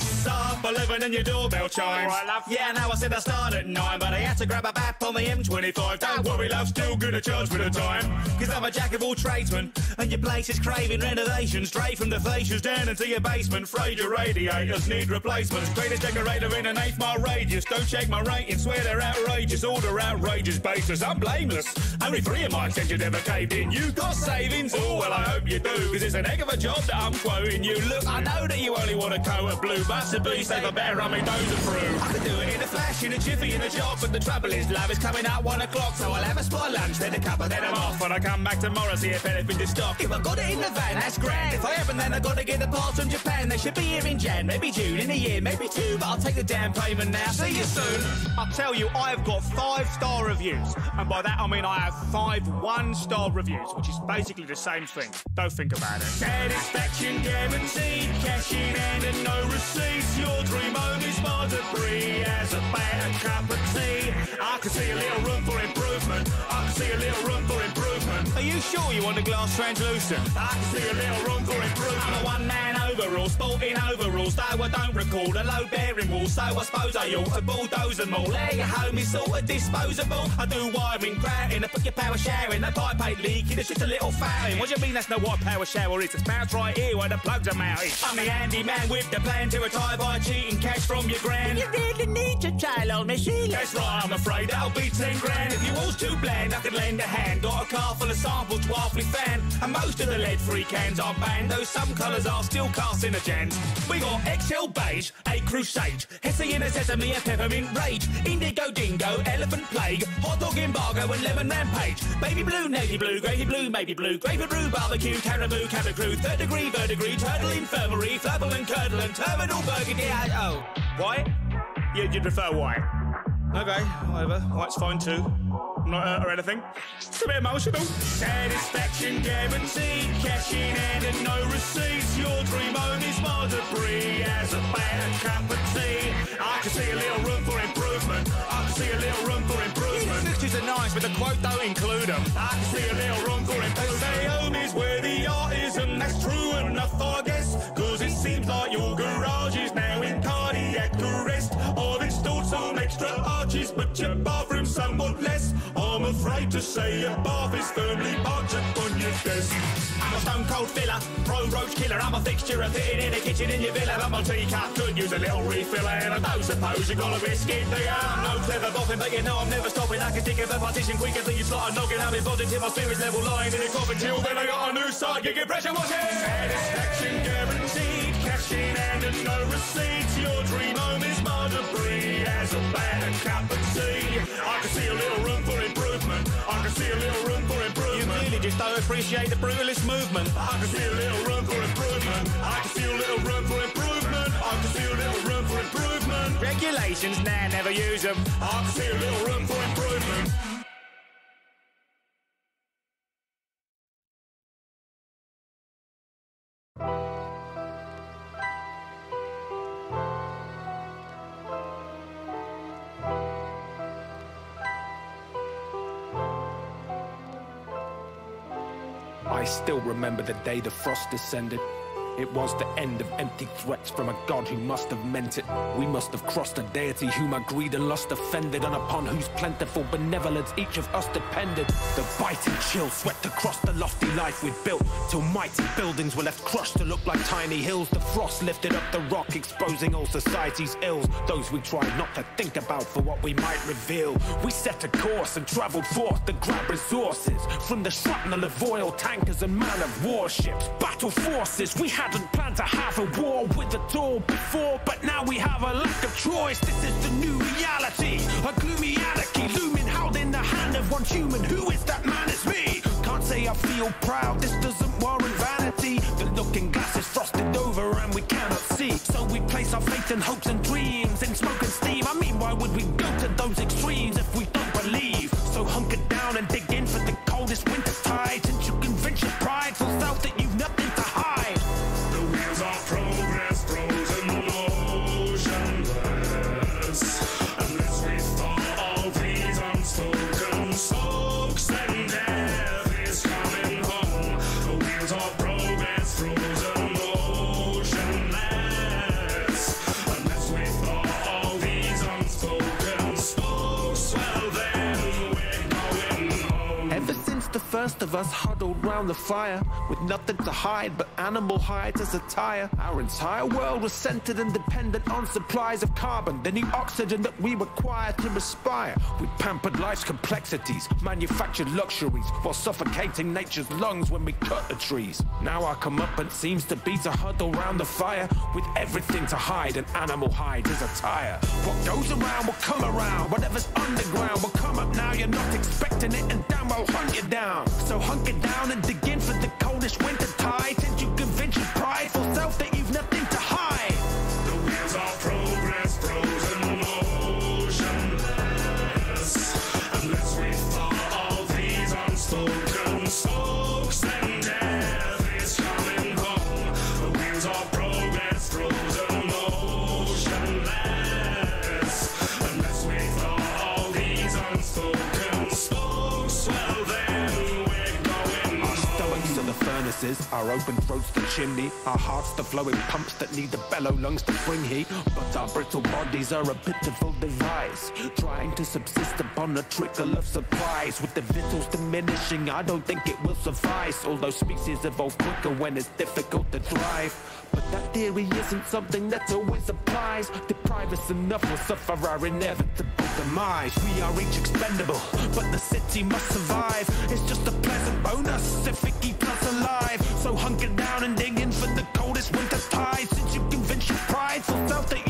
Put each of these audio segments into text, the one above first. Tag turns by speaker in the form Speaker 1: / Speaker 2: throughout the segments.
Speaker 1: It's up 11 and your doorbell chimes.
Speaker 2: Oh, Alright, love.
Speaker 1: Yeah, now I said I start at 9, but I had to grab a bap on the M25. Don't ah, worry, love, still gonna charge for the time. Cause I'm a jack of all tradesmen, and your place is craving renovation. Straight from the fascias down into your basement. Afraid your radiators need replacements. Greatest decorator in an eighth mile radius. Don't check my rating, swear they're outrageous. Order outrageous basis, I'm blameless. Only three of my extensions ever caved in. You got savings? Oh, well, I hope you do, cause it's an egg of a job that I'm quoting you. Look, I know that you only want a coat of blue, but to be safe, I better run me nose and through. I could do it in a flash, in a jiffy, in a job, but the trouble is, love coming out one o'clock, so I'll have a spot lunch, then a cup, and then I'm off. When I come back tomorrow, see if anything to stock. If I got it in the van, that's grand. If I haven't, then I gotta get the parts from Japan. They should be here in Jan, maybe June, in a year, maybe two, but I'll take the damn payment now. See you soon.
Speaker 2: I tell you, I've got five star reviews, and by that I mean I have five one star reviews, which is basically the same thing. Don't think about it.
Speaker 1: Satisfaction guaranteed, cash in hand and no receipts. Your dream home is of free as a bad cup of tea. I can see a little room for improvement. I can see a little room for improvement.
Speaker 2: Are you sure you want the glass translucent?
Speaker 1: I can see a little room for improvement. I'm a one-man overall, sporting overalls, though I don't recall the low-bearing walls, so I suppose I ought to bulldoze them all. There your home is sort of disposable. I do wiring, grouting, I put your power in, the pipe ain't leaking, it's just a little fouling.
Speaker 2: What do you mean that's not what power shower is? It's spout right here where the plugs are mounted.
Speaker 1: I'm the handyman with the plan to retire by cheating cash from your grand.
Speaker 3: You really need to try on machine.
Speaker 1: That's right, I'm afraid that'll be 10 grand. If you was too bland, I could lend a hand. Got a car full of samples to awfully fan. And most of the lead free cans are banned, though some colours are still carcinogens. We got XL Beige, A Crusade, Hessian a Sesame, a Peppermint Rage, Indigo Dingo, Elephant Plague, Hot Dog Embargo, and Lemon Rampage. Baby Blue, Navy Blue, Gravy Blue, Maybe Blue, Gravy Blue, Barbecue, Caribou, Cabin Crew, Third Degree, Verdigris, Turtle Infirmary, Flabble and Curdle, and Terminal Burgundy. Oh,
Speaker 2: White? You'd prefer white? Okay, whatever. That's fine too. I'm not hurt or anything. It's a bit emotional.
Speaker 1: Satisfaction guaranteed, cash in hand and no receipts. Your dream home is of free as a bad cup of tea. I can see a little room for improvement. I can see a little room for improvement.
Speaker 2: The Pictures are nice, but the quote don't include them.
Speaker 1: I can see a little room for improvement. They say home is where the art is, and that's true enough, I guess. Cause it seems like your garage is now in cardiac arrest. I've installed some extra your bathroom's somewhat less. I'm afraid to say your bath is firmly up on your desk. I'm a stone cold filler, pro roach killer. I'm a fixture, a fitting in the kitchen in your villa. But my teacup could use a little refiller, and I don't suppose you're gonna a biscuit there. I'm no clever boffin, but you know I'm never stopping. I can think of a partition quicker than you slot a noggin. I'm involved till my spirit's level lying in a coffin. Till then I got a new side gig pressure washing. Satisfaction guaranteed, cash in and no receipts. Your dream home is of free as a bad cup of tea. I can see a little room for improvement. I can see a little room for
Speaker 2: You
Speaker 1: improvement.
Speaker 2: really just don't appreciate the brutalist movement.
Speaker 1: I can see a little room for improvement. I can see a little room for improvement. I can see a little room for improvement.
Speaker 2: Regulations, nah, never use them.
Speaker 1: I can see a little room for improvement.
Speaker 4: I still remember the day the frost descended. It was the end of empty threats from a god who must have meant it. We must have crossed a deity whom our greed and lust offended, and upon whose plentiful benevolence each of us depended. The biting chill swept across the lofty life we'd built, till mighty buildings were left crushed to look like tiny hills. The frost lifted up the rock, exposing all society's ills. Those we tried not to think about for what we might reveal. We set a course and traveled forth to grab resources from the shrapnel of oil tankers and man of warships. Battle forces, we hadn't planned to have a war with at all before, but now we have a lack of choice. This is the new reality, a gloomy anarchy looming held in the hand of one human. Who is that man? It's me. Can't say I feel proud. This doesn't warrant vanity. The looking glass is frosted over and we cannot see. So we place our faith and hopes and dreams in smoke and steam. I mean, why would we go to those extremes if we don't believe? So hunker down and dig in for the coldest winter tide. First of us huddled round the fire with nothing to hide but animal hides as attire. Our entire world was centered and dependent on supplies of carbon, the new oxygen that we require to respire. We pampered life's complexities, manufactured luxuries, while suffocating nature's lungs when we cut the trees. Now our comeuppance seems to be to huddle round the fire with everything to hide and animal hides as attire. What goes around will come around, whatever's underground will come up now. You're not expecting it, and damn, I'll hunt you down. So hunker down and dig in for the coldest winter tide. Since you convince your prideful self that you've nothing our open throats the chimney, our hearts the flowing pumps that need the bellow lungs to bring heat. But our brittle bodies are a pitiful device, trying to subsist upon a trickle of supplies. With the victuals diminishing, I don't think it will suffice. Although species evolve quicker when it's difficult to thrive. But that theory isn't something that always applies. Deprive us enough, we'll suffer our inevitable demise. We are each expendable, but the city must survive. It's just a pleasant bonus if it keeps alive. So hunker down and dig in for the coldest winter tide. Since you convinced your prideful self that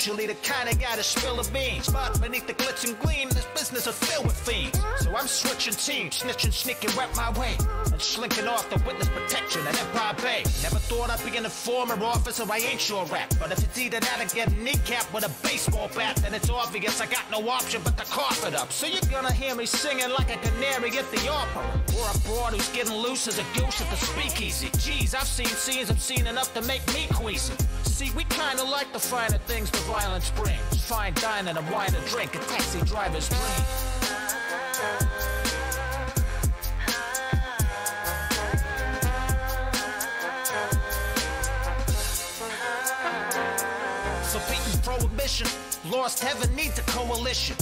Speaker 5: usually the kind of guy to spill the beans. But beneath the glitz and gleam, this business is filled with fiends. So I'm switching teams, snitching, sneaking right my way. And slinking off the witness protection at Empire Bay. Never thought I'd be an informer officer, I ain't sure rap. But if it's either that or get kneecapped with a baseball bat, then it's obvious I got no option but to cough it up. So you're gonna hear me singing like a canary at the opera. Or a broad who's getting loose as a goose at the speakeasy. Jeez, I've seen scenes, I've seen enough to make me queasy. See, we kinda like the finer things the violence brings. Fine dining, a wine, a drink, a taxi driver's dream. So beating prohibition, lost heaven needs a coalition.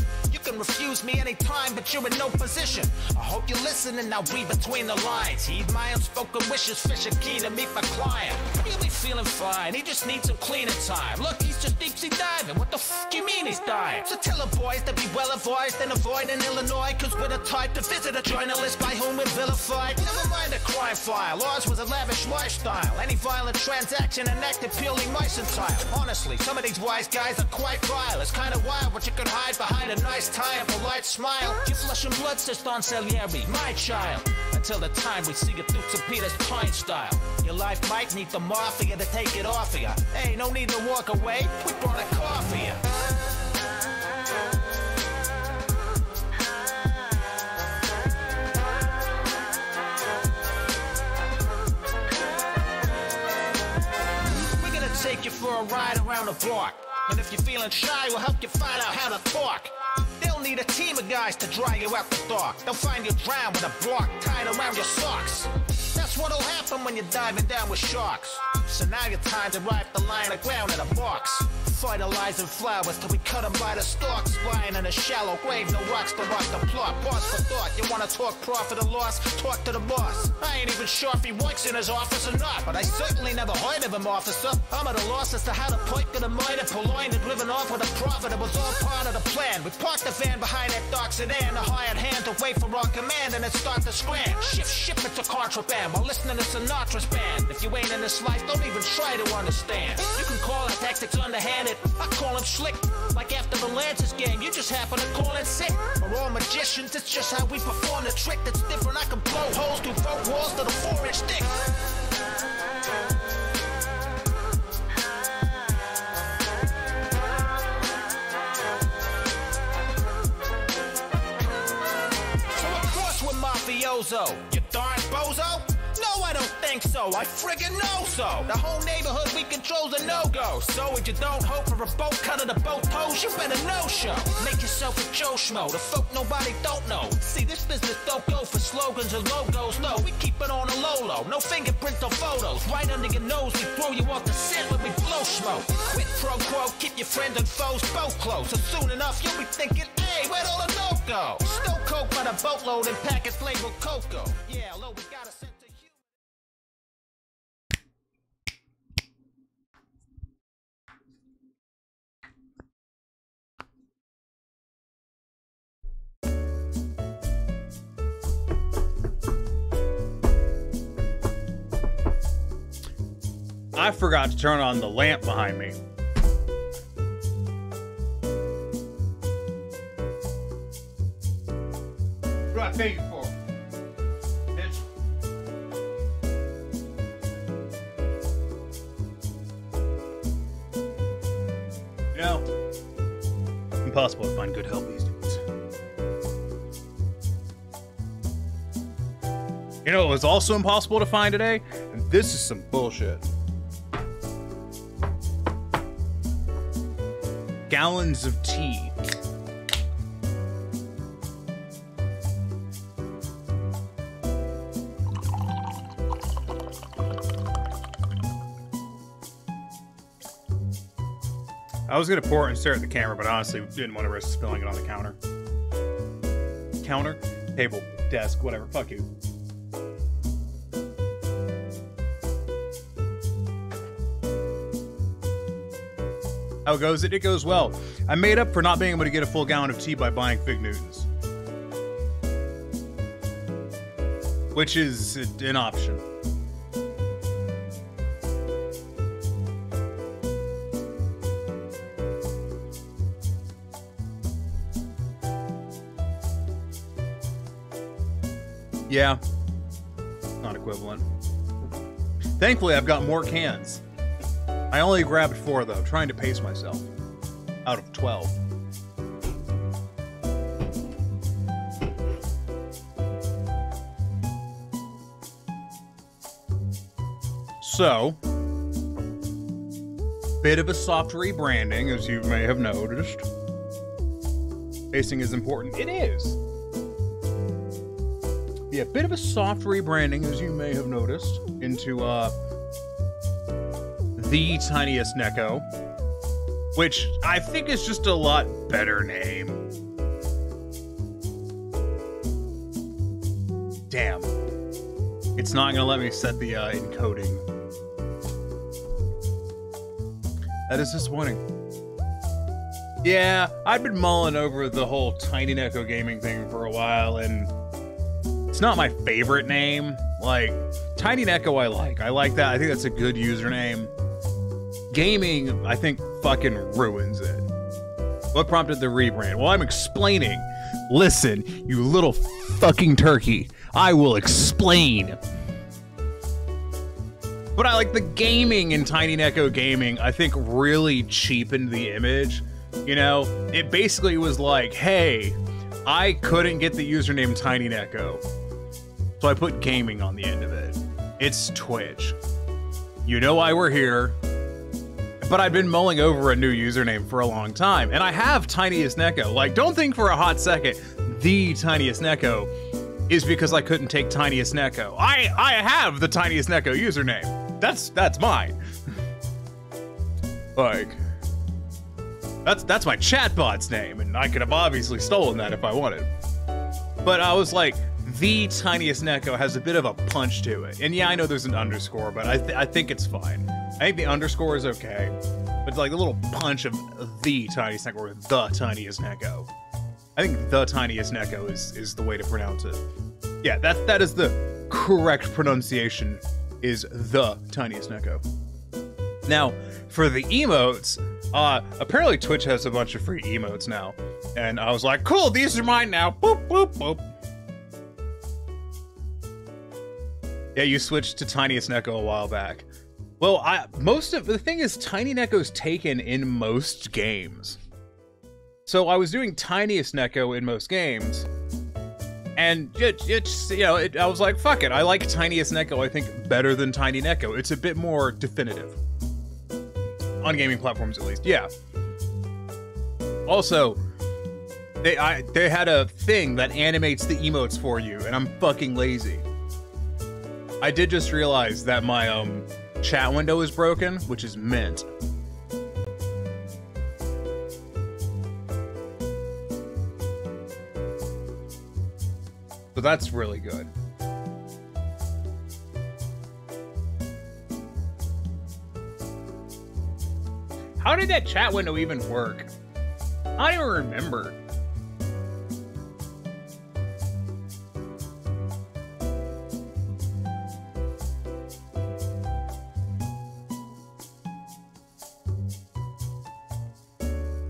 Speaker 5: Can refuse me anytime, but you're in no position. I hope you're listening, now read between the lines. Heed my unspoken wishes, fish are keen to meet my client. Really feeling fine, he just needs some cleaning time. Look, he's just deep sea diving, what the f you mean he's dying? So tell the boys to be well advised and avoid in Illinois, cause we're the type to visit a journalist by whom we're vilified. Never mind a crime file, ours was a lavish lifestyle. Any violent transaction enacted purely mercantile. Honestly, some of these wise guys are quite vile. It's kinda wild what you can hide behind a nice tie and polite smile. Your flesh and blood cyst on Salieri, my child. Until the time we see you through St. Peter's Pine style. Your life might need the mafia to take it off of ya. Hey, no need to walk away. We brought a car for ya. We're gonna take you for a ride around the block. And if you're feeling shy, we'll help you find out how to talk. Need a team of guys to dry you out the dark. They'll find you drowned with a block tied around your socks. That's what'll happen when you're diving down with sharks. So now your time to the line of ground in a box. Fertilizing flowers till we cut them by the stalks. Lying in a shallow grave, no rocks to rock the plot. Boss for thought, you wanna talk profit or loss? Talk to the boss. I ain't even sure if he works in his office or not, but I certainly never heard of him, officer. I'm at a loss as to how the point could have murdered, purloined, and driven off with a profit. It was all part of the plan. We parked the van behind that dark sedan, a hired hand to wait for our command, and then start to scram. Shift shipment to contraband while listening to Sinatra's band. If you ain't in this life, don't even try to understand. You can call our tactics underhanded. I call them slick. Like after the Lancers game, you just happen to call it sick. We're all magicians, it's just how we perform the trick that's different. I can blow holes through folk walls to the four inch thick. So of course we're mafioso. Think so. I friggin' know so. The whole neighborhood we control's a no-go. So if you don't hope for a boat cut of the boat toes, you better no-show. Make yourself a Joe Schmo, the folk nobody don't know. See, this business don't go for slogans or logos, no. We keep it on a low-low, no fingerprints or photos. Right under your nose, we throw you off the scent when we blow smoke. Quit pro quo, keep your friends and foes both close. So soon enough, you'll be thinking, hey, where'd all the dope go? Stow coke by the boatload and packets labeled cocoa. Yeah, although
Speaker 2: I forgot to turn on the lamp behind me. What do I pay you for? Bitch. You know, impossible to find good help these days. You know, it was also impossible to find today, and this is some bullshit. Gallons of tea. I was gonna pour it and stare at the camera, but honestly didn't want to risk spilling it on the counter. Counter, table, desk, whatever. Fuck you. How goes it? It goes well. I made up for not being able to get a full gallon of tea by buying Fig Newtons. Which is an option. Yeah. Not equivalent. Thankfully, I've got more cans. I only grabbed four, though, trying to pace myself. Out of 12. So, bit of a soft rebranding, as you may have noticed. Pacing is important. It is. Yeah, bit of a soft rebranding, as you may have noticed, into uh, the tiniest Neko, which I think is just a lot better name. Damn. It's not gonna let me set the uh, encoding. That is disappointing. Yeah, I've been mulling over the whole Tiny Neko gaming thing for a while, and it's not my favorite name. Like, Tiny Neko, I like. I like that. I think that's a good username. Gaming, I think, fucking ruins it. What prompted the rebrand? Well, I'm explaining. Listen, you little fucking turkey. I will explain. But I like the gaming in Tiny Neko Gaming, I think really cheapened the image. You know, it basically was like, hey, I couldn't get the username Tiny Neko. So I put gaming on the end of it. It's Twitch. You know why we're here. But I've been mulling over a new username for a long time, and I have Tiniest Neko. Like, don't think for a hot second the Tiniest Neko is because I couldn't take Tiniest Neko. I I have the Tiniest Neko username. That's that's mine. like, That's that's my chatbot's name, and I could have obviously stolen that if I wanted. But I was like, the tiniest Neko has a bit of a punch to it. And yeah, I know there's an underscore, but I, th- I think it's fine. I think the underscore is okay. But like a little punch of the tiniest Neko or the tiniest Neko. I think the tiniest Neko is, is the way to pronounce it. Yeah, that that is the correct pronunciation is the tiniest Neko. Now, for the emotes, uh, apparently Twitch has a bunch of free emotes now. And I was like, cool, these are mine now. Boop, boop, boop. Yeah, you switched to Tiniest Neko a while back. Well, I most of the thing is Tiny Neko's taken in most games. So I was doing Tiniest Neko in most games, and it, it's you know it, I was like, fuck it, I like Tiniest Neko. I think better than Tiny Neko. It's a bit more definitive on gaming platforms, at least. Yeah. Also, they I they had a thing that animates the emotes for you, and I'm fucking lazy. I did just realize that my um chat window is broken, which is mint. So that's really good. How did that chat window even work? I don't even remember.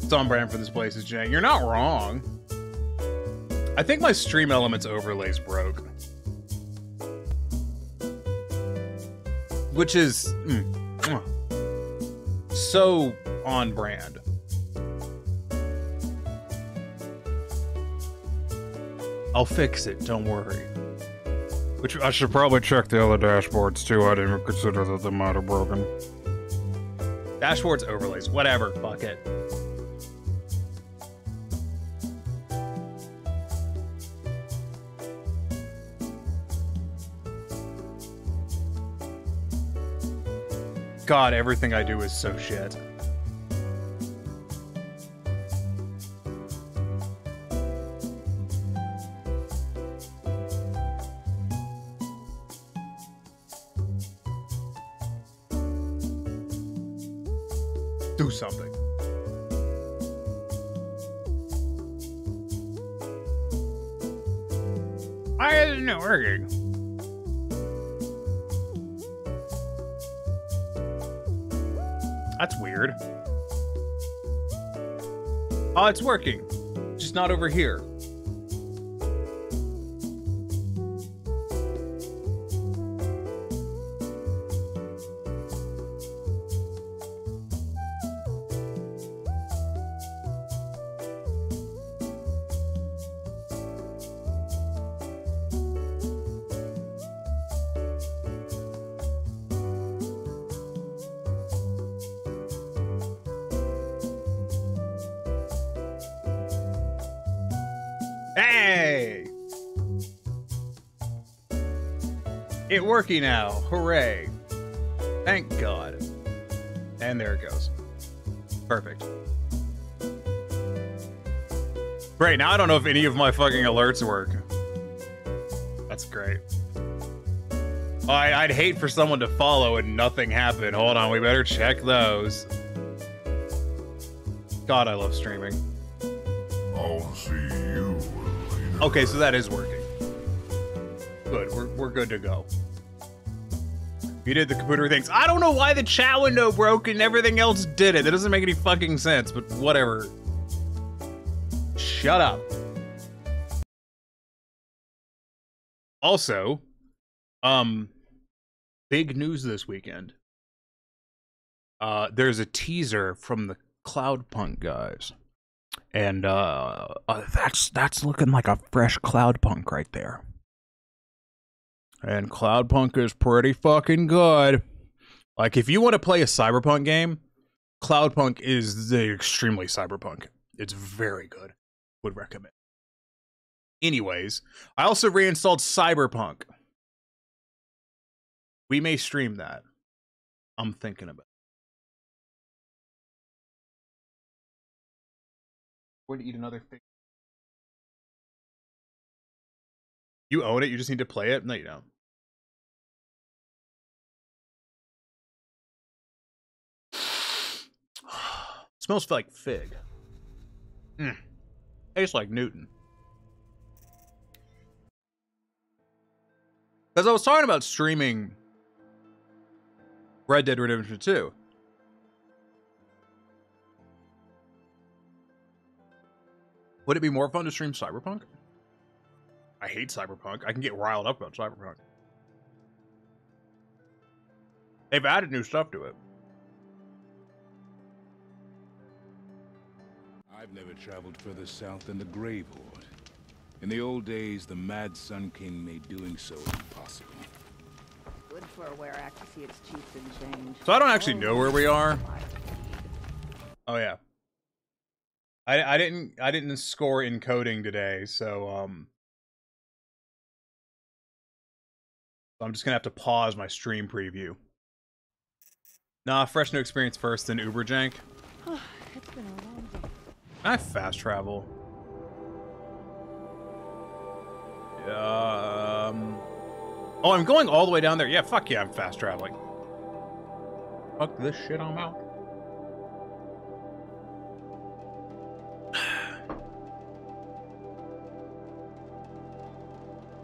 Speaker 2: It's on brand for this place, is Jay. You're not wrong. I think my stream elements overlays broke. Which is mm, so on brand. I'll fix it, don't worry.
Speaker 6: Which I should probably check the other dashboards too. I didn't consider that they might have broken.
Speaker 2: Dashboards, overlays, whatever, fuck it. God, everything I do is so shit. Do something. Why isn't it working? Weird. Oh, it's working. Just not over here. Working now. Hooray. Thank God. And there it goes. Perfect. Great, now I don't know if any of my fucking alerts work. That's great. I, I'd hate for someone to follow and nothing happen. Hold on, we better check those. God, I love streaming.
Speaker 7: I'll see you later.
Speaker 2: Okay, so that is working. Good, we're, we're good to go. You did the computer things. I don't know why the chat window broke and everything else did it. That doesn't make any fucking sense, but whatever. Shut up. Also, um, big news this weekend. Uh, there's a teaser from the Cloudpunk guys and uh, uh, that's that's looking like a fresh Cloudpunk right there. And Cloudpunk is pretty fucking good. Like if you want to play a cyberpunk game, Cloudpunk is the extremely cyberpunk. It's very good. Would recommend. Anyways, I also reinstalled Cyberpunk. We may stream that. I'm thinking about. Would eat another thing. You own it. You just need to play it. No, you don't. Smells like fig. Mm. Tastes like Newton. Because I was talking about streaming Red Dead Redemption 2. Would it be more fun to stream Cyberpunk? I hate Cyberpunk. I can get riled up about Cyberpunk. They've added new stuff to it.
Speaker 8: I've never traveled further south than the Grave Horde. In the old days, the Mad Sun King made doing so impossible.
Speaker 9: Good for a where accuracy its chiefs and change.
Speaker 2: So I don't actually know where we are. Oh yeah. I I didn't I didn't score in coding today, so um so I'm just gonna have to pause my stream preview. Nah, fresh new experience first, then Uber jank.
Speaker 9: it's been a long day.
Speaker 2: I fast travel. Um. Oh, I'm going all the way down there. Yeah, fuck yeah, I'm fast traveling. Fuck this shit, I'm out.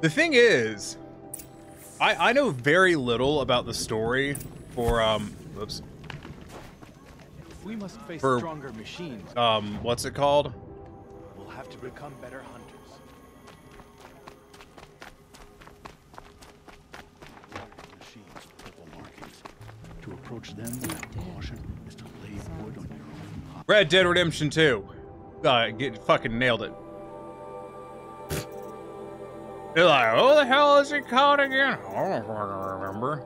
Speaker 2: The thing is, I I know very little about the story for um. Whoops.
Speaker 10: We must face
Speaker 2: For-
Speaker 10: stronger machines.
Speaker 2: Um, what's it called?
Speaker 10: We'll have to become better hunters.
Speaker 11: Machines with purple markings. To approach them without caution is to lay wood on your own
Speaker 2: Red Dead Redemption 2. Uh, get fucking nailed it. You're like, oh, the hell is it called again? I don't remember.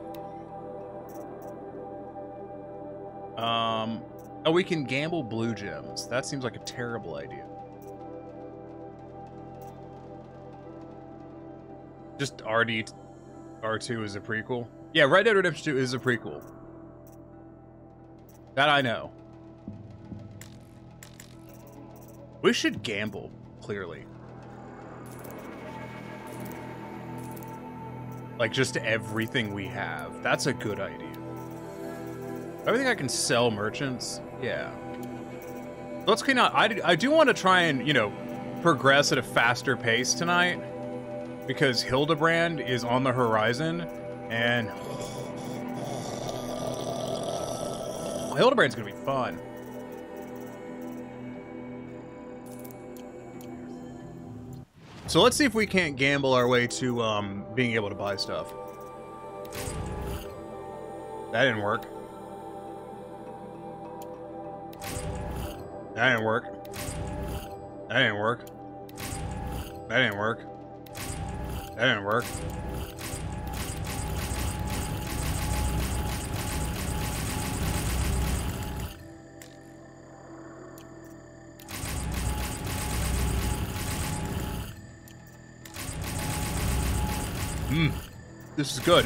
Speaker 2: Um, oh, we can gamble blue gems. That seems like a terrible idea. Just RD R2 is a prequel. Yeah, Red Dead Redemption 2 is a prequel. That I know. We should gamble, clearly. Like, just everything we have. That's a good idea. Everything I can sell merchants? Yeah. Let's clean out. I, do- I do want to try and, you know, progress at a faster pace tonight. Because Hildebrand is on the horizon. And... Hildebrand's to be fun. So let's see if we can't gamble our way to um, being able to buy stuff. That didn't work. That didn't work. That didn't work. That didn't work. That didn't work. Hmm. This is good.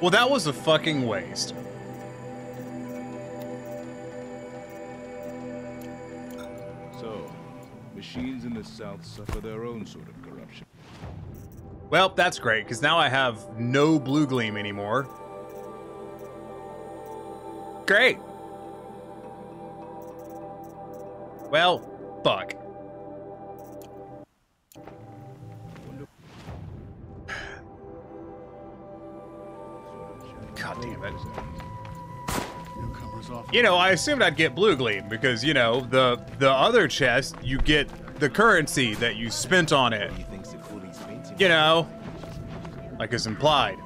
Speaker 2: Well, that was a fucking waste.
Speaker 8: So, machines in the south suffer their own sort of corruption.
Speaker 2: Well, that's great, because now I have no blue gleam anymore. Great. Well, fuck. God damn it. You know, I assumed I'd get blue gleam because, you know, the the other chest you get the currency that you spent on it. You know, like is implied.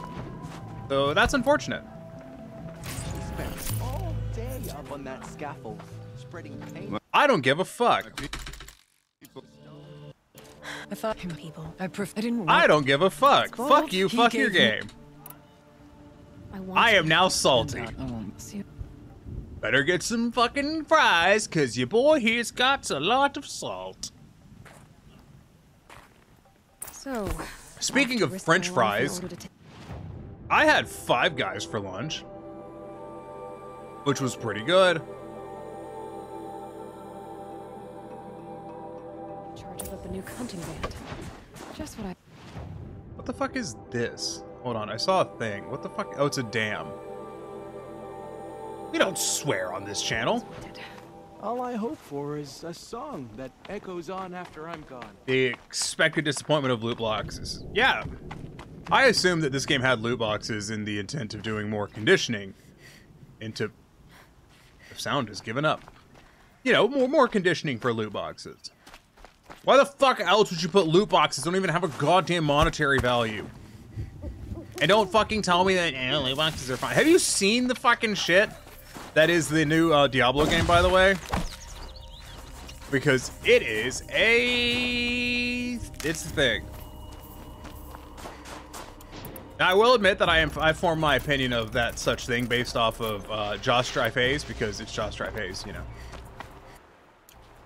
Speaker 2: So that's unfortunate.
Speaker 10: On that scaffold, spreading paint.
Speaker 2: I don't give a fuck.
Speaker 12: I thought him people. I pref- I didn't.
Speaker 2: I don't give a fuck.
Speaker 12: called?
Speaker 2: Fuck you,
Speaker 12: He
Speaker 2: fuck your game.
Speaker 12: I,
Speaker 2: I am now salty. Better get some fucking fries, cause your boy here's got a lot of salt.
Speaker 12: So,
Speaker 2: Speaking of French
Speaker 12: my life in
Speaker 2: fries,
Speaker 12: order to ta-
Speaker 2: I had Five Guys for lunch, which was pretty good.
Speaker 12: charge of a new hunting band. Just what I.
Speaker 2: What the fuck is this? Hold on, I saw a thing. What the fuck? Oh, it's a dam. We don't swear on this channel.
Speaker 10: All I hope for is a song that echoes on after I'm gone.
Speaker 2: The expected disappointment of loot boxes. Yeah. I assume that this game had loot boxes in the intent of doing more conditioning into the sound is given up. You know, more more conditioning for loot boxes. Why the fuck else would you put loot boxes? Don't even have a goddamn monetary value. And don't fucking tell me that eh, loot boxes are fine. Have you seen the fucking shit? That is the new uh, Diablo game, by the way. Because it is a... It's the thing. Now, I will admit that I am I formed my opinion of that such thing based off of uh, Josh Strife because it's Josh Strife you know.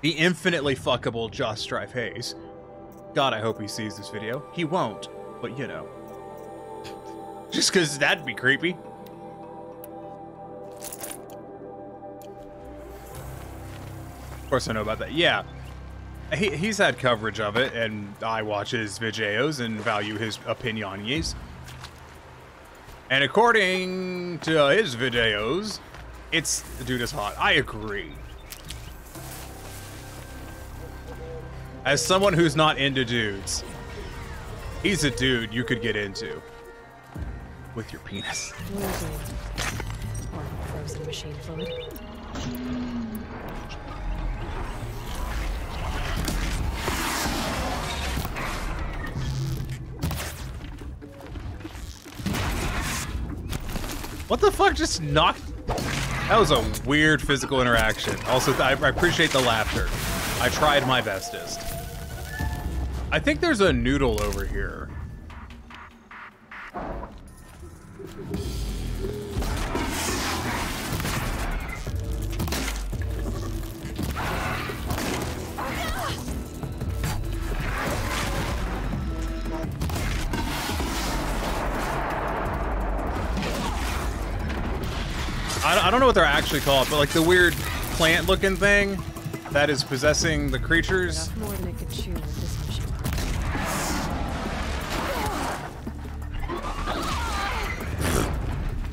Speaker 2: The infinitely fuckable Josh Strife Hayes. God, I hope he sees this video. He won't, but you know. Just because that'd be creepy. Of course I know about that. Yeah. He, he's had coverage of it, and I watch his videos and value his opinions. And according to his videos, it's the dude is hot. I agree. As someone who's not into dudes, he's a dude you could get into with your penis.
Speaker 12: Frozen machine fluid.
Speaker 2: What the fuck just knocked? That was a weird physical interaction. Also, I, appreciate the laughter. I tried my bestest. I think there's a noodle over here. They're actually called, but like the weird plant-looking thing that is possessing the creatures.
Speaker 12: Enough more than it could chew with this machine.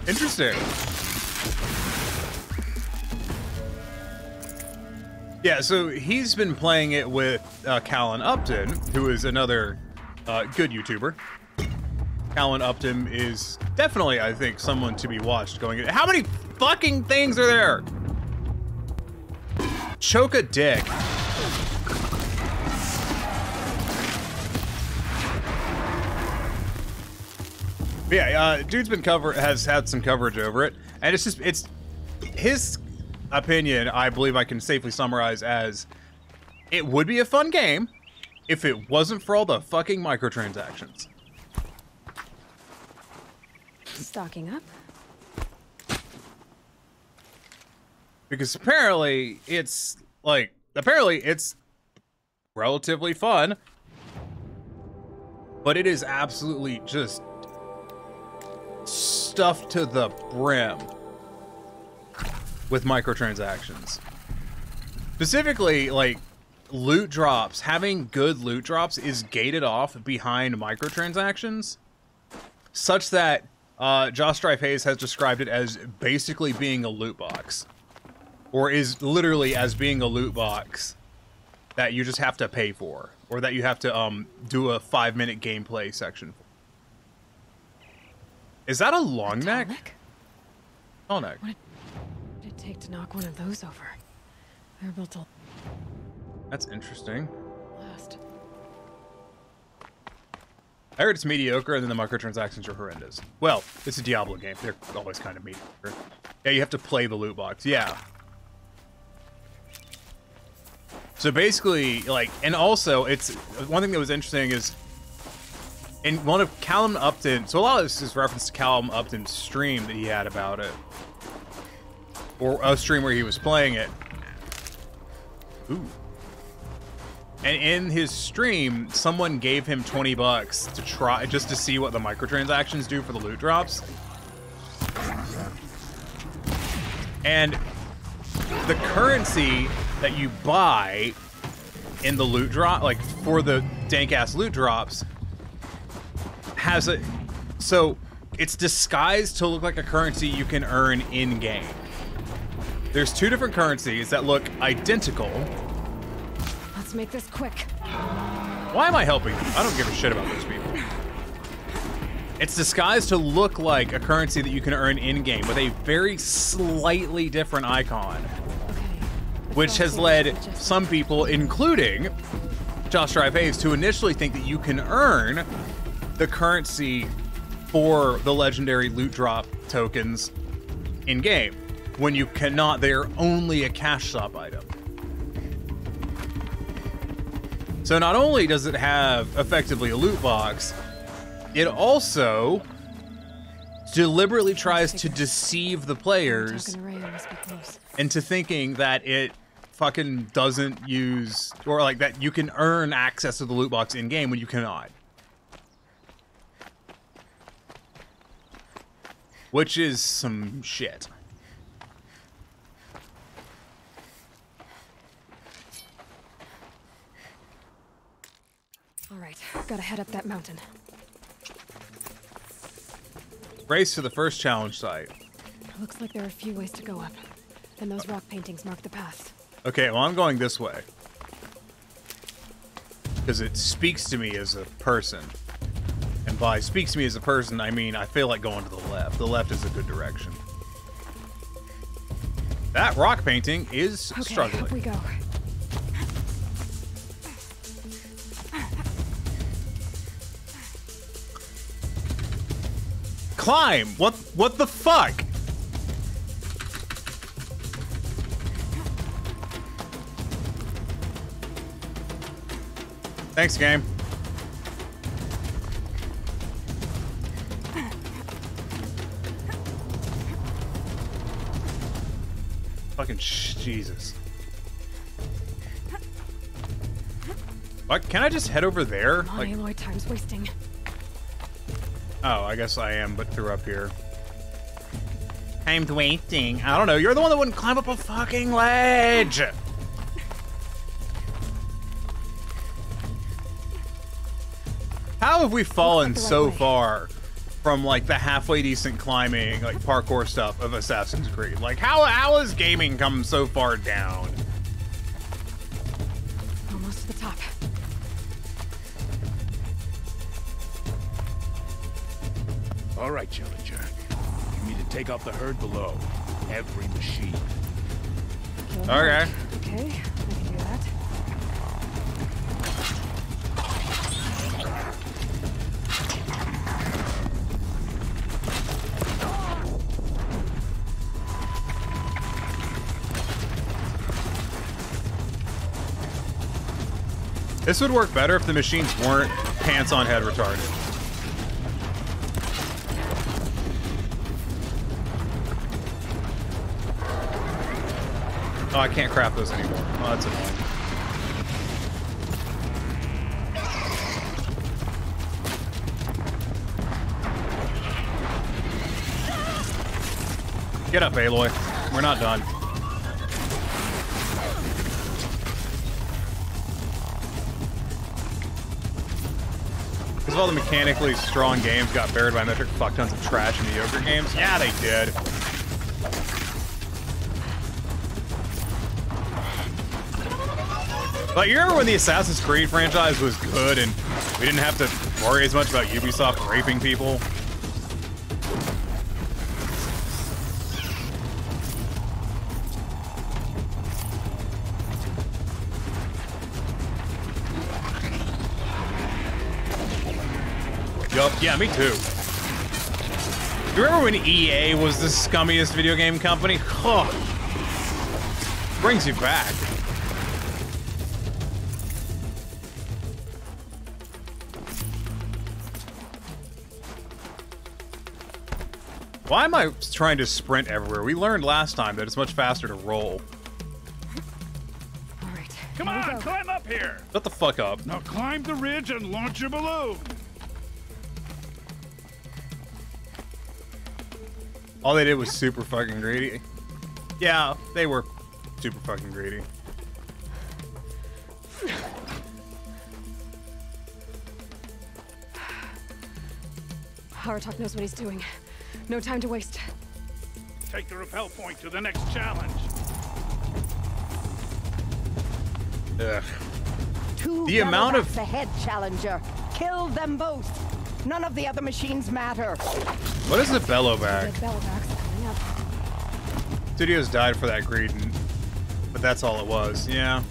Speaker 2: Interesting. Yeah, so he's been playing it with uh, Callum Upton, who is another uh, good YouTuber. Callum Upton is definitely, I think, someone to be watched going in. How many fucking things are there? Choke a dick. But yeah, uh, dude's been cover has had some coverage over it, and it's just it's his opinion. I believe I can safely summarize as it would be a fun game if it wasn't for all the fucking microtransactions.
Speaker 12: Stocking up.
Speaker 2: Because apparently it's like apparently it's relatively fun but it is absolutely just stuffed to the brim with microtransactions. Specifically like loot drops having good loot drops is gated off behind microtransactions such that uh, Josh Strife Hayes has described it as basically being a loot box or is literally as being a loot box that you just have to pay for, or that you have to um do a five minute gameplay section. for. Is that a long neck? Tall neck.
Speaker 12: What did it take to knock one of those over? They're built to
Speaker 2: That's interesting.
Speaker 12: last.
Speaker 2: I heard it's mediocre, and then the microtransactions are horrendous. Well, it's a Diablo game; they're always kind of mediocre. Yeah, you have to play the loot box. Yeah. So basically, like, and also, it's one thing that was interesting is in one of Callum Upton. So a lot of this is reference to Callum Upton's stream that he had about it, or a stream where he was playing it. Ooh. And in his stream, someone gave him 20 bucks to try just to see what the microtransactions do for the loot drops. And the currency that you buy in the loot drop, like for the dank ass loot drops, has a so it's disguised to look like a currency you can earn in game. There's two different currencies that look identical.
Speaker 12: Let's make this quick.
Speaker 2: Why am I helping them? I don't give a shit about those people. It's disguised to look like a currency that you can earn in game with a very slightly different icon. Which has led some people, including Josh Drive to initially think that you can earn the currency for the legendary loot drop tokens in game when you cannot they are only a cash shop item. So not only does it have effectively a loot box it also deliberately tries to deceive the players into thinking that it fucking doesn't use or like that you can earn access to the loot box in game when you cannot which is some shit.
Speaker 12: All right, gotta head up that mountain.
Speaker 2: Race to the first challenge site.
Speaker 12: Looks like there are a few ways to go up, and those rock paintings mark the path.
Speaker 2: Okay, well, I'm going this way. Because it speaks to me as a person. And by speaks to me as a person, I mean I feel like going to the left. The left is a good direction. That rock painting is
Speaker 12: Okay,
Speaker 2: struggling.
Speaker 12: up we go.
Speaker 2: Climb! What what the fuck? Thanks, game. Fucking sh- Jesus. What? Can I just head over there?
Speaker 12: Come on,
Speaker 2: Like,
Speaker 12: Aloy, time's wasting.
Speaker 2: oh, I guess I am, but through up here. I'm waiting. I don't know. You're the one that wouldn't climb up a fucking ledge. How have we fallen so far from like the halfway decent climbing, like parkour stuff of Assassin's Creed? Like how how has gaming come so far down?
Speaker 12: Almost to the top.
Speaker 8: All right, Challenger. You need to take out the herd below. Every machine.
Speaker 12: Kill
Speaker 2: Okay.
Speaker 12: Okay,
Speaker 2: This would work better if the machines weren't pants on head retarded. Oh, I can't craft those anymore. Oh, that's annoying. Get up, Aloy. We're not done. Because all the mechanically strong games got buried by metric fuck tons of trash and mediocre games? Yeah, they did. But you remember when the Assassin's Creed franchise was good and we didn't have to worry as much about Ubisoft raping people? Yeah, me too. You remember when EA was the scummiest video game company? Huh. Brings you back. Why am I trying to sprint everywhere? We learned last time that it's much faster to roll.
Speaker 12: All right.
Speaker 8: Come
Speaker 12: here we
Speaker 8: on, climb up up here.
Speaker 2: Shut the fuck up.
Speaker 8: Now climb the ridge and launch your balloon.
Speaker 2: All they did was super fucking greedy. Yeah, they were super fucking greedy.
Speaker 12: Aratak knows what he's doing. No time to waste.
Speaker 8: Take the repel point to the next challenge.
Speaker 2: Ugh.
Speaker 9: Two
Speaker 2: The amount of-
Speaker 9: Bellowbacks ahead, Challenger. Kill them both. None of the other machines matter.
Speaker 2: What is the Bellowback?
Speaker 12: Dead Bellowbacks coming up.
Speaker 2: Studios died for that greed, and, but that's all it was. Yeah.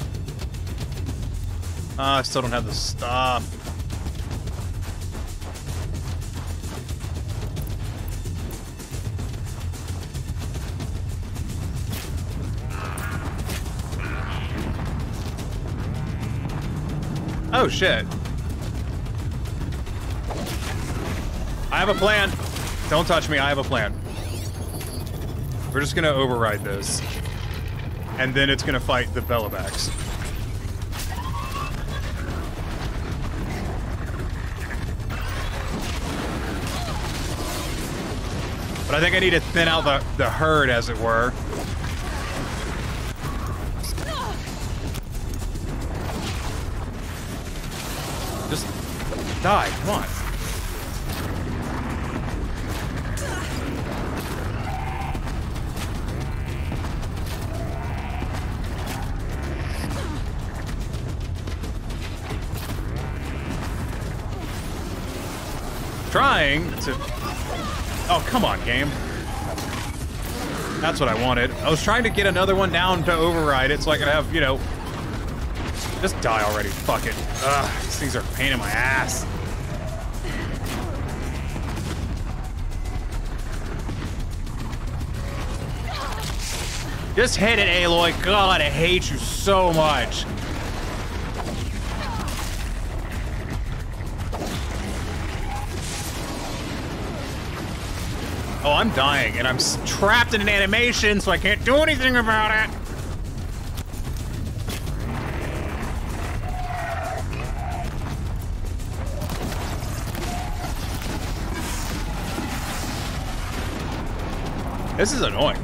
Speaker 2: Uh, I still don't have the stop. Oh shit. I have a plan. Don't touch me. I have a plan. We're just gonna override this. And then it's gonna fight the Bellowbacks. But I think I need to thin out the, the herd, as it were. Just die, come on. Come on, game. That's what I wanted. I was trying to get another one down to override it so I could have, you know... Just die already, fuck it. Ugh, these things are a pain in my ass. Just hit it, Aloy. God, I hate you so much. I'm dying, and I'm trapped in an animation, so I can't do anything about it. This is annoying.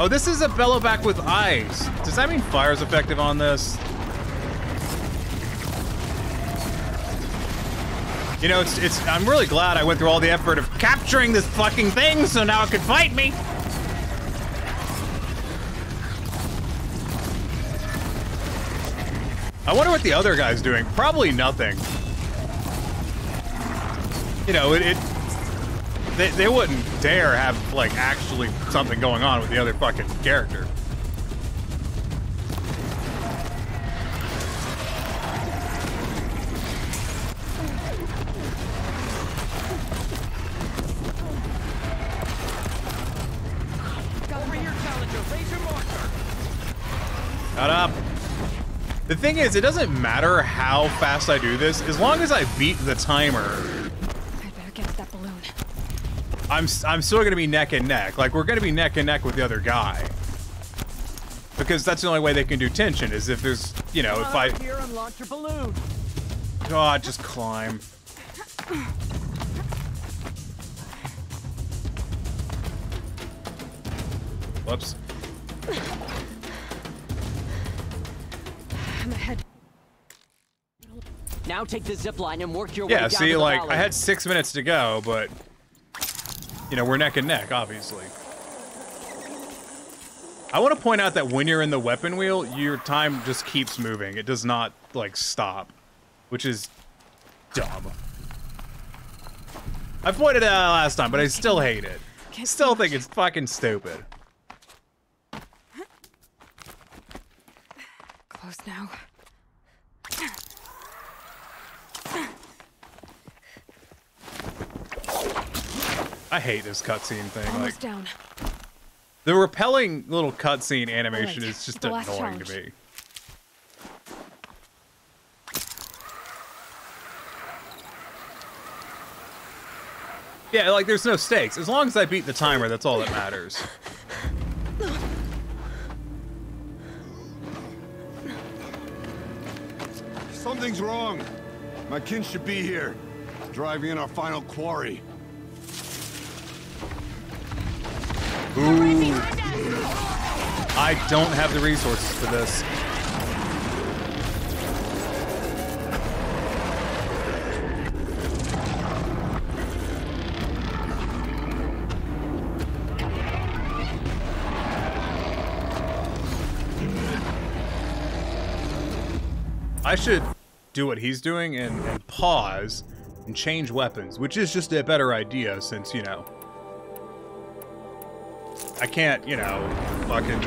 Speaker 2: Oh, this is a Bellowback with eyes. Does that mean fire's effective on this? You know, it's, it's, I'm really glad I went through all the effort of capturing this fucking thing so now it could fight me. I wonder what the other guy's doing. Probably nothing. You know, it, it they, they wouldn't dare have, like, actually something going on with the other fucking character. The thing is, it doesn't matter how fast I do this, as long as I beat the timer,
Speaker 12: I'd better get to that balloon.
Speaker 2: I'm s- I'm still gonna be neck and neck. Like we're gonna be neck and neck with the other guy. Because that's the only way they can do tension is if there's, you know, if I
Speaker 10: Here and launch your balloon.
Speaker 2: God, just climb. Whoops.
Speaker 10: Now take the zip line and work your way
Speaker 2: Yeah, see,
Speaker 10: the
Speaker 2: like
Speaker 10: valley.
Speaker 2: I had six minutes to go, but you know, we're neck and neck, obviously. I want to point out that when you're in the weapon wheel, your time just keeps moving. It does not like stop, which is dumb. I pointed it out last time, but I still hate it. Still think it's fucking stupid.
Speaker 12: Close now.
Speaker 2: I hate this cutscene thing. Like
Speaker 12: down.
Speaker 2: the repelling little cutscene animation
Speaker 12: Alright,
Speaker 2: is just
Speaker 12: the last
Speaker 2: annoying to me. Yeah, like there's no stakes. As long as I beat the timer, that's all that matters.
Speaker 13: Something's wrong. My kin should be here, driving in our final quarry.
Speaker 2: I don't have the resources for this. I should do what he's doing and, and pause and change weapons, which is just a better idea since, you know, I can't, you know, fucking.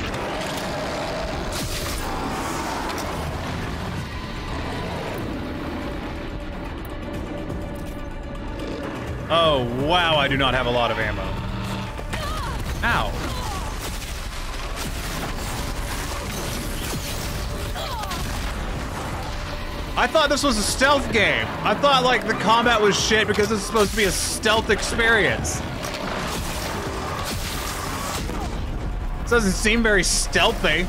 Speaker 2: Oh, wow, I do not have a lot of ammo. Ow. I thought this was a stealth game. I thought, like, the combat was shit because this is supposed to be a stealth experience. This doesn't seem very stealthy.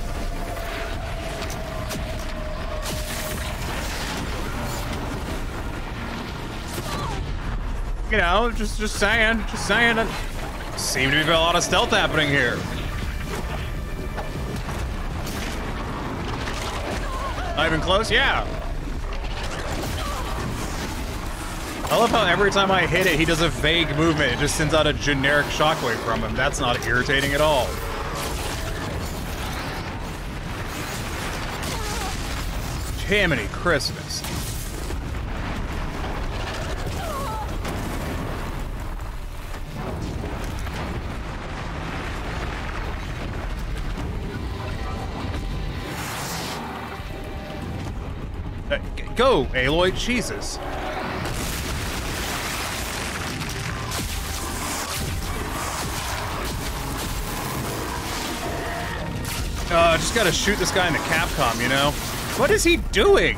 Speaker 2: You know, just just saying, just saying. It seemed to be a lot of stealth happening here. Not even close? Yeah. I love how every time I hit it, he does a vague movement. It just sends out a generic shockwave from him. That's not irritating at all. Jiminy Christmas. Uh, go, Aloy, Jesus. Uh, just gotta shoot this guy in the Capcom, you know? What is he doing?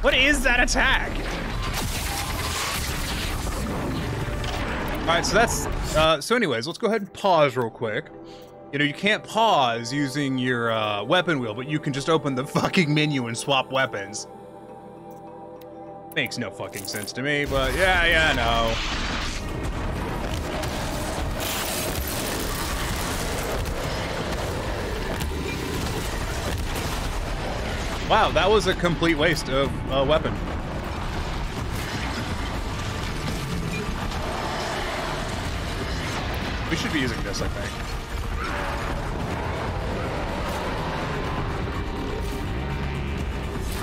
Speaker 2: What is that attack? All right, so that's, uh, so anyways, let's go ahead and pause real quick. You know, you can't pause using your, uh, weapon wheel, but you can just open the fucking menu and swap weapons. Makes no fucking sense to me, but yeah, yeah, no. Wow, that was a complete waste of a weapon. We should be using this, I think.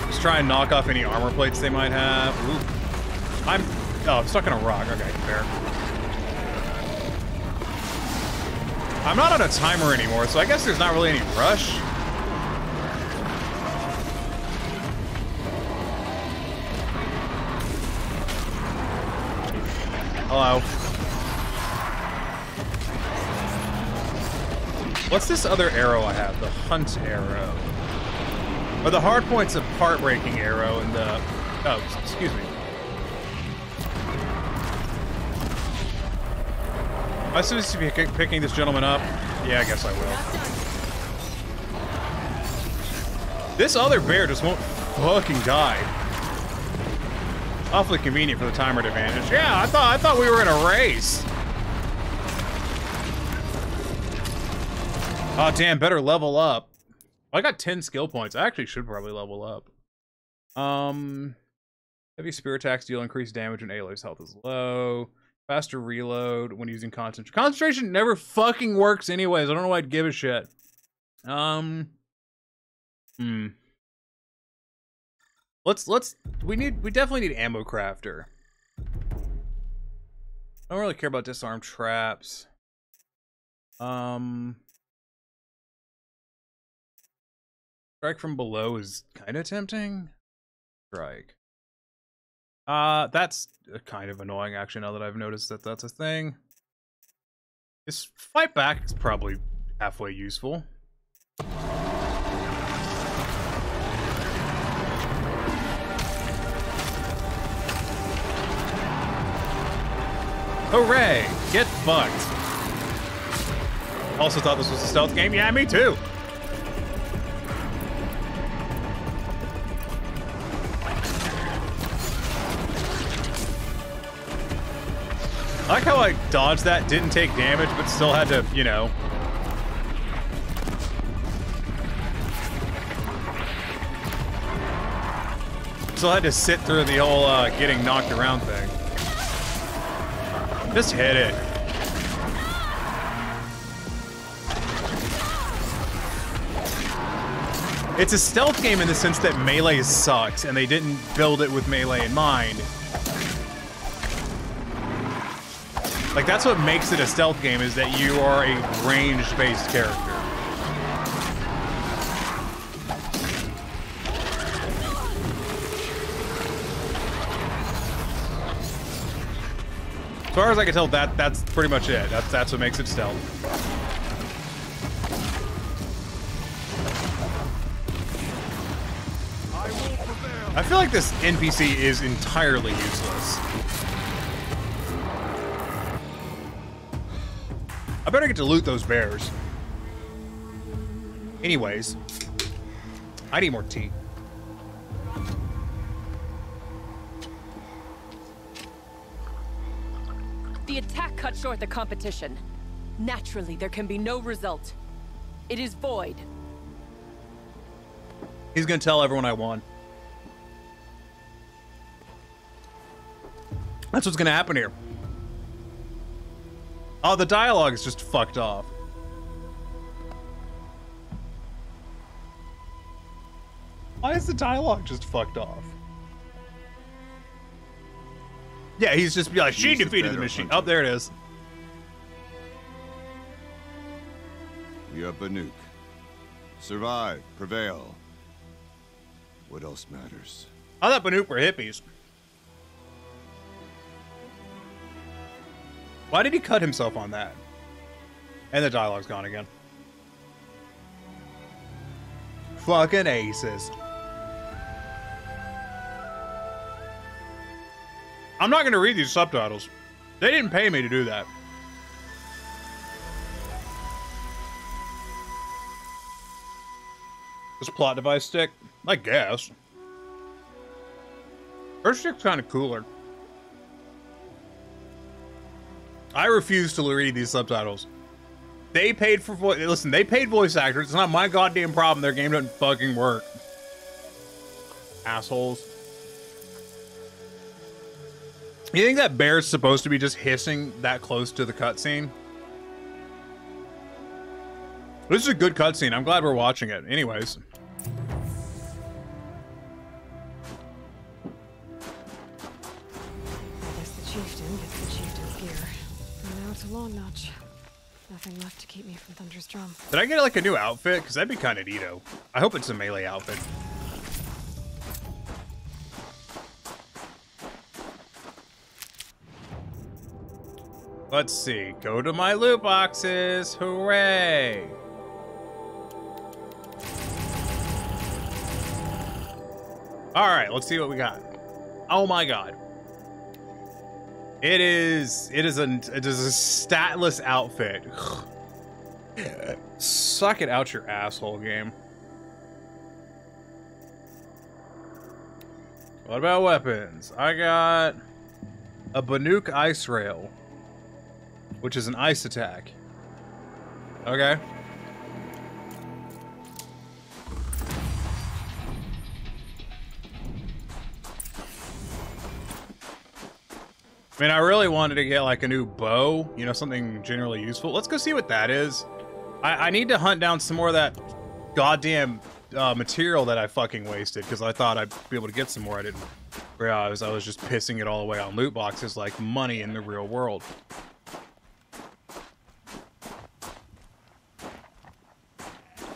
Speaker 2: Just try and knock off any armor plates they might have. Ooh. I'm... Oh, I'm stuck in a rock. Okay, fair. I'm not on a timer anymore, so I guess there's not really any rush. What's this other arrow I have? The hunt arrow. Or the hard point's a part breaking arrow and the oh, excuse me. I supposed to be picking this gentleman up? Yeah, I guess I will. This other bear just won't fucking die. Awfully convenient for the timer advantage. Yeah, I thought I thought we were in a race. Oh damn, better level up. I got 10 skill points. I actually should probably level up. Um heavy spear attacks deal increased damage when Aloy's health is low. Faster reload when using concentration. Concentration never fucking works anyways. I don't know why I'd give a shit. Um Hmm. Let's let's we need we definitely need ammo crafter. I don't really care about disarm traps. Um Strike from below is kind of tempting. Strike. Uh that's kind of annoying actually now that I've noticed that that's a thing. This fight back is probably halfway useful. Hooray! Get fucked. Also thought this was a stealth game. Yeah, me too. I like how I dodged that, didn't take damage, but still had to, you know. Still had to sit through the whole uh, getting knocked around thing. Just hit it. It's a stealth game in the sense that melee sucks, and they didn't build it with melee in mind. Like, that's what makes it a stealth game, is that you are a range-based character. As far as I can tell, that that's pretty much it. That's that's what makes it stealth. I feel like this NPC is entirely useless. I better get to loot those bears. Anyways, I need more tea.
Speaker 14: The attack cut short the competition. Naturally, there can be no result. It is void.
Speaker 2: He's gonna tell everyone I won. That's what's gonna happen here. Oh, the dialogue is just fucked off. Why is the dialogue just fucked off? Yeah, he's just be like, she
Speaker 13: Use
Speaker 2: defeated the
Speaker 13: better
Speaker 2: machine.
Speaker 13: hunter.
Speaker 2: Oh, there it is.
Speaker 13: We are Banuk. Survive, prevail. What else matters?
Speaker 2: I thought Banuk were hippies. Why did he cut himself on that? And the dialogue's gone again. Fucking aces. I'm not going to read these subtitles. They didn't pay me to do that. This plot device stick? I guess. Her stick's kind of cooler. I refuse to read these subtitles. They paid for voice. Listen, they paid voice actors. It's not my goddamn problem. Their game doesn't fucking work. Assholes. You think that bear's supposed to be just hissing that close to the cutscene? This is a good cutscene. I'm glad we're watching it. Anyways.
Speaker 12: Notch. Nothing left to keep me from Thunder's drum.
Speaker 2: Did I get like a new outfit? Because that'd be kind of neato. I hope it's a melee outfit. Let's see. Go to my loot boxes. Hooray! All right, let's see what we got. Oh my god. It is it is a it is a statless outfit. Suck it out your asshole game. What about weapons? I got a Banuk ice rail, which is an ice attack. Okay. I mean, I really wanted to get like a new bow, you know, something generally useful. Let's go see what that is. I, I need to hunt down some more of that goddamn uh, material that I fucking wasted because I thought I'd be able to get some more. I didn't realize I was just pissing it all away on loot boxes like money in the real world.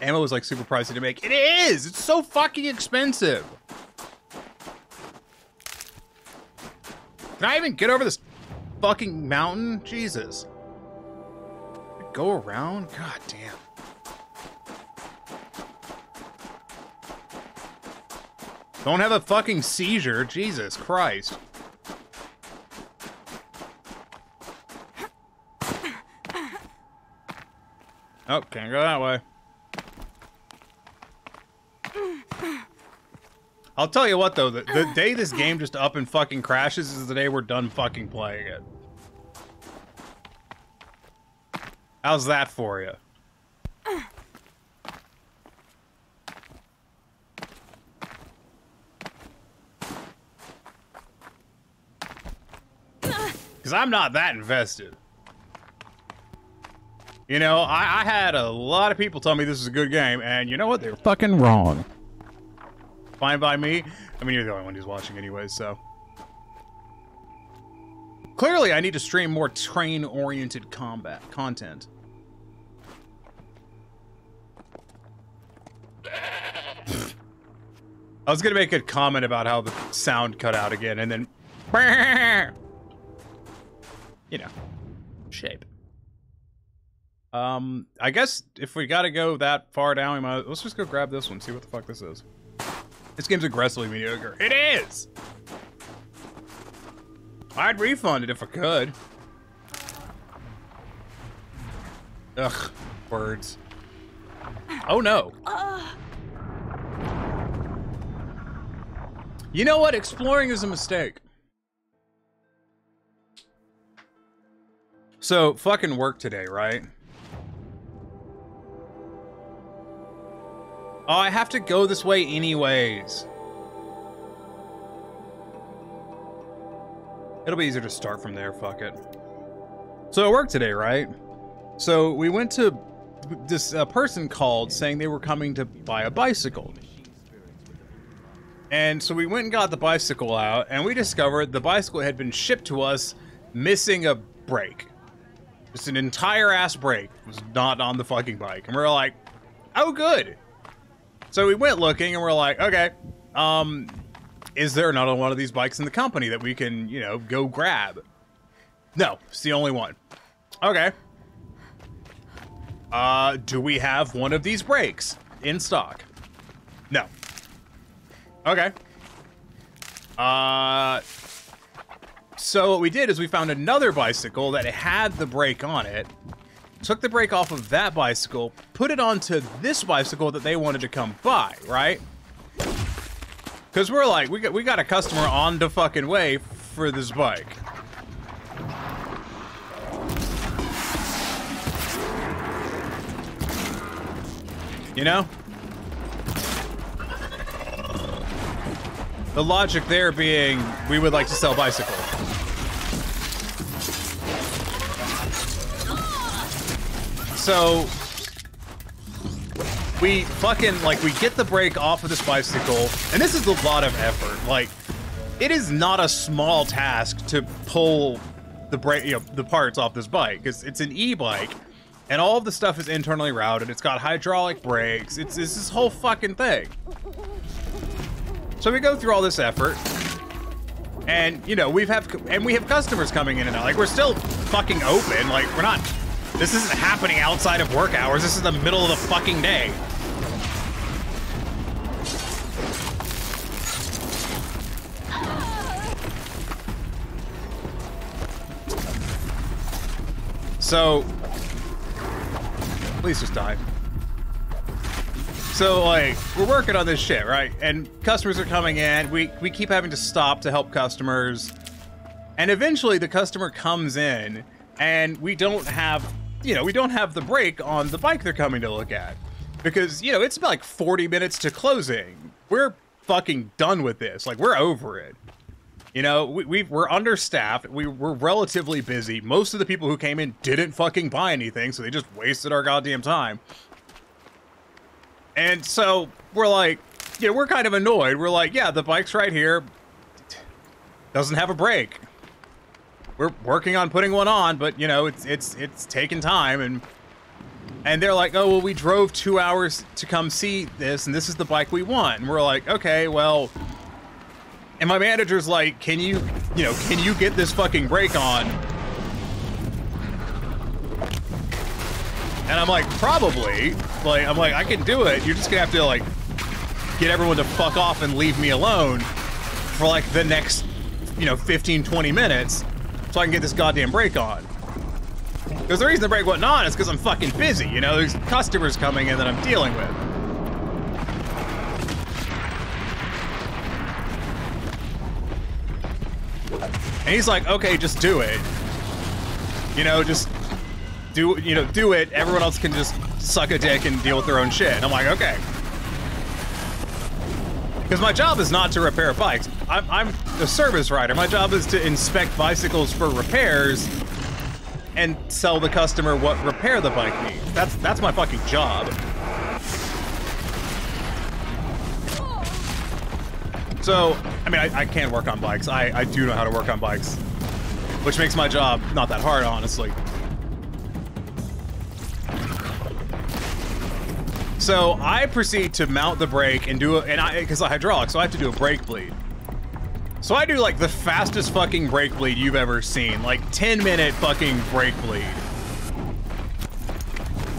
Speaker 2: Ammo is like super pricey to make. It is! It's so fucking expensive! Can I even get over this fucking mountain? Jesus. Go around? God damn. Don't have a fucking seizure. Jesus Christ. Oh, can't go that way. I'll tell you what though, the, the day this game just up and fucking crashes is the day we're done fucking playing it. How's that for you? Because I'm not that invested. You know, I, I had a lot of people tell me this is a good game, and you know what? They were fucking wrong. Fine by me. I mean, you're the only one who's watching anyway, so. Clearly, I need to stream more train-oriented combat content. I was gonna make a comment about how the sound cut out again, and then, you know, shape. Um, I guess if we gotta go that far down, we might let's just go grab this one, see what the fuck this is. This game's aggressively mediocre. It is. I'd refund it if I could. Ugh, birds. Oh no. You know what? Exploring is a mistake. So, fucking work today, right? Oh, I have to go this way anyways. It'll be easier to start from there, fuck it. So, it worked today, right? So, we went to... This uh, person called saying they were coming to buy a bicycle. And so we went and got the bicycle out, and we discovered the bicycle had been shipped to us missing a brake. Just an entire ass brake was not on the fucking bike. And we are like, oh, good. So we went looking, and we're like, okay, um, is there another one of these bikes in the company that we can, you know, go grab? No, it's the only one. Okay. Uh, do we have one of these brakes in stock? No. Okay. Uh, so what we did is we found another bicycle that had the brake on it, took the brake off of that bicycle, put it onto this bicycle that they wanted to come buy, right? Because we're like, we got, we got a customer on the fucking way for this bike. You know? The logic there being, we would like to sell bicycles. So, we fucking, like, we get the brake off of this bicycle, and this is a lot of effort. Like, it is not a small task to pull the brake, you know, the parts off this bike, because it's an e-bike, and all of the stuff is internally routed. It's got hydraulic brakes. It's, it's this whole fucking thing. So we go through all this effort, and you know we've have and we have customers coming in and out. Like we're still fucking open. Like we're not. This isn't happening outside of work hours. This is the middle of the fucking day. So, please just die. So like we're working on this shit, right? And customers are coming in. We we keep having to stop to help customers. And eventually the customer comes in and we don't have, you know, we don't have the brake on the bike they're coming to look at. Because, you know, it's like 40 minutes to closing. We're fucking done with this. Like we're over it. You know, we, we we're understaffed. We we're relatively busy. Most of the people who came in didn't fucking buy anything, so they just wasted our goddamn time. And so we're like, know, we're kind of annoyed. We're like, yeah, the bike's right here. Doesn't have a brake. We're working on putting one on, but you know, it's it's it's taking time and and they're like, "Oh, well, we drove 2 hours to come see this and this is the bike we want." And we're like, "Okay, well, and my manager's like, "Can you, you know, can you get this fucking brake on?" And I'm like, probably. Like, I'm like, I can do it. You're just gonna have to, like, get everyone to fuck off and leave me alone for, like, the next, you know, 15, 20 minutes so I can get this goddamn brake on. Because the reason the brake wasn't on is because I'm fucking busy, you know? There's customers coming in that I'm dealing with. And he's like, okay, just do it. You know, just do you know do it. Everyone else can just suck a dick and deal with their own shit. And I'm like, okay. Because my job is not to repair bikes. I'm, I'm a service rider. My job is to inspect bicycles for repairs and sell the customer what repair the bike needs. That's that's my fucking job. So, I mean, I, I can work on bikes. I, I do know how to work on bikes, which makes my job not that hard, honestly. So I proceed to mount the brake and do it, and I, because the hydraulic, so I have to do a brake bleed. So I do like the fastest fucking brake bleed you've ever seen, like 10 minute fucking brake bleed.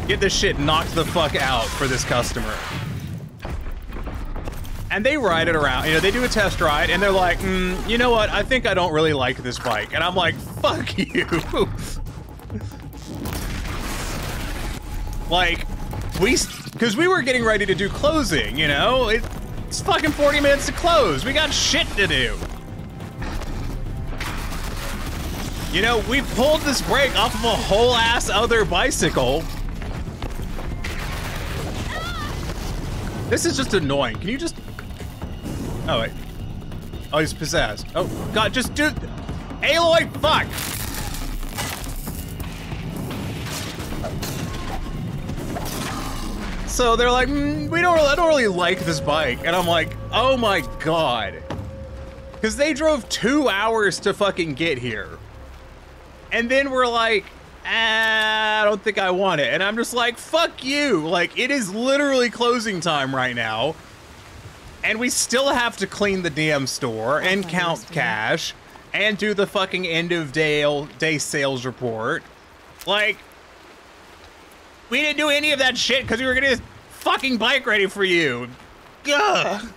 Speaker 2: Get this shit knocked the fuck out for this customer. And they ride it around, you know, they do a test ride and they're like, mm, you know what, I think I don't really like this bike. And I'm like, fuck you. like, we, because we were getting ready to do closing, you know? It, it's fucking 40 minutes to close. We got shit to do. You know, we pulled this brake off of a whole ass other bicycle. This is just annoying. Can you just... Oh, wait. Oh, he's pizzazz. Oh, God, just do... Aloy, fuck! So they're like, mm, we don't really, I don't really like this bike. And I'm like, oh my God. Because they drove two hours to fucking get here. And then we're like, ah, I don't think I want it. And I'm just like, fuck you. Like, it is literally closing time right now. And we still have to clean the damn store and count cash and do the fucking end of day, day sales report. Like, we didn't do any of that shit because we were getting this fucking bike ready for you. Ugh.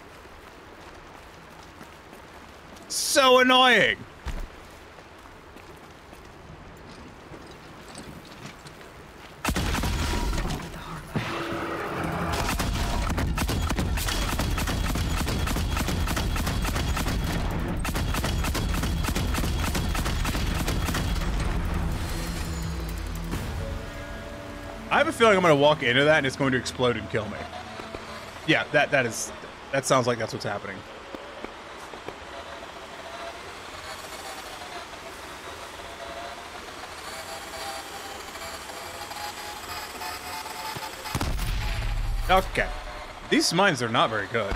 Speaker 2: So annoying. I have a feeling I'm going to walk into that and it's going to explode and kill me. Yeah, that that is that sounds like that's what's happening. Okay. These mines are not very good.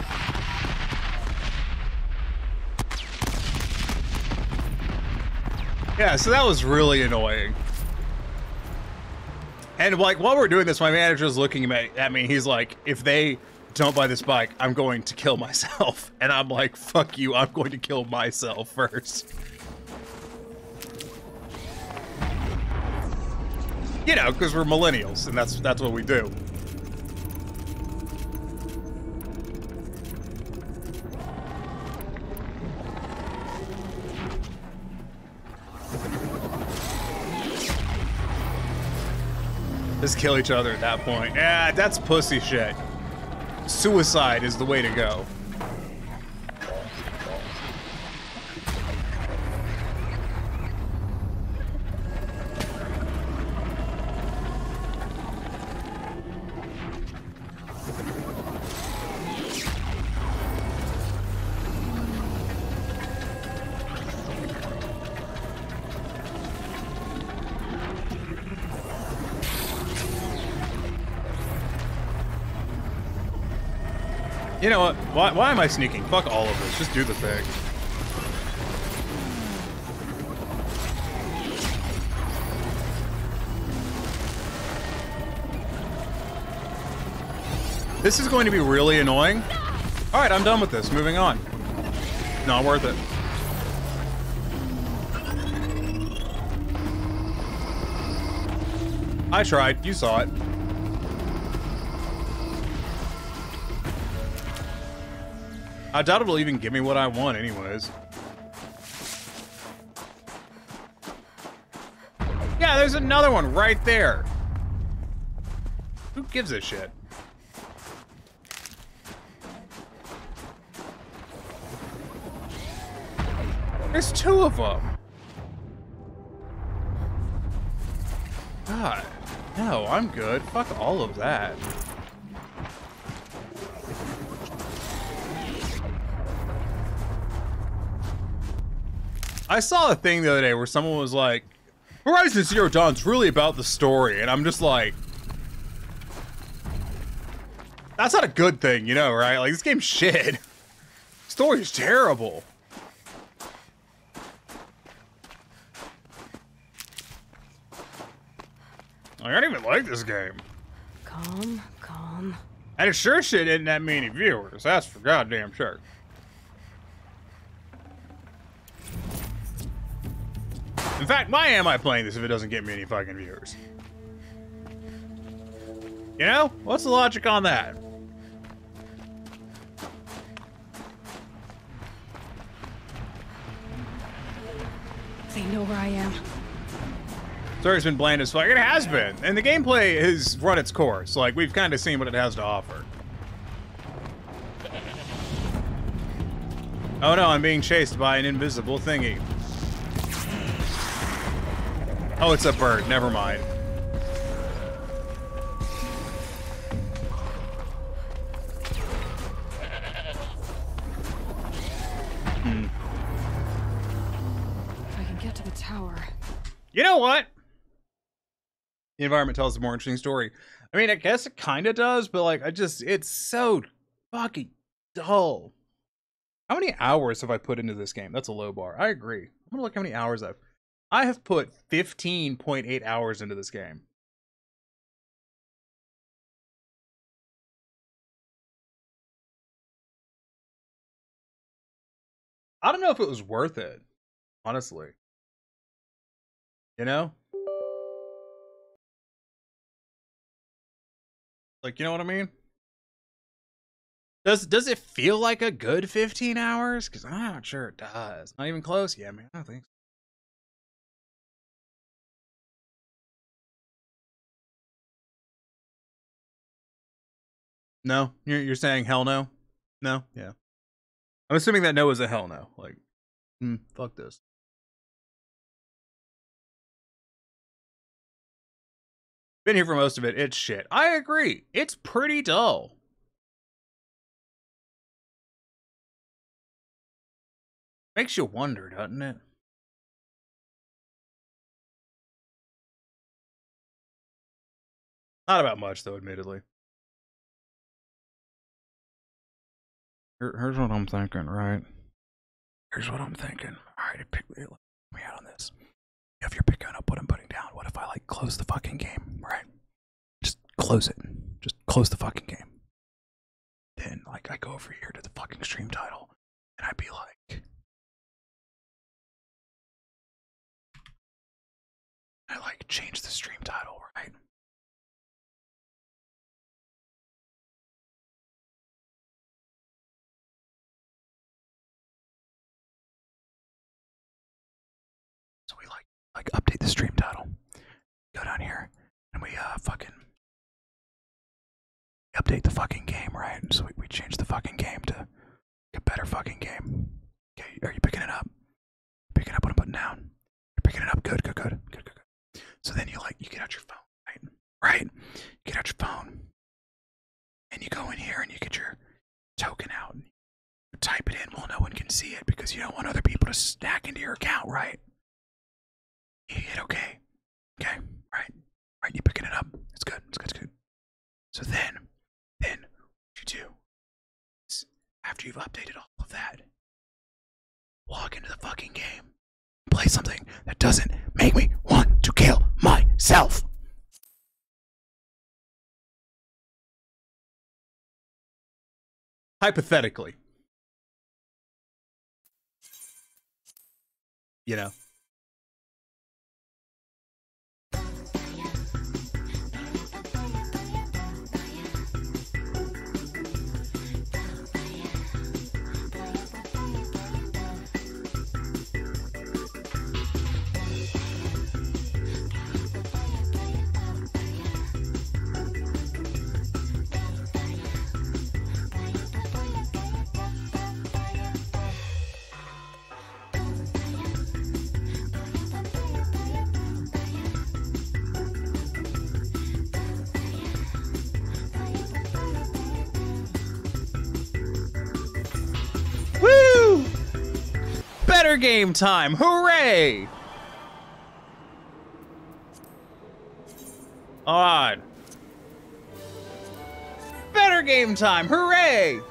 Speaker 2: Yeah, so that was really annoying. And like while we're doing this, my manager's looking at me. He's like, "If they don't buy this bike, I'm going to kill myself." And I'm like, "Fuck you! I'm going to kill myself first. You know, because we're millennials, and that's that's what we do. Just kill each other at that point. Yeah, that's pussy shit. Suicide is the way to go. You know what? Why, why am I sneaking? Fuck all of this. Just do the thing. This is going to be really annoying. Alright, I'm done with this. Moving on. Not worth it. I tried. You saw it. I doubt it'll even give me what I want anyways. Yeah, there's another one right there. Who gives a shit? There's two of them. God. No, I'm good. Fuck all of that. I saw a thing the other day where someone was like, Horizon Zero Dawn's really about the story, and I'm just like, that's not a good thing, you know, right? Like, this game's shit. Story's terrible. Like, I don't even like this game.
Speaker 12: Calm, calm.
Speaker 2: And it sure shit isn't that many viewers. That's for goddamn sure. In fact, why am I playing this if it doesn't get me any fucking viewers? You know? What's the logic on that?
Speaker 12: They know where I am.
Speaker 2: Story's been bland as fuck. It has been. And the gameplay has run its course. Like, we've kind of seen what it has to offer. Oh no, I'm being chased by an invisible thingy. Oh, it's a bird. Never mind. Hmm.
Speaker 12: If I can get to the tower.
Speaker 2: You know what? The environment tells a more interesting story. I mean, I guess it kind of does, but like, I just, it's so fucking dull. How many hours have I put into this game? That's a low bar. I agree. I'm gonna look how many hours I've. I have put 15.8 hours into this game. I don't know if it was worth it, honestly. You know? Like, you know what I mean? Does does it feel like a good 15 hours? Because I'm not sure it does. Not even close. Yeah, man. I don't think No? You're, you're saying hell no? No? Yeah. I'm assuming that no is a hell no. Like, mm, fuck this. Been here for most of it. It's shit. I agree. It's pretty dull. Makes you wonder, doesn't it? Not about much, though, admittedly. Here, here's what I'm thinking, right? Here's what I'm thinking. All right, pick me out on this. If you're picking up what I'm putting down, what if I like close the fucking game, right? Just close it. Just close the fucking game. Then, like, I go over here to the fucking stream title, and I'd be like, I like change the stream title, right? Like update the stream title. Go down here and we uh fucking update the fucking game, right? So we, we change the fucking game to a better fucking game. Okay, are you picking it up? Picking up what I'm putting down. You're picking it up. Good, good, good, good, good, good. So then you like you get out your phone, right? Right? You get out your phone and you go in here and you get your token out and you type it in. Well, no one can see it because you don't want other people to snack into your account, right? You hit okay. Okay, right. Right, You're picking it up. It's good. It's good. It's good. So then, then what you do is after you've updated all of that, walk into the fucking game, play something that doesn't make me want to kill myself. Hypothetically. You know. ladder game time. Hooray! On. Better game time. Hooray!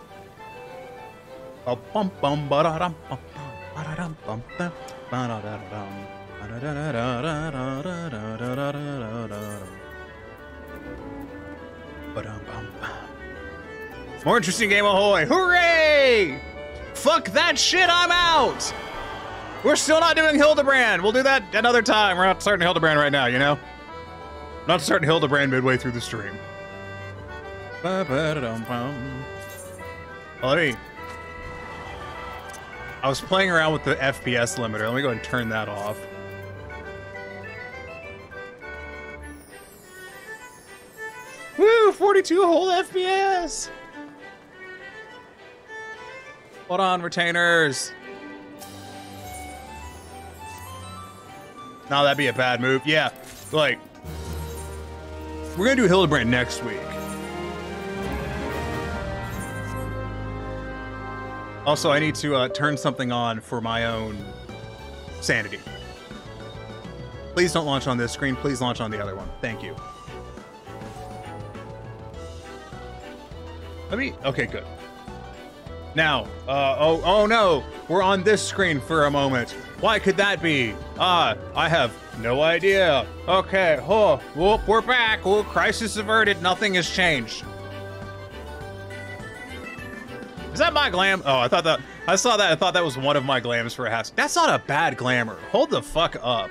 Speaker 2: More interesting game ahoy. Hooray! Fuck that shit, I'm out! We're still not doing Hildibrand. We'll do that another time. We're not starting Hildibrand right now, you know? Not starting Hildibrand midway through the stream. Well, let me... I was playing around with the FPS limiter. Let me go and turn that off. Woo! 42 whole FPS! Hold on, retainers. Now that'd be a bad move. Yeah, like we're gonna do Hildibrand next week. Also, I need to uh, turn something on for my own sanity. Please don't launch on this screen. Please launch on the other one. Thank you. Let me. Okay, good. Now, uh, oh, oh no, we're on this screen for a moment. Why could that be? Ah, I have no idea. Okay, oh, whoop, we're back. Oh, crisis averted. Nothing has changed. Is that my glam? Oh, I thought that, I saw that. I thought that was one of my glams for a half. That's not a bad glamour. Hold the fuck up.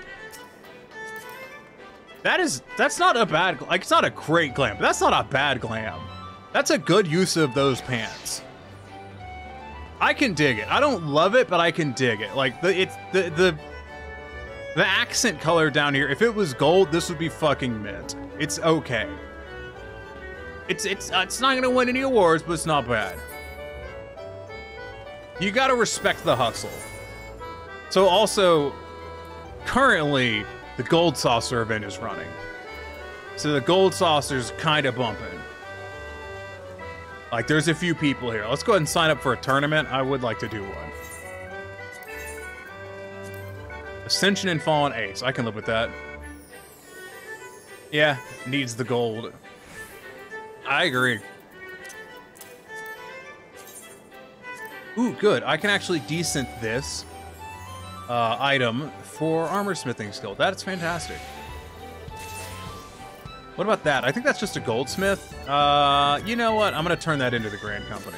Speaker 2: That is, that's not a bad, like, it's not a great glam, but that's not a bad glam. That's a good use of those pants. I can dig it. I don't love it, but I can dig it. Like the it's the the the accent color down here. If it was gold, this would be fucking mint. It's okay. It's it's uh, it's not gonna win any awards, but it's not bad. You gotta respect the hustle. So also, currently the gold saucer event is running. So the gold saucer's kind of bumping. Like, there's a few people here. Let's go ahead and sign up for a tournament. I would like to do one. Ascension and Fallen Ace. I can live with that. Yeah, needs the gold. I agree. Ooh, good. I can actually decent this uh, item for armor smithing skill. That's fantastic. What about that? I think that's just a goldsmith. Uh, you know what? I'm gonna turn that into the Grand Company.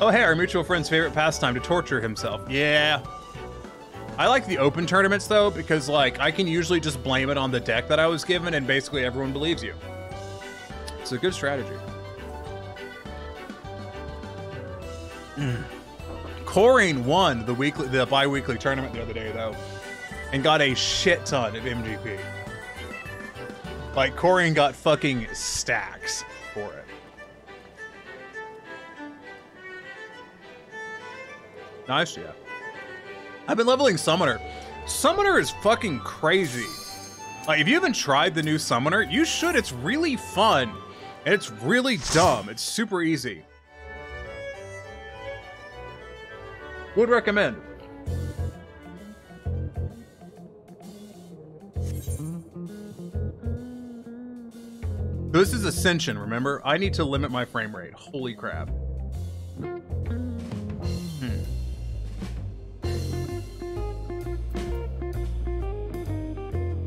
Speaker 2: Oh, hey, our mutual friend's favorite pastime to torture himself. Yeah. I like the open tournaments, though, because, like, I can usually just blame it on the deck that I was given, and basically everyone believes you. It's a good strategy. Mm. Corrine won the weekly, the bi-weekly tournament the other day, though, and got a shit ton of MGP. Like Corrine got fucking stacks for it. Nice, yeah. I've been leveling Summoner. Summoner is fucking crazy. Like, if you haven't tried the new Summoner, you should. It's really fun. And it's really dumb. It's super easy. Would recommend. This is Ascension, remember? I need to limit my frame rate. Holy crap. Hmm.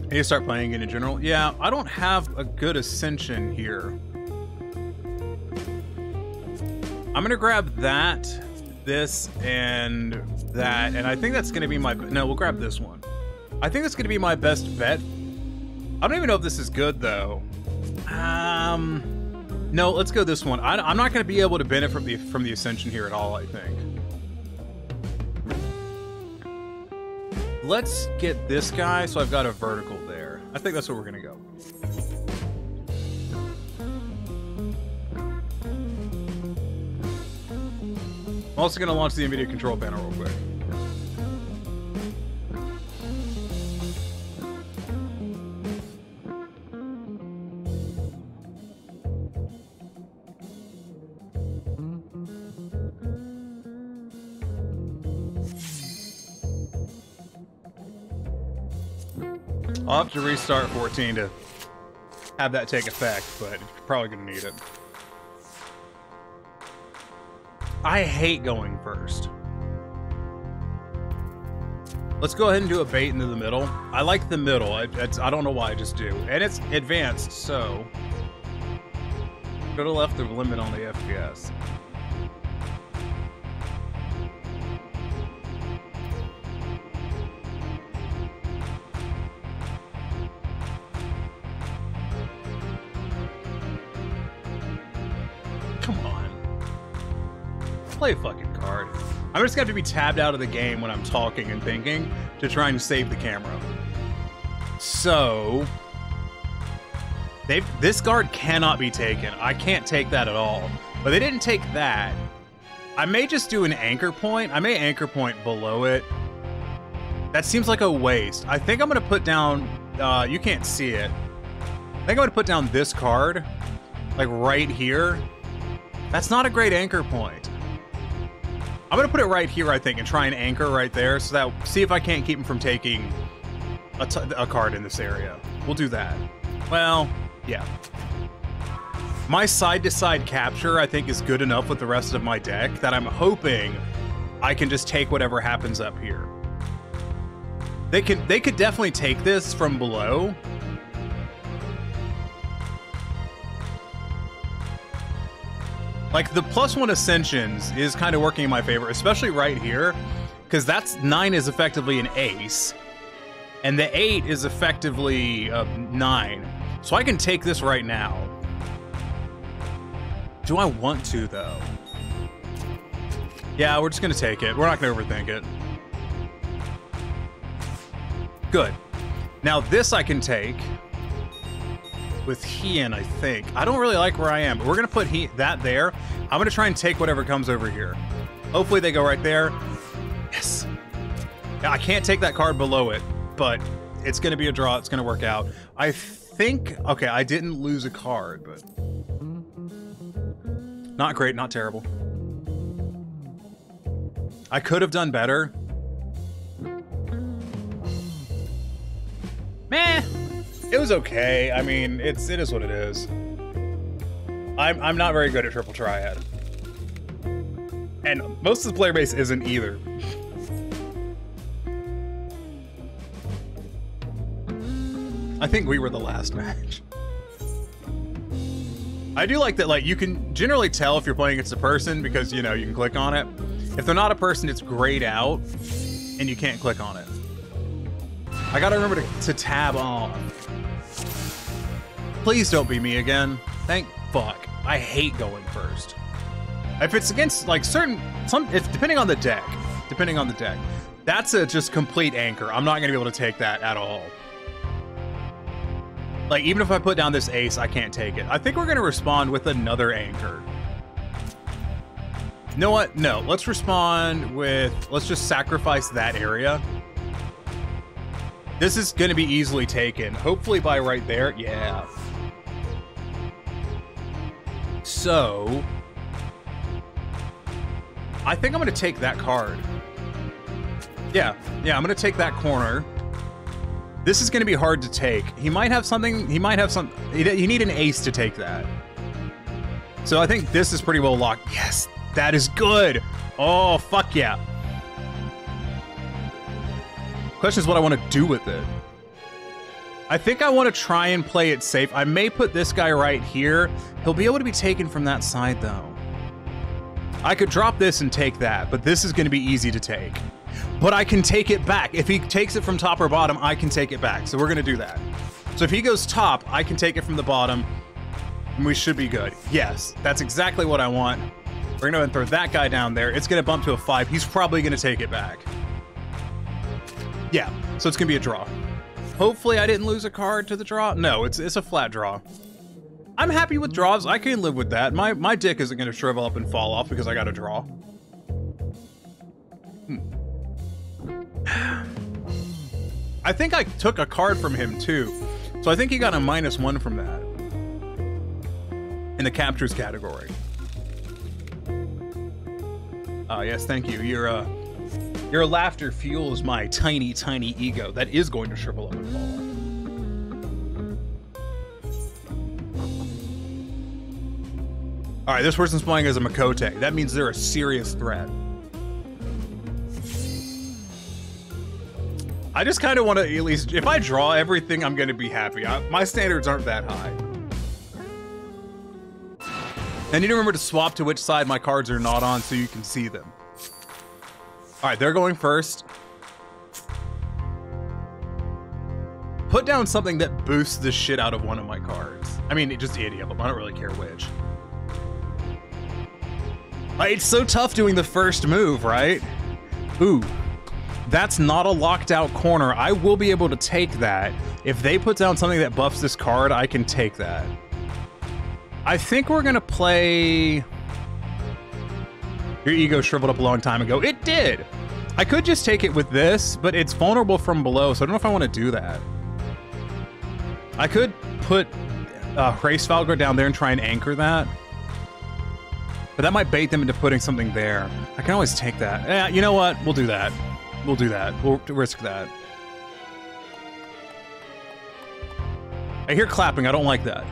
Speaker 2: To start playing it in general. Yeah, I don't have a good Ascension here. I'm gonna grab that, this, and that, and I think that's gonna be my, no, we'll grab this one. I think that's gonna be my best bet. I don't even know if this is good, though. Um, no, let's go this one. I, am not gonna be able to benefit from the, from the Ascension here at all, I think. Let's get this guy, so I've got a vertical there. I think that's where we're gonna go. I'm also gonna launch the NVIDIA control panel real quick. I'll have to restart 14 to have that take effect, but you're probably going to need it. I hate going first. Let's go ahead and do a bait into the middle. I like the middle. I, I don't know why I just do. And it's advanced, so... Go to left of limit on the FPS. Play fucking card. I'm just gonna have to be tabbed out of the game when I'm talking and thinking to try and save the camera. So they this guard cannot be taken. I can't take that at all. But they didn't take that. I may just do an anchor point. I may anchor point below it. That seems like a waste. I think I'm gonna put down uh you can't see it. I think I'm gonna put down this card, like right here. That's not a great anchor point. I'm gonna put it right here, I think, and try and anchor right there, so that see if I can't keep him from taking a, t- a card in this area. We'll do that. Well, yeah. My side-to-side capture, I think, is good enough with the rest of my deck that I'm hoping I can just take whatever happens up here. They could they could definitely take this from below. Like the plus one ascensions is kind of working in my favor, especially right here, because that's nine is effectively an ace, and the eight is effectively a nine. So I can take this right now. Do I want to though? Yeah, we're just gonna take it. We're not gonna overthink it. Good. Now this I can take with Hien, I think. I don't really like where I am, but we're gonna put he that there. I'm gonna try and take whatever comes over here. Hopefully they go right there. Yes. I can't take that card below it, but it's gonna be a draw. It's gonna work out. I think. Okay, I didn't lose a card, but not great, not terrible. I could have done better. Meh. It was okay. I mean, it's it is what it is. I'm I'm not very good at triple triad. And most of the player base isn't either. I think we were the last match. I do like that, like, you can generally tell if you're playing against a person because, you know, you can click on it. If they're not a person, it's grayed out and you can't click on it. I gotta remember to, to tab on. Please don't be me again. Thank fuck. I hate going first. If it's against like certain some if depending on the deck, depending on the deck, that's a just complete anchor. I'm not gonna be able to take that at all. Like even if I put down this ace, I can't take it. I think we're gonna respond with another anchor. You know what? No, let's respond with let's just sacrifice that area. This is gonna be easily taken. Hopefully by right there. Yeah. So, I think I'm going to take that card. Yeah, yeah, I'm going to take that corner. This is going to be hard to take. He might have something, he might have some, you need an ace to take that. So I think this is pretty well locked. Yes, that is good. Oh, fuck yeah. Question is what I want to do with it. I think I want to try and play it safe. I may put this guy right here. He'll be able to be taken from that side, though. I could drop this and take that, but this is going to be easy to take. But I can take it back. If he takes it from top or bottom, I can take it back. So we're going to do that. So if he goes top, I can take it from the bottom, and we should be good. Yes, that's exactly what I want. We're going to throw that guy down there. It's going to bump to a 5. He's probably going to take it back. Yeah, so it's going to be a draw. Hopefully I didn't lose a card to the draw. No, it's it's a flat draw. I'm happy with draws. I can live with that. My my dick isn't going to shrivel up and fall off because I got a draw. Hmm. I think I took a card from him too. So I think he got a minus one from that. In the captures category. Ah, uh, yes, thank you. You're uh your laughter fuels my tiny, tiny ego that is going to shrivel up and fall. All right, this person's playing as a Miqo'te. That means they're a serious threat. I just kind of want to at least, if I draw everything, I'm going to be happy. I, my standards aren't that high. I need to remember to swap to which side my cards are not on so you can see them. All right, they're going first. Put down something that boosts the shit out of one of my cards. I mean, just any of them. I don't really care which. It's so tough doing the first move, right? Ooh, that's not a locked out corner. I will be able to take that. If they put down something that buffs this card, I can take that. I think we're gonna play... Your ego shriveled up a long time ago. It did! I could just take it with this, but it's vulnerable from below, so I don't know if I want to do that. I could put uh, Hraesvelgr down there and try and anchor that. But that might bait them into putting something there. I can always take that. Yeah, you know what? We'll do that. We'll do that. We'll risk that. I hear clapping. I don't like that.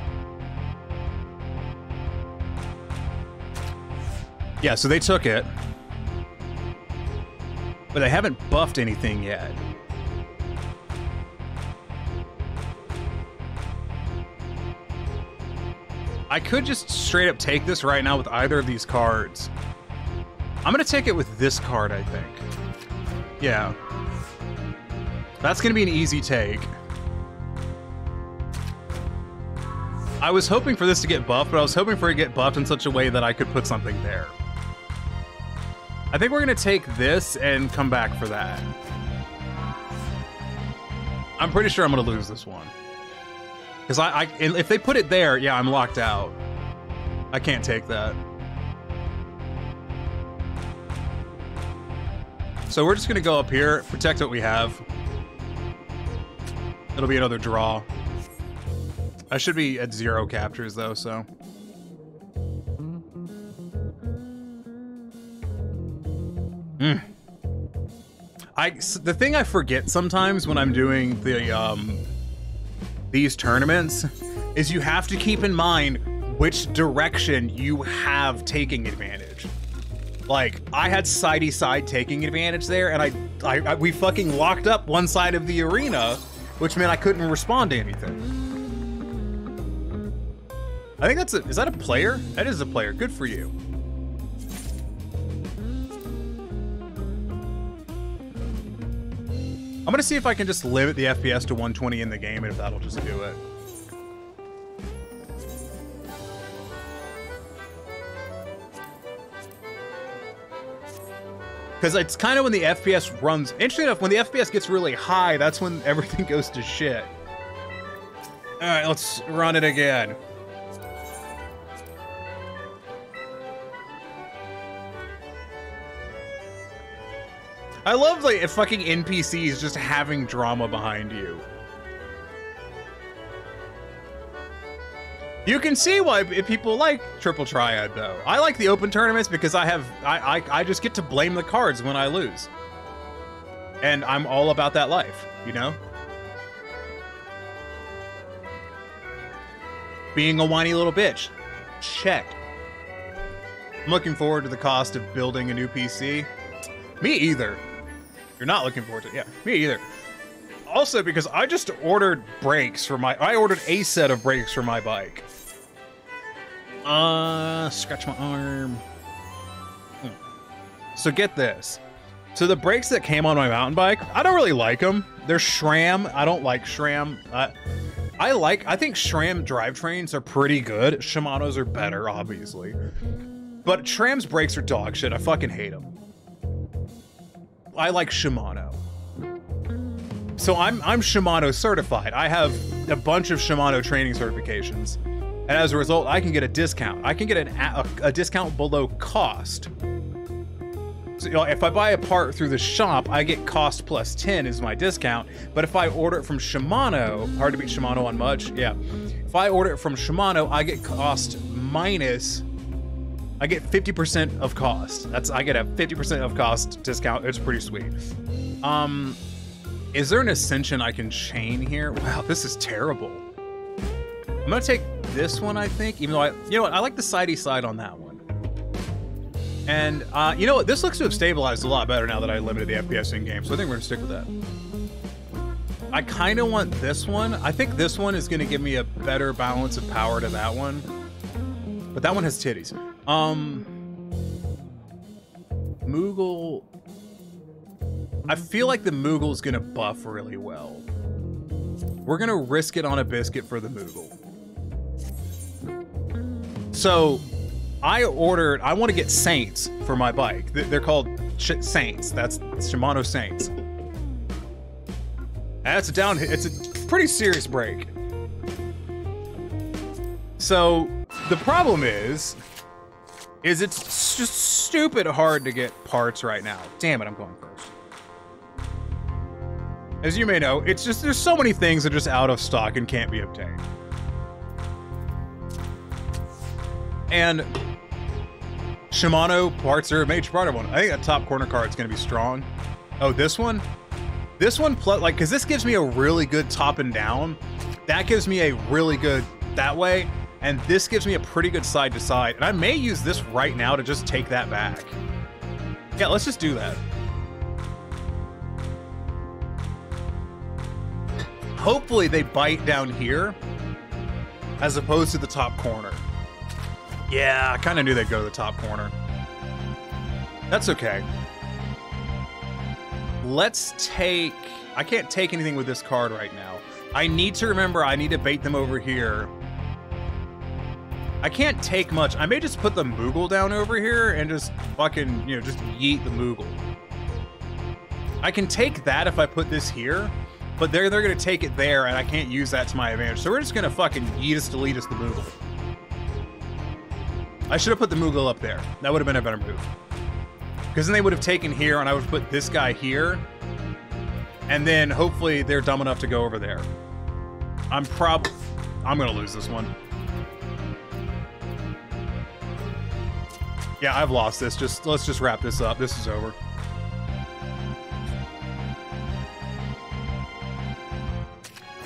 Speaker 2: Yeah, so they took it. But they haven't buffed anything yet. I could just straight up take this right now with either of these cards. I'm gonna take it with this card, I think. Yeah. That's gonna be an easy take. I was hoping for this to get buffed, but I was hoping for it to get buffed in such a way that I could put something there. I think we're gonna take this and come back for that. I'm pretty sure I'm gonna lose this one. Because I, I, if they put it there, yeah, I'm locked out. I can't take that. So we're just gonna go up here, protect what we have. It'll be another draw. I should be at zero captures though, so. Mm. I the thing I forget sometimes when I'm doing the um these tournaments is you have to keep in mind which direction you have taking advantage. Like I had sidey side taking advantage there, and I, I, I we fucking locked up one side of the arena, which meant I couldn't respond to anything. I think that's a is that a player? That is a player. Good for you. I'm gonna see if I can just limit the FPS to 120 in the game, and if that'll just do it. Because it's kind of when the FPS runs. Interesting enough, when the FPS gets really high, that's when everything goes to shit. All right, let's run it again. I love like fucking NPCs just having drama behind you. You can see why people like Triple Triad though. I like the open tournaments because I have I, I I just get to blame the cards when I lose. And I'm all about that life, you know? Being a whiny little bitch. Check. I'm looking forward to the cost of building a new PC. Me either. You're not looking forward to it. Yeah, me either. Also, because I just ordered brakes for my... I ordered a set of brakes for my bike. Uh, scratch my arm. Hmm. So get this. So the brakes that came on my mountain bike, I don't really like them. They're SRAM. I don't like SRAM. I, I like... I think SRAM drivetrains are pretty good. Shimano's are better, obviously. But SRAM's brakes are dog shit. I fucking hate them. I like Shimano. So I'm I'm Shimano certified. I have a bunch of Shimano training certifications. And as a result, I can get a discount. I can get an, a, a discount below cost. So, you know, if I buy a part through the shop, I get cost plus 10 is my discount. But if I order it from Shimano, hard to beat Shimano on much, yeah. If I order it from Shimano, I get cost minus I get 50% of cost. That's I get a 50% of cost discount. It's pretty sweet. Um is there an ascension I can chain here? Wow, this is terrible. I'm gonna take this one, I think, even though I, you know what, I like the sidey side on that one. And, uh, you know what, this looks to have stabilized a lot better now that I limited the FPS in game, so I think we're gonna stick with that. I kind of want this one. I think this one is gonna give me a better balance of power to that one. But that one has titties. Um, Moogle. I feel like the Moogle's gonna buff really well. We're gonna risk it on a biscuit for the Moogle. So, I ordered. I want to get Saints for my bike. They're called Saints. That's Shimano Saints. That's a down. It's a pretty serious break. So the problem is, is it's just stupid hard to get parts right now. Damn it, I'm going first. As you may know, it's just there's so many things that are just out of stock and can't be obtained. And Shimano parts are a major part of one. I think that top corner card is going to be strong. Oh, this one? This one, plus, like, because this gives me a really good top and down. That gives me a really good that way. And this gives me a pretty good side to side. And I may use this right now to just take that back. Yeah, let's just do that. Hopefully they bite down here as opposed to the top corner. Yeah, I kind of knew they'd go to the top corner. That's okay. Let's take... I can't take anything with this card right now. I need to remember I need to bait them over here. I can't take much. I may just put the Moogle down over here and just fucking, you know, just yeet the Moogle. I can take that if I put this here, but they're, they're going to take it there, and I can't use that to my advantage. So we're just going to fucking yeetus deletus the Moogle. I should have put the Moogle up there. That would have been a better move. Because then they would have taken here, and I would have put this guy here. And then hopefully they're dumb enough to go over there. I'm prob... I'm going to lose this one. Yeah, I've lost this. Just let's just wrap this up. This is over.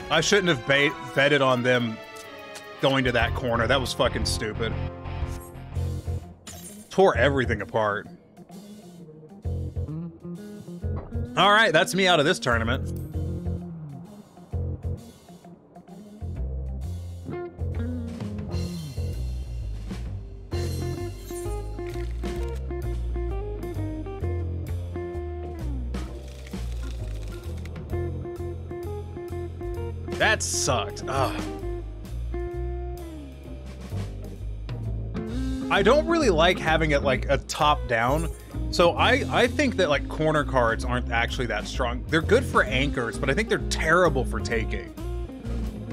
Speaker 2: I shouldn't have bait, betted on them going to that corner. That was fucking stupid. Tore everything apart. All right, that's me out of this tournament. That sucked. Ugh. I don't really like having it like a top down. So I, I think that like corner cards aren't actually that strong. They're good for anchors, but I think they're terrible for taking.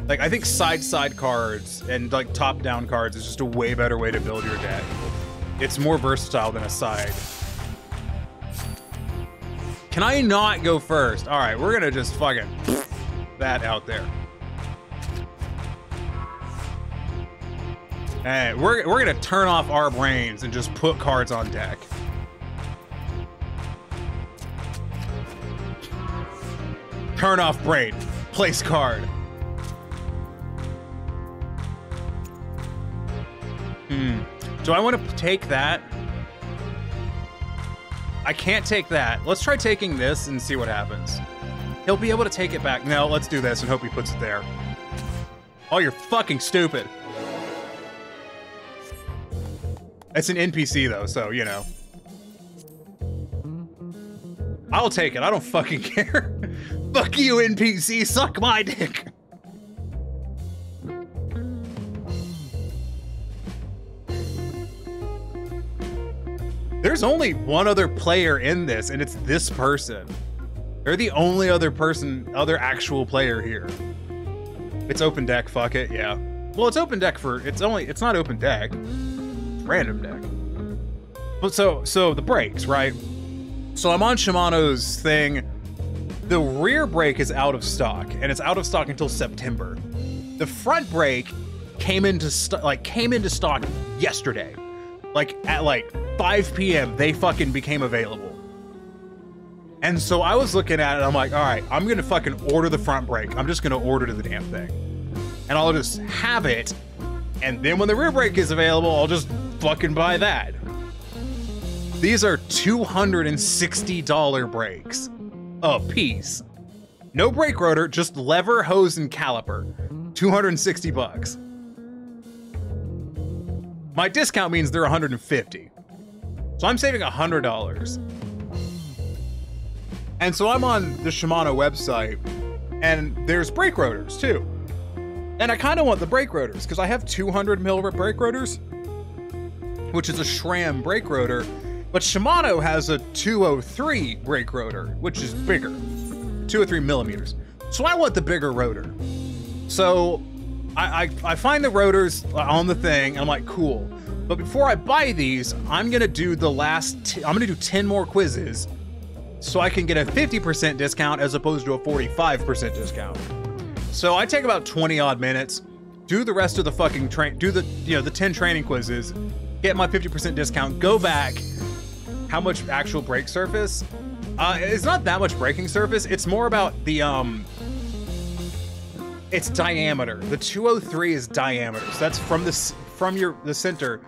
Speaker 2: Like I think side side cards and like top down cards is just a way better way to build your deck. It's more versatile than a side. Can I not go first? All right, we're gonna just fucking that out there. And we're, we're gonna turn off our brains and just put cards on deck. Turn off brain. Place card. Hmm. Do I want to take that? I can't take that. Let's try taking this and see what happens. He'll be able to take it back. No, let's do this and hope he puts it there. Oh, you're fucking stupid. It's an NPC though, so you know. I'll take it. I don't fucking care. Fuck you, NPC. Suck my dick. There's only one other player in this, and it's this person. They're the only other person, other actual player here. It's open deck, fuck it, yeah. Well, it's open deck for, it's only, it's not open deck. Random deck. But so, so the brakes, right? So I'm on Shimano's thing. The rear brake is out of stock, and it's out of stock until September. The front brake came into like came into stock yesterday. Like at like 5 p.m. they fucking became available. And so I was looking at it, I'm like, all right, I'm gonna fucking order the front brake. I'm just gonna order the damn thing. And I'll just have it And then when the rear brake is available, I'll just fucking buy that. These are $260 brakes a piece. No brake rotor, just lever, hose, and caliper. 260 bucks. My discount means they're 150. So I'm saving $100. And so I'm on the Shimano website, and there's brake rotors too. And I kind of want the brake rotors because I have 200 mil brake rotors, which is a SRAM brake rotor, but Shimano has a 203 brake rotor, which is bigger, 203 millimeters. So I want the bigger rotor. So I, I, I find the rotors on the thing, and I'm like, cool. But before I buy these, I'm gonna do the last. I'm gonna do 10 more quizzes, so I can get a 50% discount as opposed to a 45% discount. So I take about 20 odd minutes, do the rest of the fucking train, do the you know the 10 training quizzes, get my 50% discount, go back. How much actual brake surface? Uh, it's not that much braking surface. It's more about the um. It's diameter. The 203 is diameter. So that's from the from your the center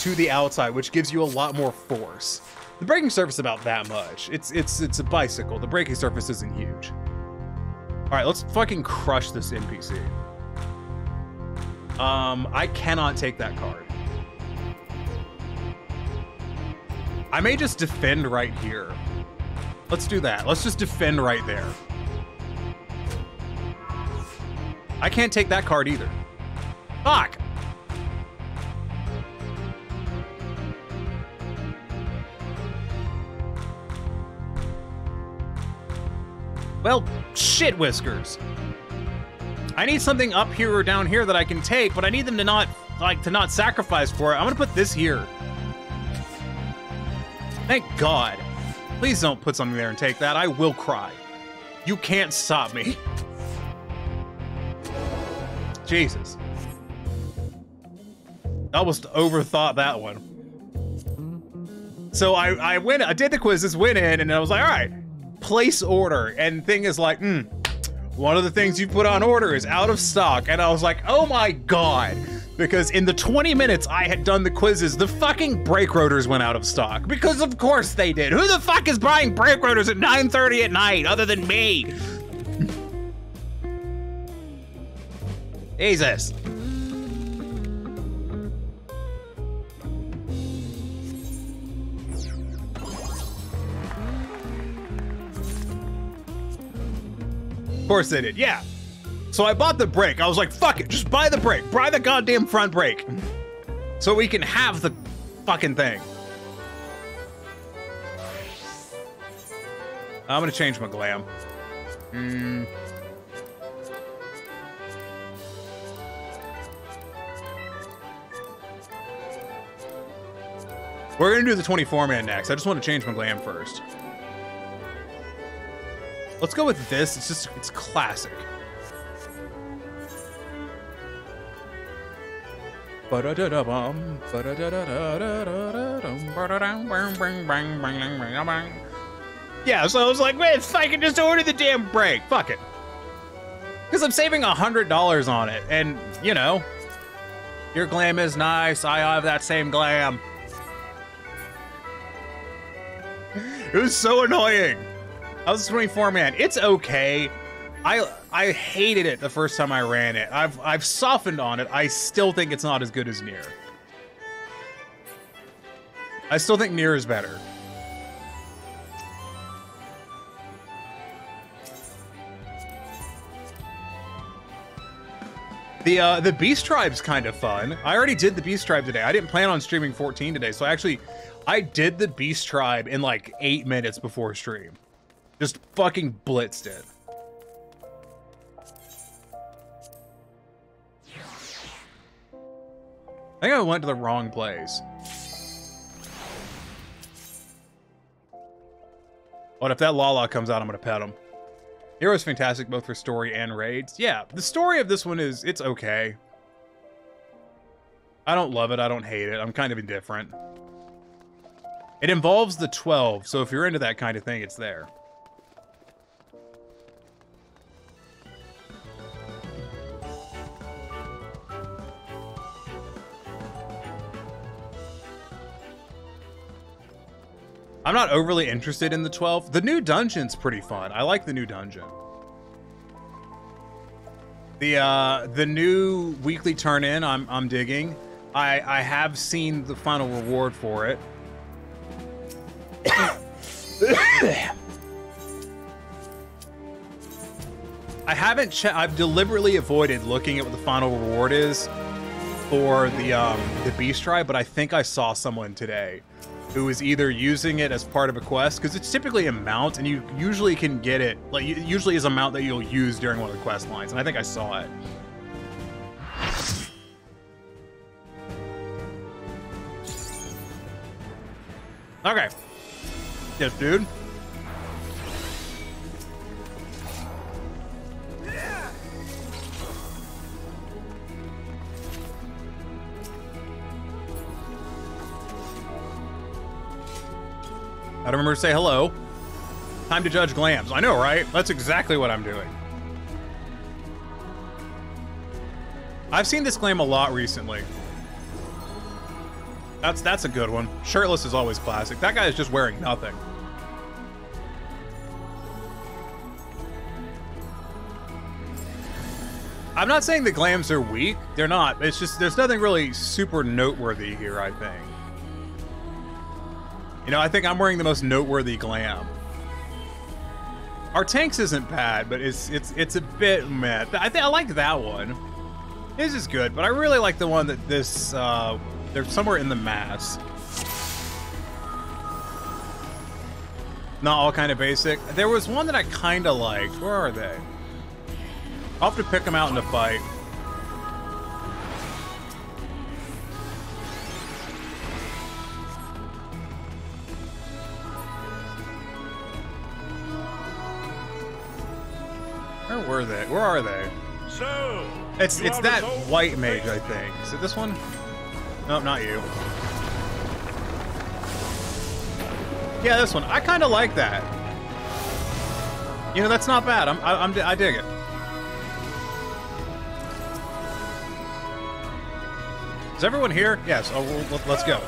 Speaker 2: to the outside, which gives you a lot more force. The braking surface about that much. It's it's it's a bicycle. The braking surface isn't huge. All right, let's fucking crush this NPC. Um, I cannot take that card. I may just defend right here. Let's do that. Let's just defend right there. I can't take that card either. Fuck! Well, shit whiskers. I need something up here or down here that I can take, but I need them to not, like, to not sacrifice for it. I'm gonna put this here. Thank God. Please don't put something there and take that. I will cry. You can't stop me. Jesus. I almost overthought that one. So I, I went, I did the quizzes, went in, and I was like, all right, place order. And thing is like, hmm, one of the things you put on order is out of stock. And I was like, oh my God. Because in the 20 minutes I had done the quizzes, the fucking brake rotors went out of stock. Because of course they did. Who the fuck is buying brake rotors at 9.30 at night other than me? Jesus. Of course they did, yeah. So I bought the brake. I was like, fuck it, just buy the brake. Buy the goddamn front brake. So we can have the fucking thing. I'm gonna change my glam. We're gonna do the 24 man next. I just want to change my glam first. Let's go with this. It's just, it's classic. Yeah, so I was like, man, I can just order the damn break. fuck it. Because I'm saving a $100 on it, and, you know, your glam is nice, I have that same glam. It was so annoying. I was 24 man. It's okay. I I hated it the first time I ran it. I've I've softened on it. I still think it's not as good as Nier. I still think Nier is better. The uh, the Beast Tribe's kind of fun. I already did the Beast Tribe today. I didn't plan on streaming 14 today, so I actually I did the Beast Tribe in like eight minutes before stream. Just fucking blitzed it. I think I went to the wrong place. But if that Lala comes out, I'm gonna pet him. Hero's fantastic both for story and raids. Yeah, the story of this one is, it's okay. I don't love it, I don't hate it, I'm kind of indifferent. It involves the 12, so if you're into that kind of thing, it's there. I'm not overly interested in the 12th. The new dungeon's pretty fun. I like the new dungeon. The uh the new weekly turn in I'm I'm digging. I I have seen the final reward for it. I haven't che- I've deliberately avoided looking at what the final reward is for the um the beast tribe, but I think I saw someone today who is either using it as part of a quest because it's typically a mount and you usually can get it like it usually is a mount that you'll use during one of the quest lines and I think I saw it. Okay. Yes, dude. I don't remember to say hello. Time to judge glams. I know, right? That's exactly what I'm doing. I've seen this glam a lot recently. That's that's a good one. Shirtless is always classic. That guy is just wearing nothing. I'm not saying the glams are weak. They're not. It's just there's nothing really super noteworthy here, I think. You know, I think I'm wearing the most noteworthy glam. Our tanks isn't bad, but it's it's it's a bit meh. I think I like that one. This is good, but I really like the one that this uh they're somewhere in the mass. Not all kind of basic. There was one that I kind of liked. Where are they? I'll have to pick them out in a fight. Were they? Where are they?
Speaker 7: So,
Speaker 2: It's it's that white mage, I think. Is it this one? Nope, not you. Yeah, this one. I kind of like that. You know, that's not bad. I'm, I, I'm, I dig it. Is everyone here? Yes. Oh, well, let- let's go.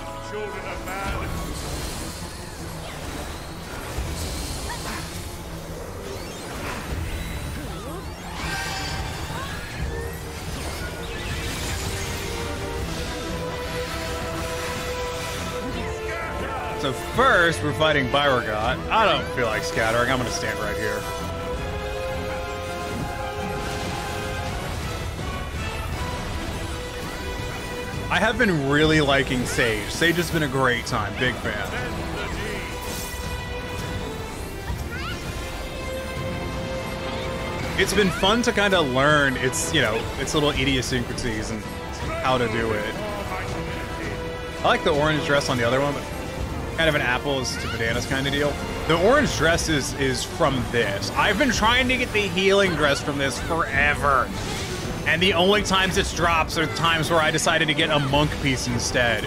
Speaker 2: First, we're fighting Byregot. I don't feel like scattering. I'm gonna stand right here. I have been really liking Sage. Sage has been a great time. Big fan. It's been fun to kind of learn its, you know, its little idiosyncrasies and how to do it. I like the orange dress on the other one, but kind of an apples to bananas kind of deal. The orange dress is is from this. I've been trying to get the healing dress from this forever. And the only times it's drops are times where I decided to get a monk piece instead.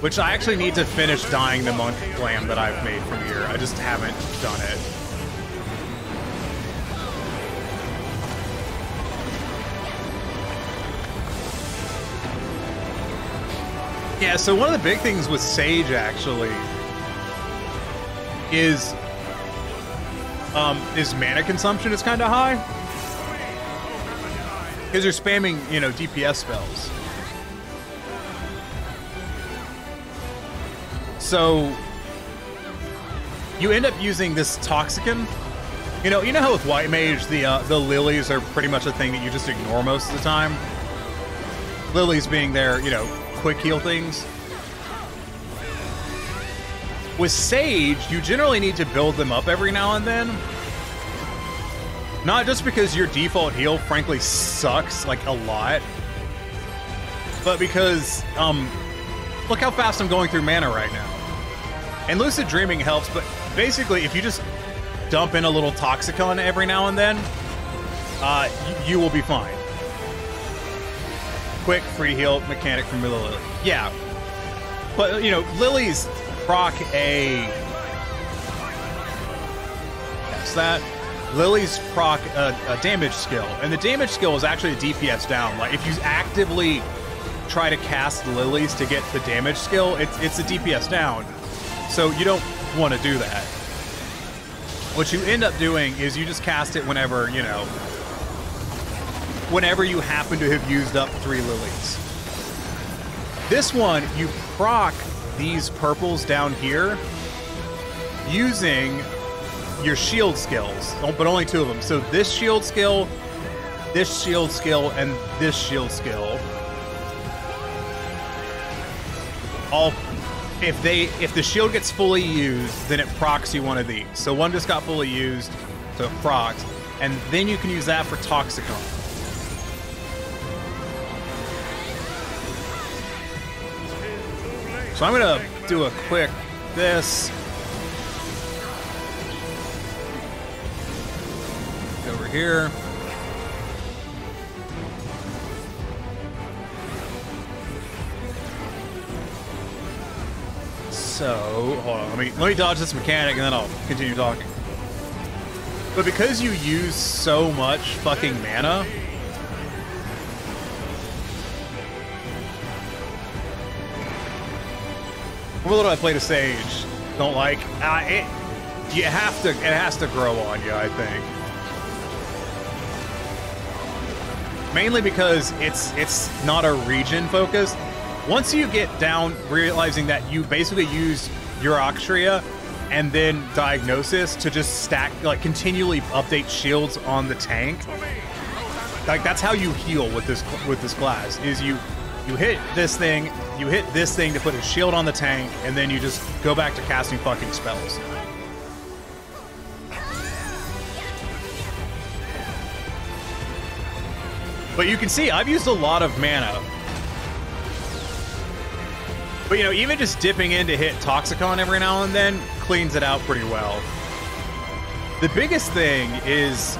Speaker 2: Which I actually need to finish dyeing the monk glam that I've made from here. I just haven't done it. Yeah, so one of the big things with Sage actually is um is mana consumption is kind of high because you're spamming, you know, DPS spells. So you end up using this Toxikon. You know, you know how with White Mage the uh, the lilies are pretty much a thing that you just ignore most of the time. Lilies being there, you know, quick heal things. With Sage, you generally need to build them up every now and then. Not just because your default heal, frankly, sucks like a lot, but because, um, look how fast I'm going through mana right now. And Lucid Dreaming helps, but basically, if you just dump in a little Toxikon every now and then, uh, you will be fine. Quick free heal mechanic from Lily. Yeah. But, you know, Lily's proc a. That's that. Lily's proc a, a damage skill, and the damage skill is actually a DPS down. Like, if you actively try to cast Lilies to get the damage skill, it's, it's a DPS down. So you don't want to do that. What you end up doing is you just cast it whenever, you know, whenever you happen to have used up three lilies. This one, you proc these purples down here using your shield skills, oh, but only two of them. So this shield skill, this shield skill, and this shield skill. All, if they, if the shield gets fully used, then it procs you one of these. So one just got fully used, so it procs, and then you can use that for Toxikon. So I'm gonna do a quick this. Over here. So hold on, let me let me dodge this mechanic and then I'll continue talking. But because you use so much fucking mana, What little I played a Sage, don't like. Uh, it, you have to. It has to grow on you, I think. Mainly because it's it's not a region focused. Once you get down, realizing that you basically use Eukrasia and then Diagnosis to just stack, like continually update shields on the tank. Like that's how you heal with this with this class. Is you you hit this thing, you hit this thing to put a shield on the tank, and then you just go back to casting fucking spells. But you can see, I've used a lot of mana. But you know, even just dipping in to hit Toxikon every now and then cleans it out pretty well. The biggest thing is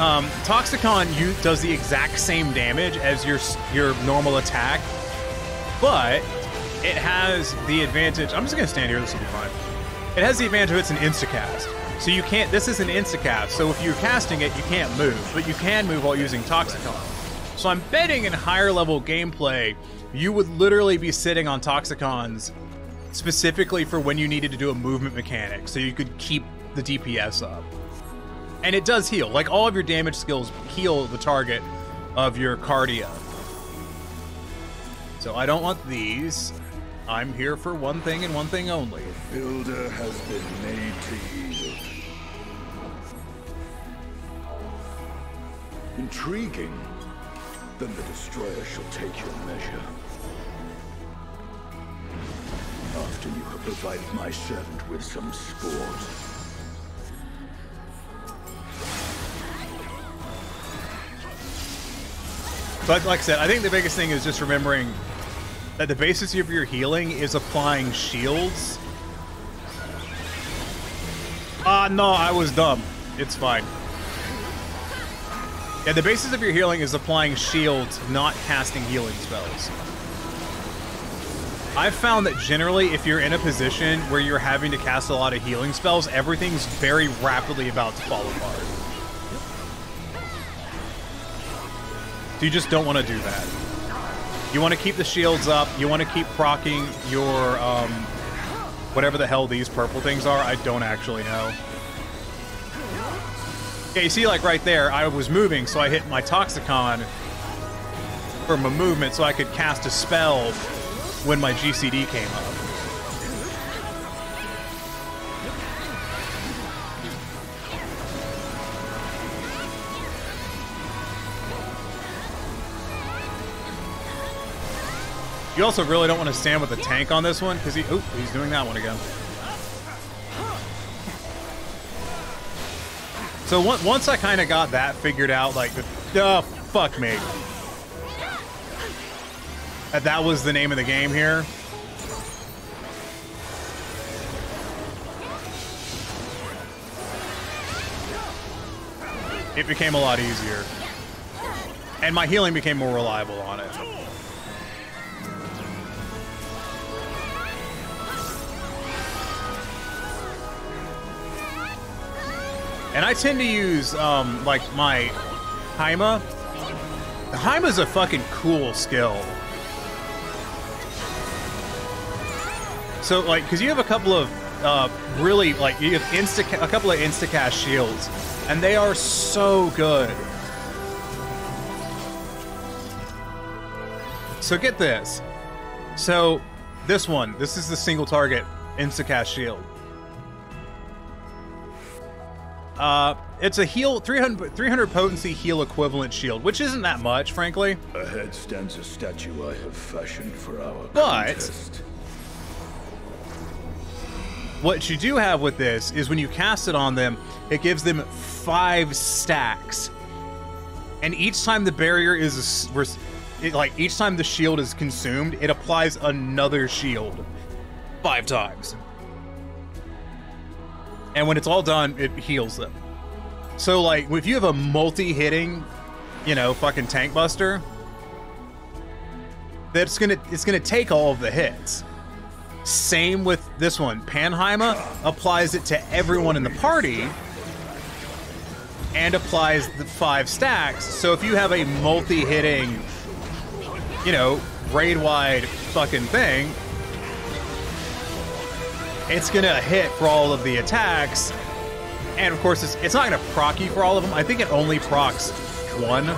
Speaker 2: um, Toxikon you, does the exact same damage as your your normal attack, but it has the advantage. I'm just gonna stand here. This will be fine. It has the advantage of it's an instacast, so you can't. This is an instacast, so if you're casting it, you can't move, but you can move while using Toxikon. So I'm betting in higher level gameplay, you would literally be sitting on Toxikons specifically for when you needed to do a movement mechanic, so you could keep the DPS up. And it does heal. Like all of your damage skills heal the target of your Kardia. So I don't want these. I'm here for one thing and one thing only.
Speaker 13: Builder has been made to yield. Intriguing. Then the Destroyer shall take your measure. After you have provided my servant with some sport.
Speaker 2: But like I said, I think the biggest thing is just remembering that the basis of your healing is applying shields. Ah, uh, no, I was dumb. It's fine. Yeah, the basis of your healing is applying shields, not casting healing spells. I've found that generally, if you're in a position where you're having to cast a lot of healing spells, everything's very rapidly about to fall apart. So you just don't want to do that. You want to keep the shields up. You want to keep procking your, um, whatever the hell these purple things are. I don't actually know. Yeah, you see, like right there, I was moving, so I hit my Toxikon for my movement so I could cast a spell when my GCD came up. You also really don't want to stand with the tank on this one, because he... Oh, he's doing that one again. So once I kind of got that figured out, like, oh, fuck me. That that was the name of the game here. It became a lot easier. And my healing became more reliable on it. And I tend to use, um, like, my Haima. Haima's a fucking cool skill. So, like, because you have a couple of uh, really like you have insta a couple of insta cast shields, and they are so good. So get this. So this one, this is the single target insta cast shield. Uh, it's a heal 300, 300 potency heal equivalent shield, which isn't that much, frankly.
Speaker 11: Ahead stands a statue I have fashioned for our
Speaker 2: But-
Speaker 11: contest.
Speaker 2: What you do have with this is when you cast it on them, it gives them five stacks. And each time the barrier is it, like each time the shield is consumed, it applies another shield five times. And when it's all done, it heals them. So like if you have a multi-hitting, you know, fucking tank buster, that's gonna it's gonna take all of the hits. Same with this one. Panhaima applies it to everyone in the party and applies the five stacks. So if you have a multi-hitting, you know, raid-wide fucking thing, it's gonna hit for all of the attacks. And of course, it's, it's not gonna proc you for all of them. I think it only procs one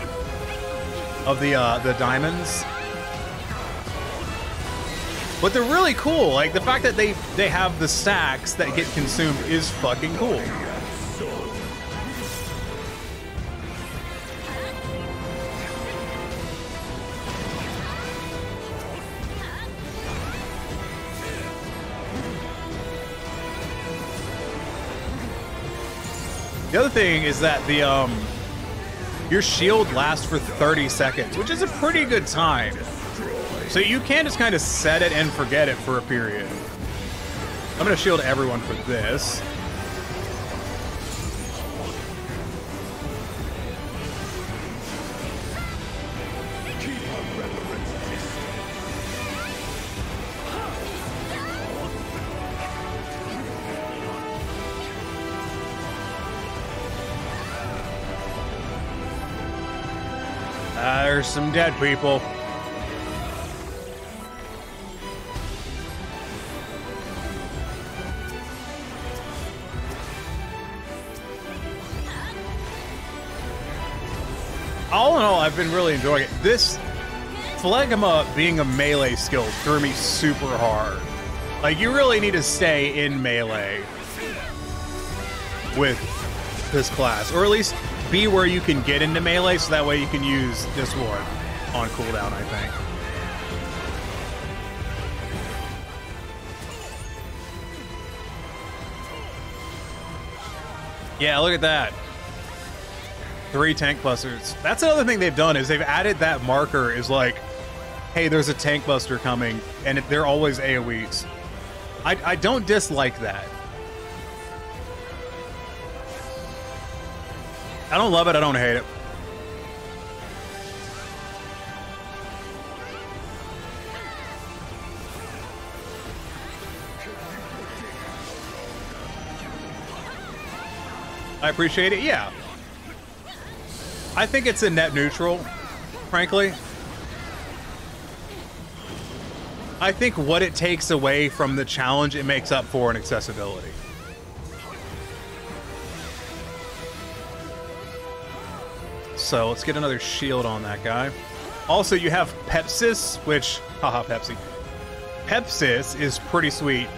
Speaker 2: of the uh, the diamonds. But they're really cool. Like the fact that they they have the stacks that get consumed is fucking cool. The other thing is that the um your shield lasts for 30 seconds, which is a pretty good time. So you can just kind of set it and forget it for a period. I'm gonna shield everyone for this. There's some dead people. all in all, I've been really enjoying it. This Phlegma being a melee skill threw me super hard. Like, you really need to stay in melee with this class, or at least be where you can get into melee, so that way you can use this ward on cooldown, I think. Yeah, look at that. Three tank busters. That's another thing they've done is they've added that marker is like, hey, there's a tank buster coming, and they're always AoEs. I, I don't dislike that. I don't love it. I don't hate it. I appreciate it. Yeah. I think it's a net neutral, frankly. I think what it takes away from the challenge, it makes up for in accessibility. So let's get another shield on that guy. Also, you have Pepsis, which, haha, Pepsi. Pepsis is pretty sweet.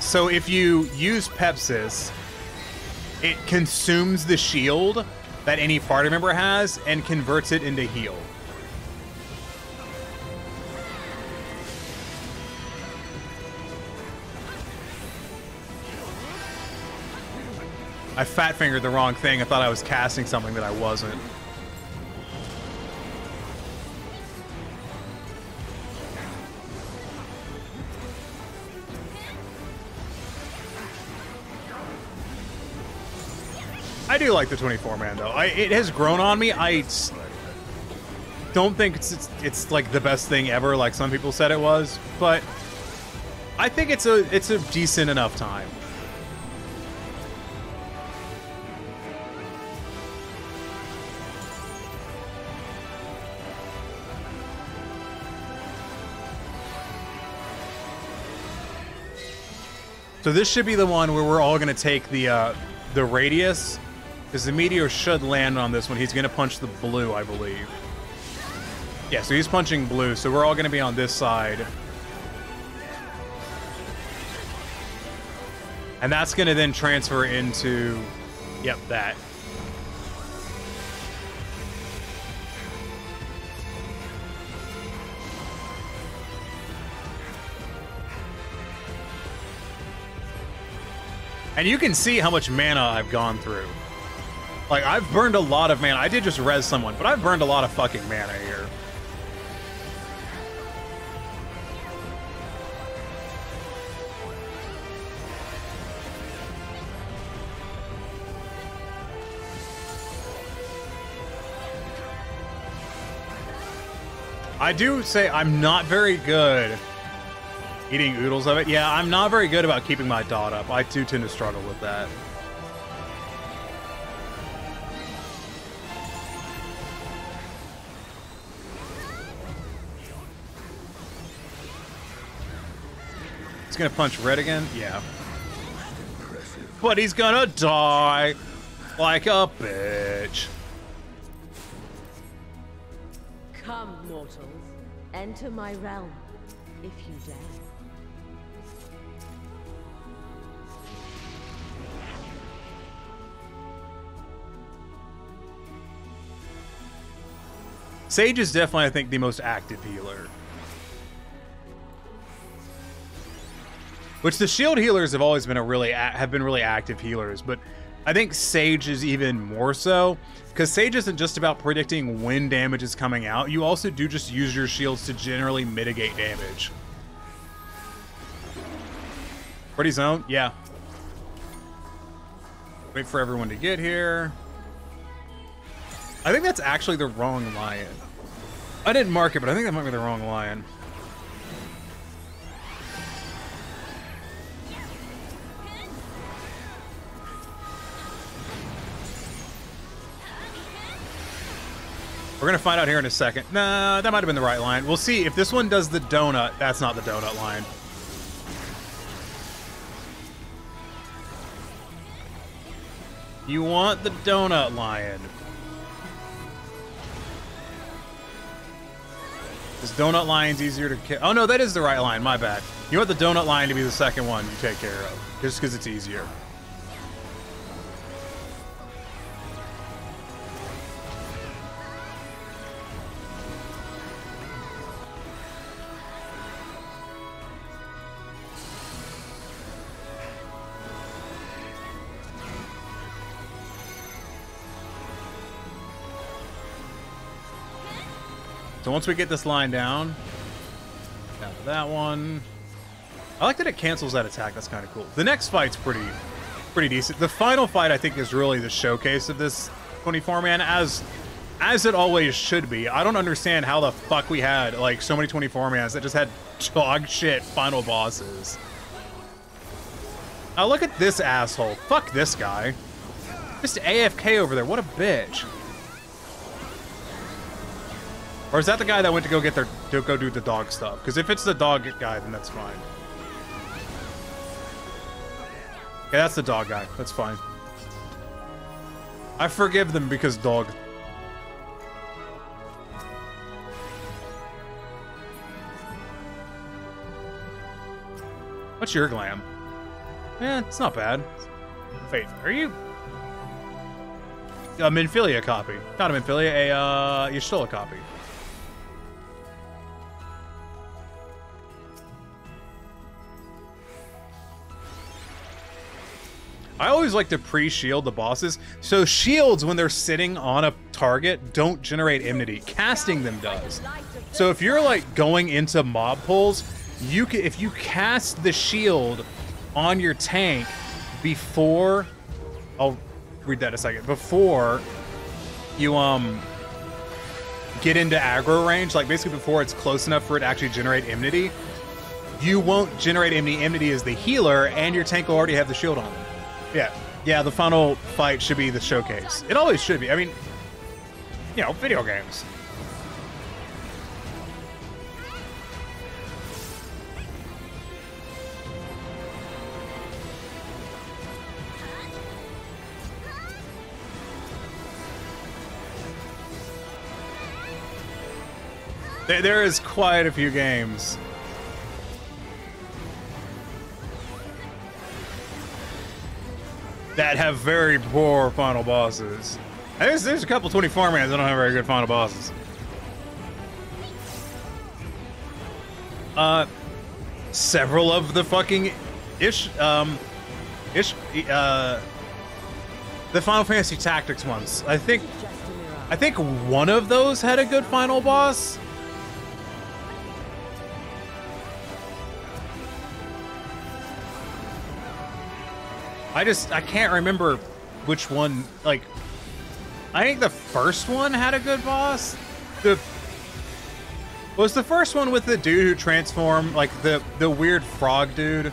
Speaker 2: So if you use Pepsis, it consumes the shield that any party member has and converts it into heal. I fat fingered the wrong thing. I thought I was casting something that I wasn't. I do like the 24 man though. I, it has grown on me. I don't think it's, it's it's like the best thing ever, like some people said it was, but I think it's a it's a decent enough time. So this should be the one where we're all gonna take the uh, the radius, because the meteor should land on this one. He's gonna punch the blue, I believe. Yeah, so he's punching blue, so we're all gonna be on this side. And that's gonna then transfer into, yep, that. And you can see how much mana I've gone through. Like, I've burned a lot of mana. I did just res someone, but I've burned a lot of fucking mana here. I do say I'm not very good eating oodles of it. Yeah, I'm not very good about keeping my dot up. I do tend to struggle with that. He's gonna punch red again? Yeah. But he's gonna die like a bitch.
Speaker 15: Come, mortals. Enter my realm, if you dare.
Speaker 2: Sage is definitely, I think, the most active healer. Which the shield healers have always been a really have been really active healers, but I think Sage is even more so because Sage isn't just about predicting when damage is coming out. You also do just use your shields to generally mitigate damage. Pretty zone, yeah. Wait for everyone to get here. I think that's actually the wrong lion. I didn't mark it, but I think that might be the wrong lion. We're gonna find out here in a second. Nah, that might have been the right line. We'll see if this one does the donut. That's not the donut line. You want the donut lion. This donut line's easier to kill. Oh no, that is the right line. My bad. You want the donut line to be the second one you take care of, just because it's easier. So once we get this line down, that one. I like that it cancels that attack. That's kind of cool. The next fight's pretty, pretty decent. The final fight, I think, is really the showcase of this 24 man, as, as it always should be. I don't understand how the fuck we had like so many 24 mans that just had dog shit final bosses. Now look at this asshole. Fuck this guy. Just AFK over there. What a bitch. Or is that the guy that went to go get their to go do the dog stuff? Because if it's the dog guy, then that's fine. Okay, that's the dog guy. That's fine. I forgive them because dog. What's your glam? Yeah, it's not bad. Faith, are you? A Minfilia copy. Not a Minfilia, a, uh, you stole a copy. I always like to pre-shield the bosses. So shields, when they're sitting on a target, don't generate enmity. Casting them does. So if you're like going into mob pulls, you can if you cast the shield on your tank before I'll read that a second. Before you um get into aggro range, like basically before it's close enough for it to actually generate enmity, you won't generate enmity. Enmity is the healer, and your tank will already have the shield on them. Yeah. Yeah, the final fight should be the showcase. It always should be. I mean, you know, video games. There is quite a few games That have very poor final bosses. There's, there's a couple 24 mans that don't have very good final bosses. Uh, several of the fucking ish, um, ish, uh, the Final Fantasy Tactics ones. I think, I think one of those had a good final boss. I just I can't remember which one. Like, I think the first one had a good boss. The was the first one with the dude who transformed, like the the weird frog dude.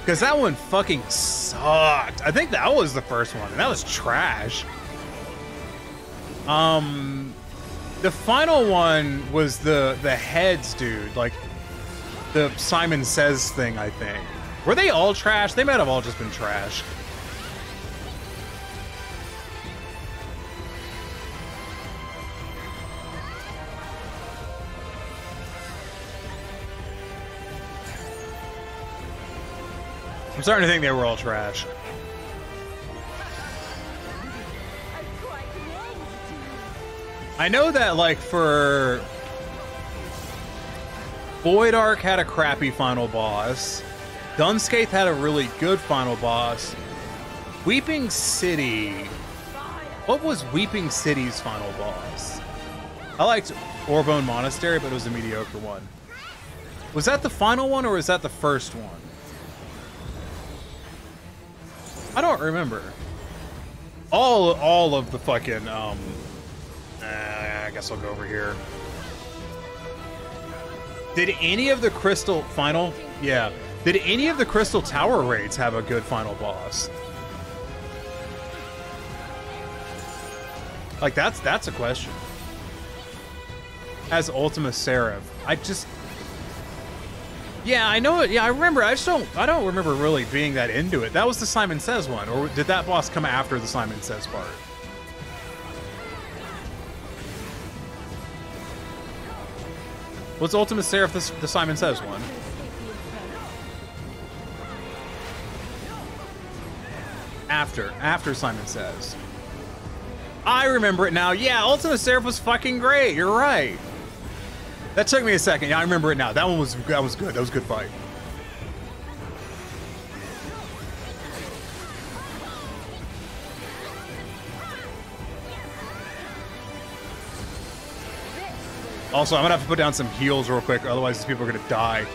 Speaker 2: Because that one fucking sucked. I think that was the first one, and that was trash. Um, the final one was the the heads dude, like the Simon Says thing. I think. Were they all trash? They might have all just been trash. I'm starting to think they were all trash. I know that, like, for... Void Ark had a crappy final boss. Dun Scaith had a really good final boss. Weeping City... What was Weeping City's final boss? I liked Orbonne Monastery, but it was a mediocre one. Was that the final one, or was that the first one? I don't remember. All all of the fucking um uh, I guess I'll go over here. Did any of the crystal final yeah. Did any of the crystal tower raids have a good final boss? Like that's that's a question. As Ultima Seraph. I just yeah, I know it. Yeah, I remember. I just don't. I don't remember really being that into it. That was the Simon Says one, or did that boss come after the Simon Says part? Was Ultima Seraph the, the Simon Says one? After, after Simon Says. I remember it now. Yeah, Ultimate Seraph was fucking great. You're right. That took me a second. Yeah, I remember it now. That one was that was good. That was a good fight. Also, I'm gonna have to put down some heals real quick, otherwise these people are gonna die.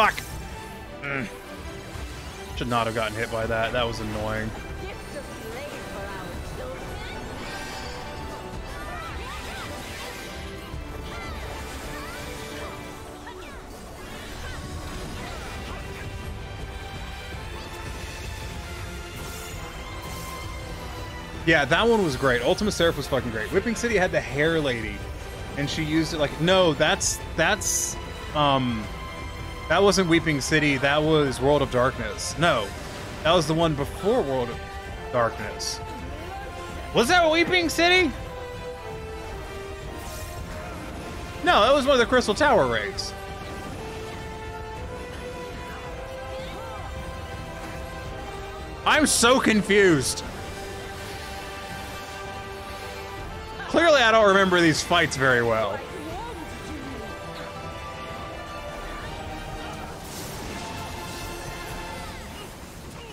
Speaker 2: Fuck! Mm. Should not have gotten hit by that. That was annoying. Yeah, that one was great. Ultima Seraph was fucking great. Weeping City had the hair lady, and she used it like no, that's that's um that wasn't Weeping City, that was World of Darkness. No. That was the one before World of Darkness. Was that Weeping City? No, that was one of the Crystal Tower raids. I'm so confused. Clearly, I don't remember these fights very well.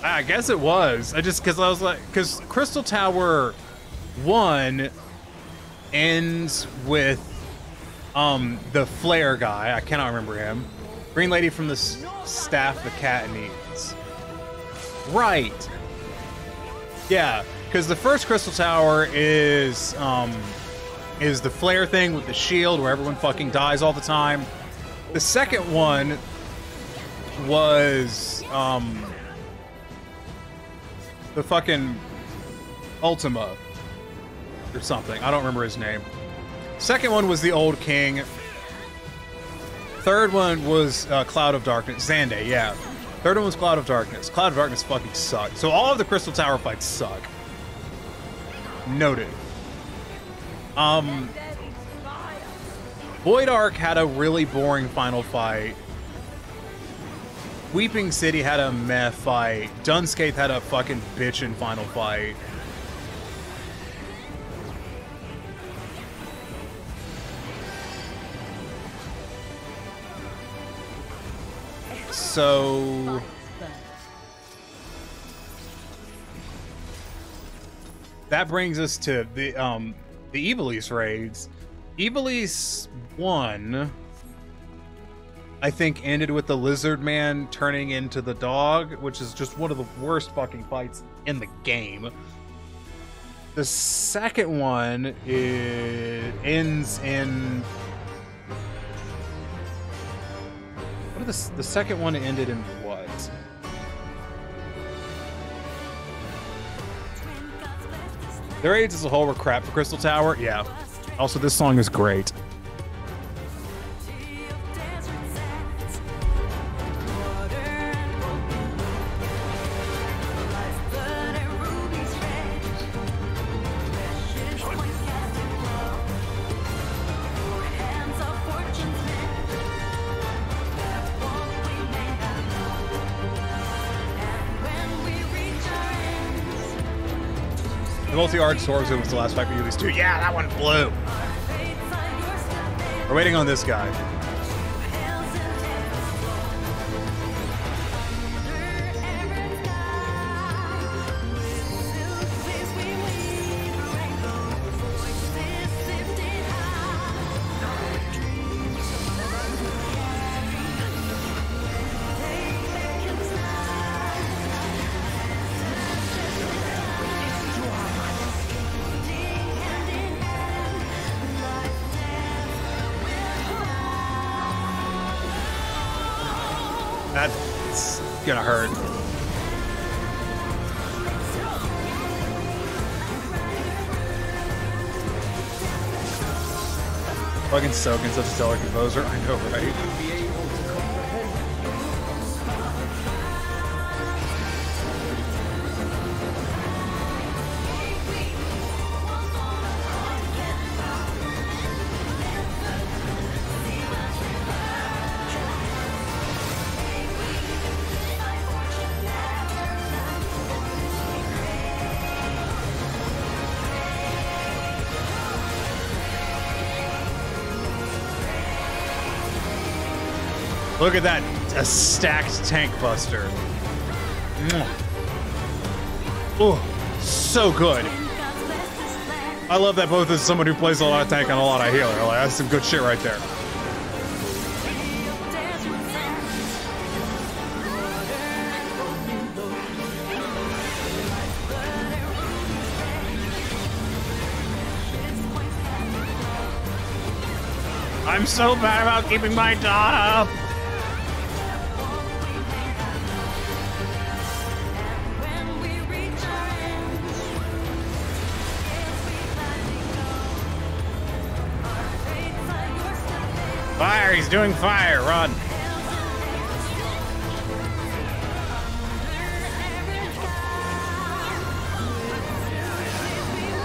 Speaker 2: I guess it was. I just because I was like, because Crystal Tower one ends with um the flare guy. I cannot remember him. Green lady from the staff the cat needs. Right. Yeah, because the first Crystal Tower is um is the flare thing with the shield where everyone fucking dies all the time. The second one was um the fucking Ultima or something. I don't remember his name. Second one was the Old King. Third one was uh, Cloud of Darkness. Xande, yeah. Third one was Cloud of Darkness. Cloud of Darkness fucking sucked. So all of the Crystal Tower fights suck. Noted. Um, Void Ark had a really boring final fight. Weeping City had a meh fight. Dun Scaith had a fucking bitchin' final fight. So that brings us to the um the Ivalice raids. Ivalice one I think ended with the lizard man turning into the dog, which is just one of the worst fucking fights in the game. The second one is, ends in what the the second one ended in what? Their raids as a whole were crap for Crystal Tower. Yeah. Also, this song is great. The multi-art swords was the last fight we used too. Yeah, that one blew. We're waiting on this guy. Soken, such a stellar composer. I know, right? Look at that, a stacked tank buster. Oh, so good. I love that both as someone who plays a lot of tank and a lot of healer. Like, that's some good shit right there. I'm so bad about keeping my dot up. He's doing fire, run.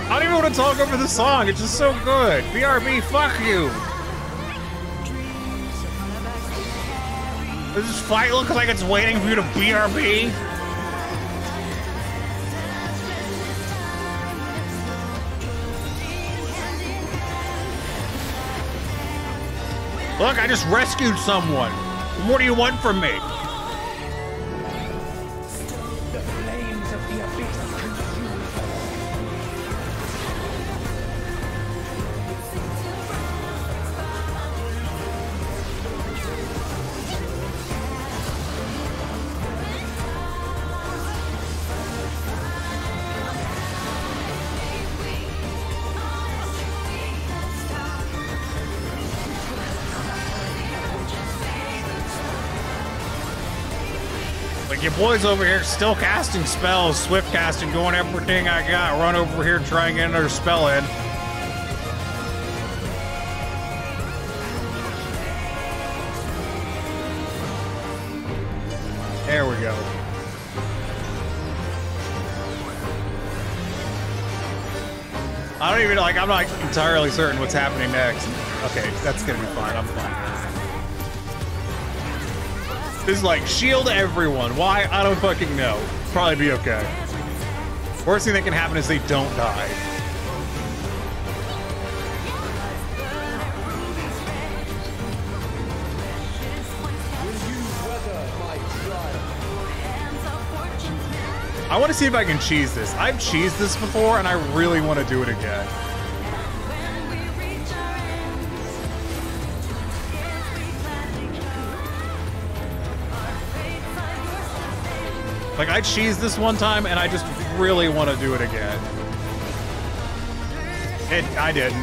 Speaker 2: I don't even want to talk over the song, it's just so good. BRB, fuck you. Does this fight look like it's waiting for you to BRB? Look, I just rescued someone. What do you want from me? boys over here still casting spells, swift casting, going everything I got. Run over here, try and get another spell in. There we go. I don't even like. I'm not entirely certain what's happening next. Okay, that's gonna be fine. I'm fine. Is like shield everyone. Why? I don't fucking know. Probably be okay. Worst thing that can happen is they don't die. I want to see if I can cheese this. I've cheesed this before, and I really want to do it again. Like, I cheesed this one time, and I just really want to do it again. It, I didn't.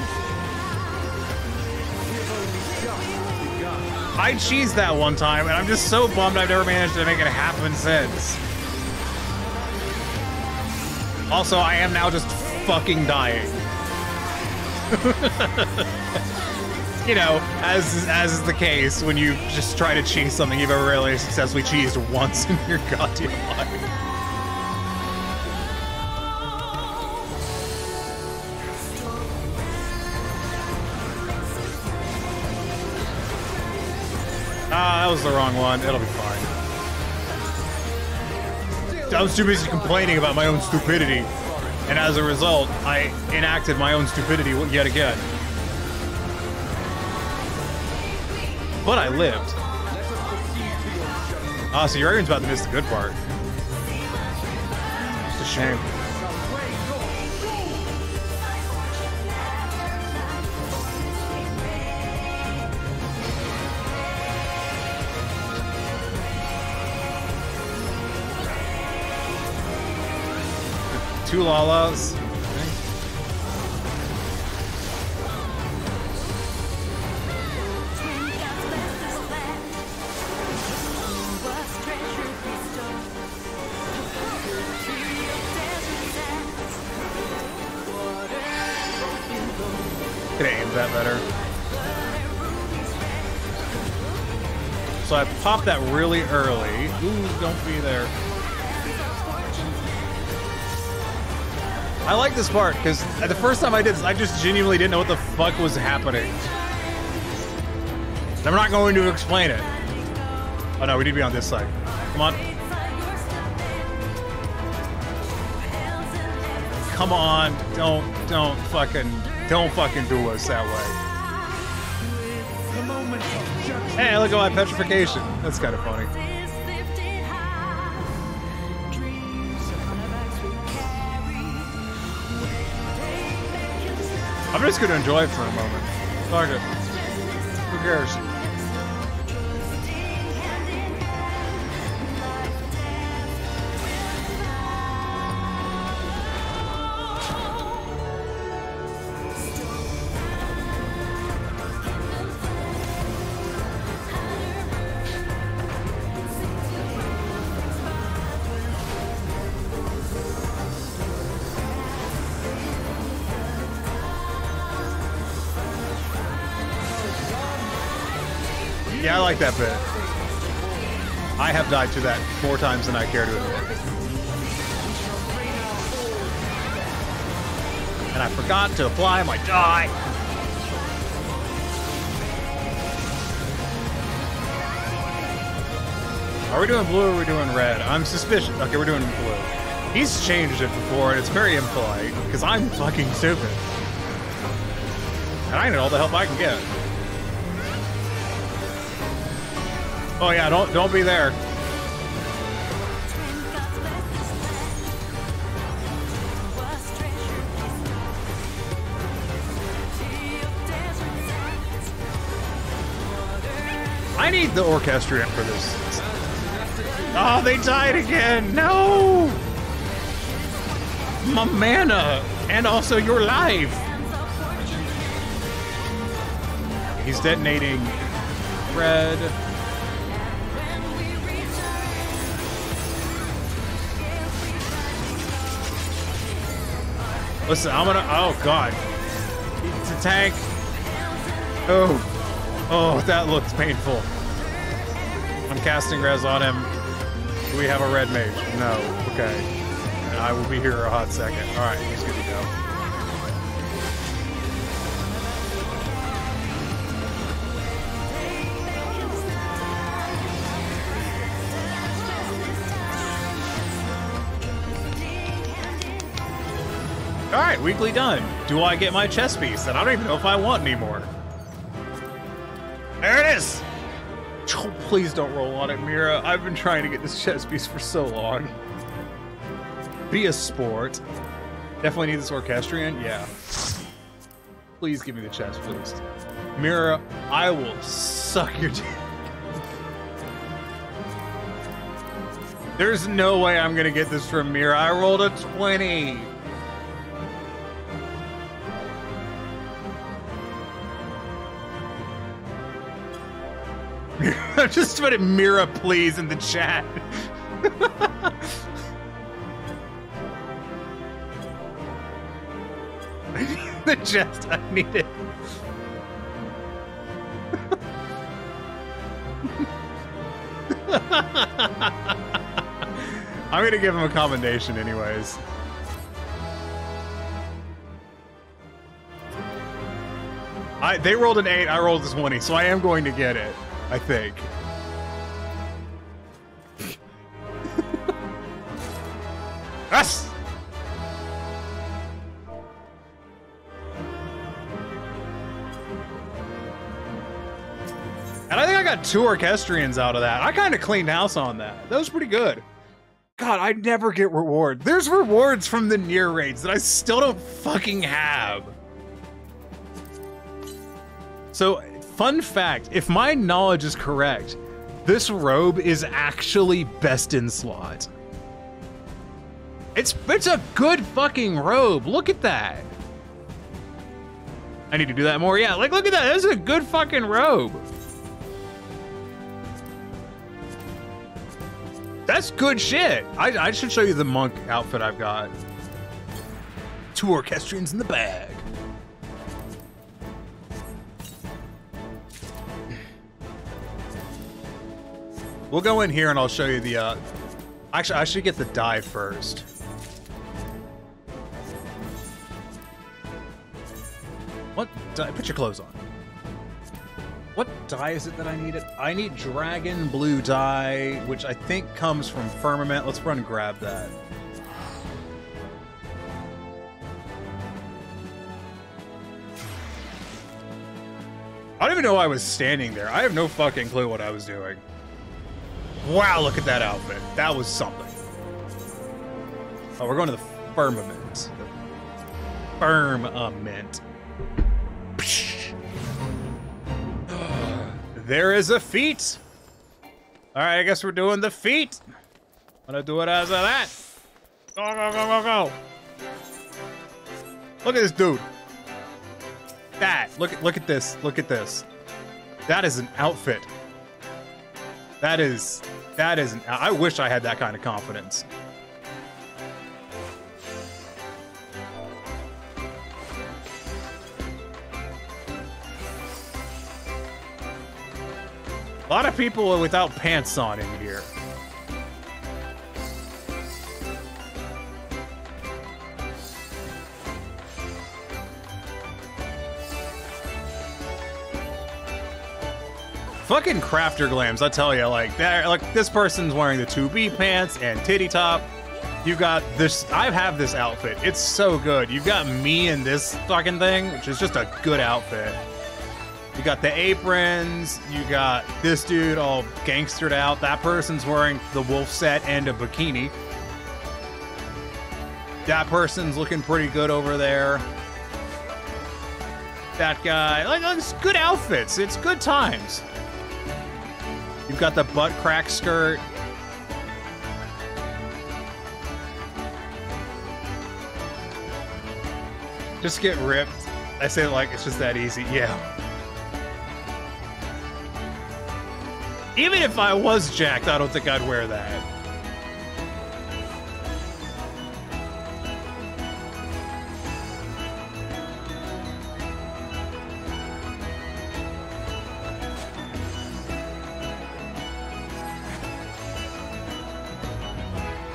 Speaker 2: I cheesed that one time, and I'm just so bummed I've never managed to make it happen since. Also, I am now just fucking dying. you know, as as is the case when you just try to cheese something you've ever really successfully cheesed once in your goddamn life. Ah, that was the wrong one. It'll be fine. I was too busy complaining about my own stupidity, and as a result, I enacted my own stupidity yet again. But I lived. Ah, so you're about to miss the good part. It's a shame. Two Lalas. Popped that really early. Ooh, don't be there. I like this part because the first time I did this, I just genuinely didn't know what the fuck was happening. I'm not going to explain it. Oh no, we need to be on this side. Come on. Come on. Don't, don't fucking, don't fucking do us that way. Hey, look at my petrification. That's kind of funny. I'm just gonna enjoy it for a moment. It. Who cares? Like that bit. I have died to that more times than I care to admit. And I forgot to apply my die. Are we doing blue or are we doing red? I'm suspicious. Okay, we're doing blue. He's changed it before, and it's very impolite, because I'm fucking stupid. And I need all the help I can get. Oh yeah, don't don't be there. I need the orchestrion for this. Oh, they died again. No. My mana and also your life. He's detonating red. Listen, I'm gonna. Oh god, it's a tank. Oh, oh, that looks painful. I'm casting res on him. Do we have a red mage? No. Okay. And I will be here a hot second. All right, he's good to go. Weekly done. Do I get my chess piece that I don't even know if I want anymore? There it is. Oh, please don't roll on it, Mira. I've been trying to get this chess piece for so long. Be a sport. Definitely need this orchestrion. Yeah. Please give me the chest, please. Mira, I will suck your dick. There's no way I'm gonna get this from Mira. I rolled a 20. I'm just putting Mira, please, in the chat. the chest I need it. I'm gonna give him a commendation anyways. I they rolled an eight, I rolled a twenty, so I am going to get it. I think. yes. And I think I got two orchestrions out of that. I kind of cleaned house on that. That was pretty good. God, I never get reward. There's rewards from the Nier raids that I still don't fucking have. So, fun fact, if my knowledge is correct, this robe is actually best in slot. It's it's a good fucking robe. Look at that. I need to do that more. Yeah, like look at that. That's a good fucking robe. That's good shit. I, I should show you the monk outfit I've got. Two orchestrions in the bag. We'll go in here and I'll show you the, uh... Actually, I should get the die first. What dye? Put your clothes on. What dye is it that I needed? I need dragon blue dye, which I think comes from Firmament. Let's run and grab that. I don't even know why I was standing there. I have no fucking clue what I was doing. Wow, look at that outfit. That was something. Oh, we're going to the firmament. The firmament. There is a feat. All right, I guess we're doing the feat. I'm gonna do it as of that. Go, go, go, go, go. Look at this dude. That. Look at look at this. Look at this. That is an outfit. That is that is I wish I had that kind of confidence. A lot of people are without pants on in here. Fucking crafter glams, I tell you, like that. Like this person's wearing the 2B pants and titty top. You've got this. I have this outfit. It's so good. You've got me in this fucking thing, which is just a good outfit. You got the aprons. You got this dude all gangstered out. That person's wearing the wolf set and a bikini. That person's looking pretty good over there. That guy, like, it's good outfits. It's good times. You've got the butt crack skirt. Just get ripped. I say it like it's just that easy. Yeah. Even if I was jacked, I don't think I'd wear that.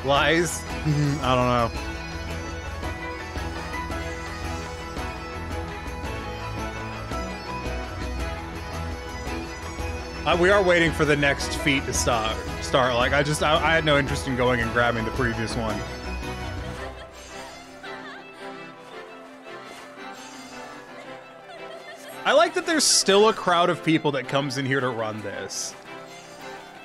Speaker 2: Lies? Mm-hmm. I don't know. Uh, we are waiting for the next feat to start. Start like I just I, I had no interest in going and grabbing the previous one. I like that there's still a crowd of people that comes in here to run this.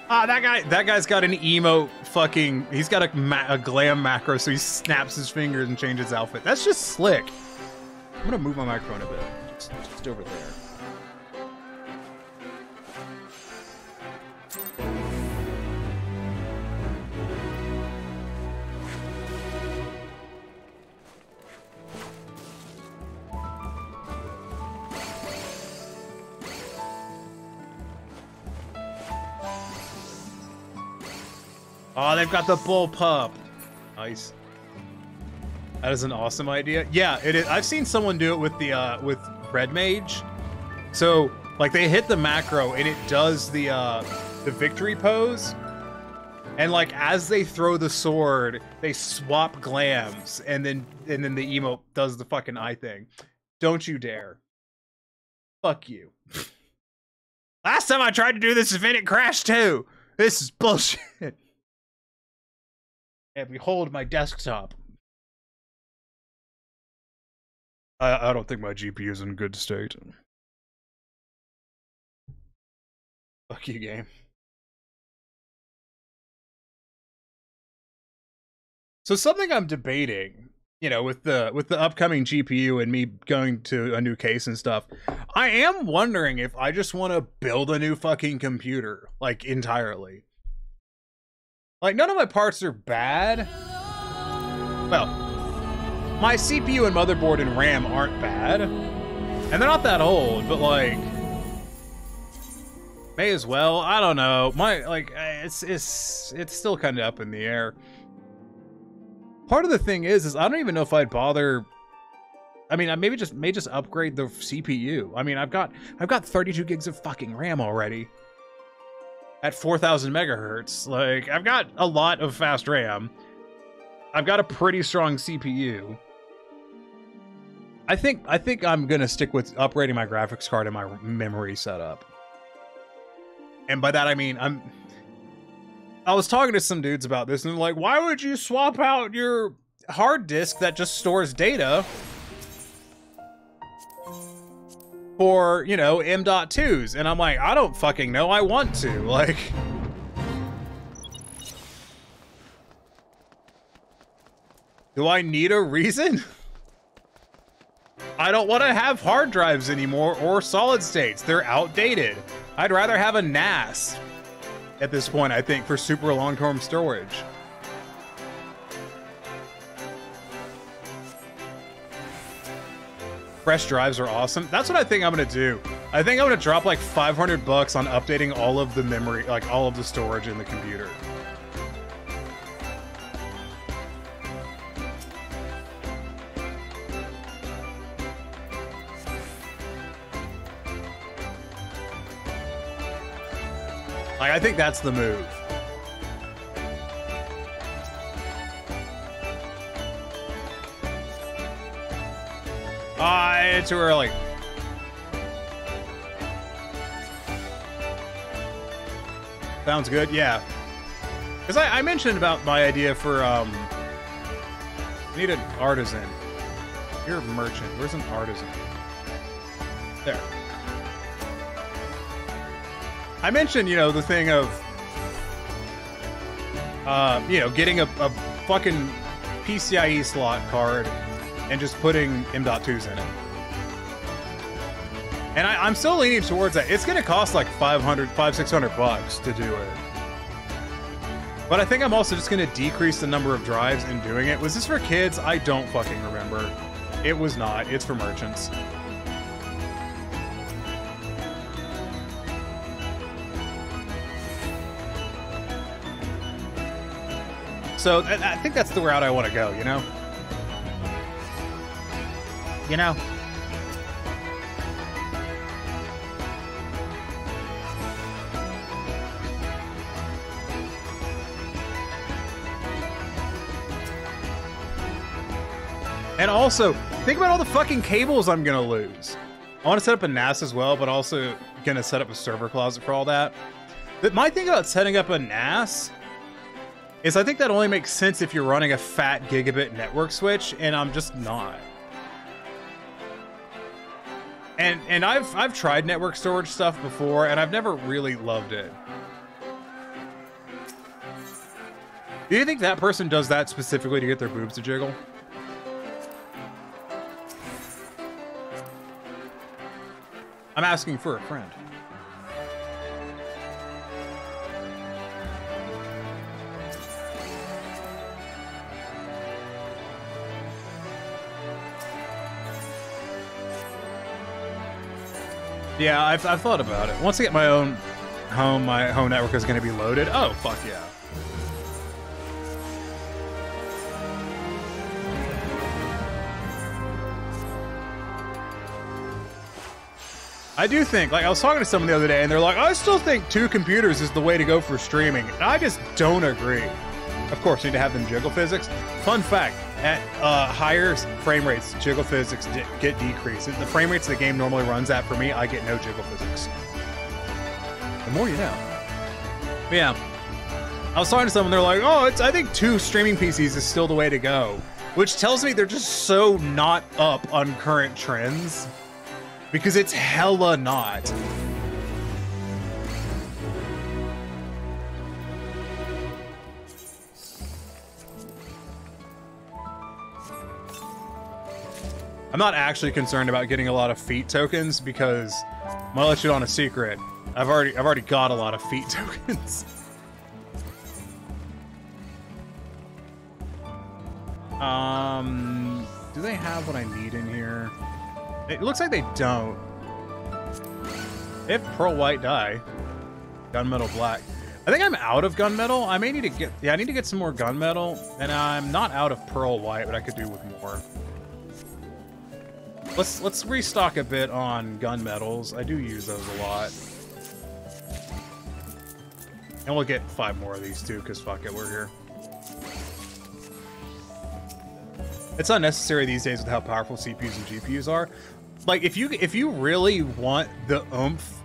Speaker 2: Ah, that guy that guy's got an emote fucking. He's got a, ma- a glam macro, so he snaps his fingers and changes outfit. That's just slick. I'm gonna move my microphone a bit, just, just over there. Oh, they've got the bull bullpup. Nice. That is an awesome idea. Yeah, it is. I've seen someone do it with the uh, with Red Mage. So like they hit the macro and it does the uh, the victory pose. And like as they throw the sword, they swap glams, and then and then the emote does the fucking eye thing. Don't you dare! Fuck you. Last time I tried to do this event, it crashed too. This is bullshit. And behold my desktop. I, I don't think my GPU is in good state. Fuck you, game. So something I'm debating, you know, with the with the upcoming GPU and me going to a new case and stuff, I am wondering if I just want to build a new fucking computer, like entirely. Like none of my parts are bad. Well, my CPU and motherboard and RAM aren't bad. And they're not that old, but like may as well. I don't know. My like it's it's it's still kind of up in the air. Part of the thing is is I don't even know if I'd bother I mean, I maybe just may just upgrade the CPU. I mean, I've got I've got 32 gigs of fucking RAM already at 4000 megahertz. Like, I've got a lot of fast RAM. I've got a pretty strong CPU. I think I think I'm gonna stick with upgrading my graphics card and my memory setup. And by that I mean I'm I was talking to some dudes about this and they're like, why would you swap out your hard disk that just stores data for, you know, M.2s? And I'm like, I don't fucking know. I want to. Like Do I need a reason? I don't want to have hard drives anymore or solid states. They're outdated. I'd rather have a NAS at this point, I think, for super long-term storage. Fresh drives are awesome. That's what I think I'm gonna do. I think I'm gonna drop like 500 bucks on updating all of the memory, like all of the storage in the computer. Like, I think that's the move. Ah, it's too early. Sounds good, yeah. Because I, I mentioned about my idea for, um... I need an artisan. You're a merchant. Where's an artisan? There. I mentioned, you know, the thing of, uh, you know, getting a, a fucking PCIe slot card and just putting M.2s in it. And I, I'm still leaning towards that. It's going to cost like 500, 500, 600 bucks to do it. But I think I'm also just going to decrease the number of drives in doing it. Was this for kids? I don't fucking remember. It was not. It's for merchants. So I think that's the route I want to go, you know? You know? And also, think about all the fucking cables I'm gonna lose. I want to set up a NAS as well, but also gonna set up a server closet for all that. But my thing about setting up a NAS is I think that only makes sense if you're running a fat gigabit network switch, and I'm just not. And and I've I've tried network storage stuff before, and I've never really loved it. Do you think that person does that specifically to get their boobs to jiggle? I'm asking for a friend. Yeah, I've, I've thought about it. Once I get my own home, my home network is going to be loaded. Oh, fuck yeah. I do think, like, I was talking to someone the other day, and they're like, I still think two computers is the way to go for streaming. And I just don't agree. Of course, you need to have them jiggle physics. Fun fact at uh, higher frame rates, jiggle physics di- get decreased. The frame rates the game normally runs at for me, I get no jiggle physics. The more you know. Yeah. I was talking to someone, they're like, oh, it's, I think two streaming PCs is still the way to go. Which tells me they're just so not up on current trends. Because it's hella not. I'm not actually concerned about getting a lot of feet tokens because I'm gonna let you on a secret. I've already I've already got a lot of feet tokens. um do they have what I need in here? It looks like they don't. If pearl white dye, gunmetal black. I think I'm out of gunmetal. I may need to get yeah, I need to get some more gunmetal, and I'm not out of pearl white, but I could do with more. Let's let's restock a bit on gunmetals. I do use those a lot. And we'll get five more of these too, because fuck it, we're here. It's unnecessary these days with how powerful CPUs and GPUs are. Like if you if you really want the oomph,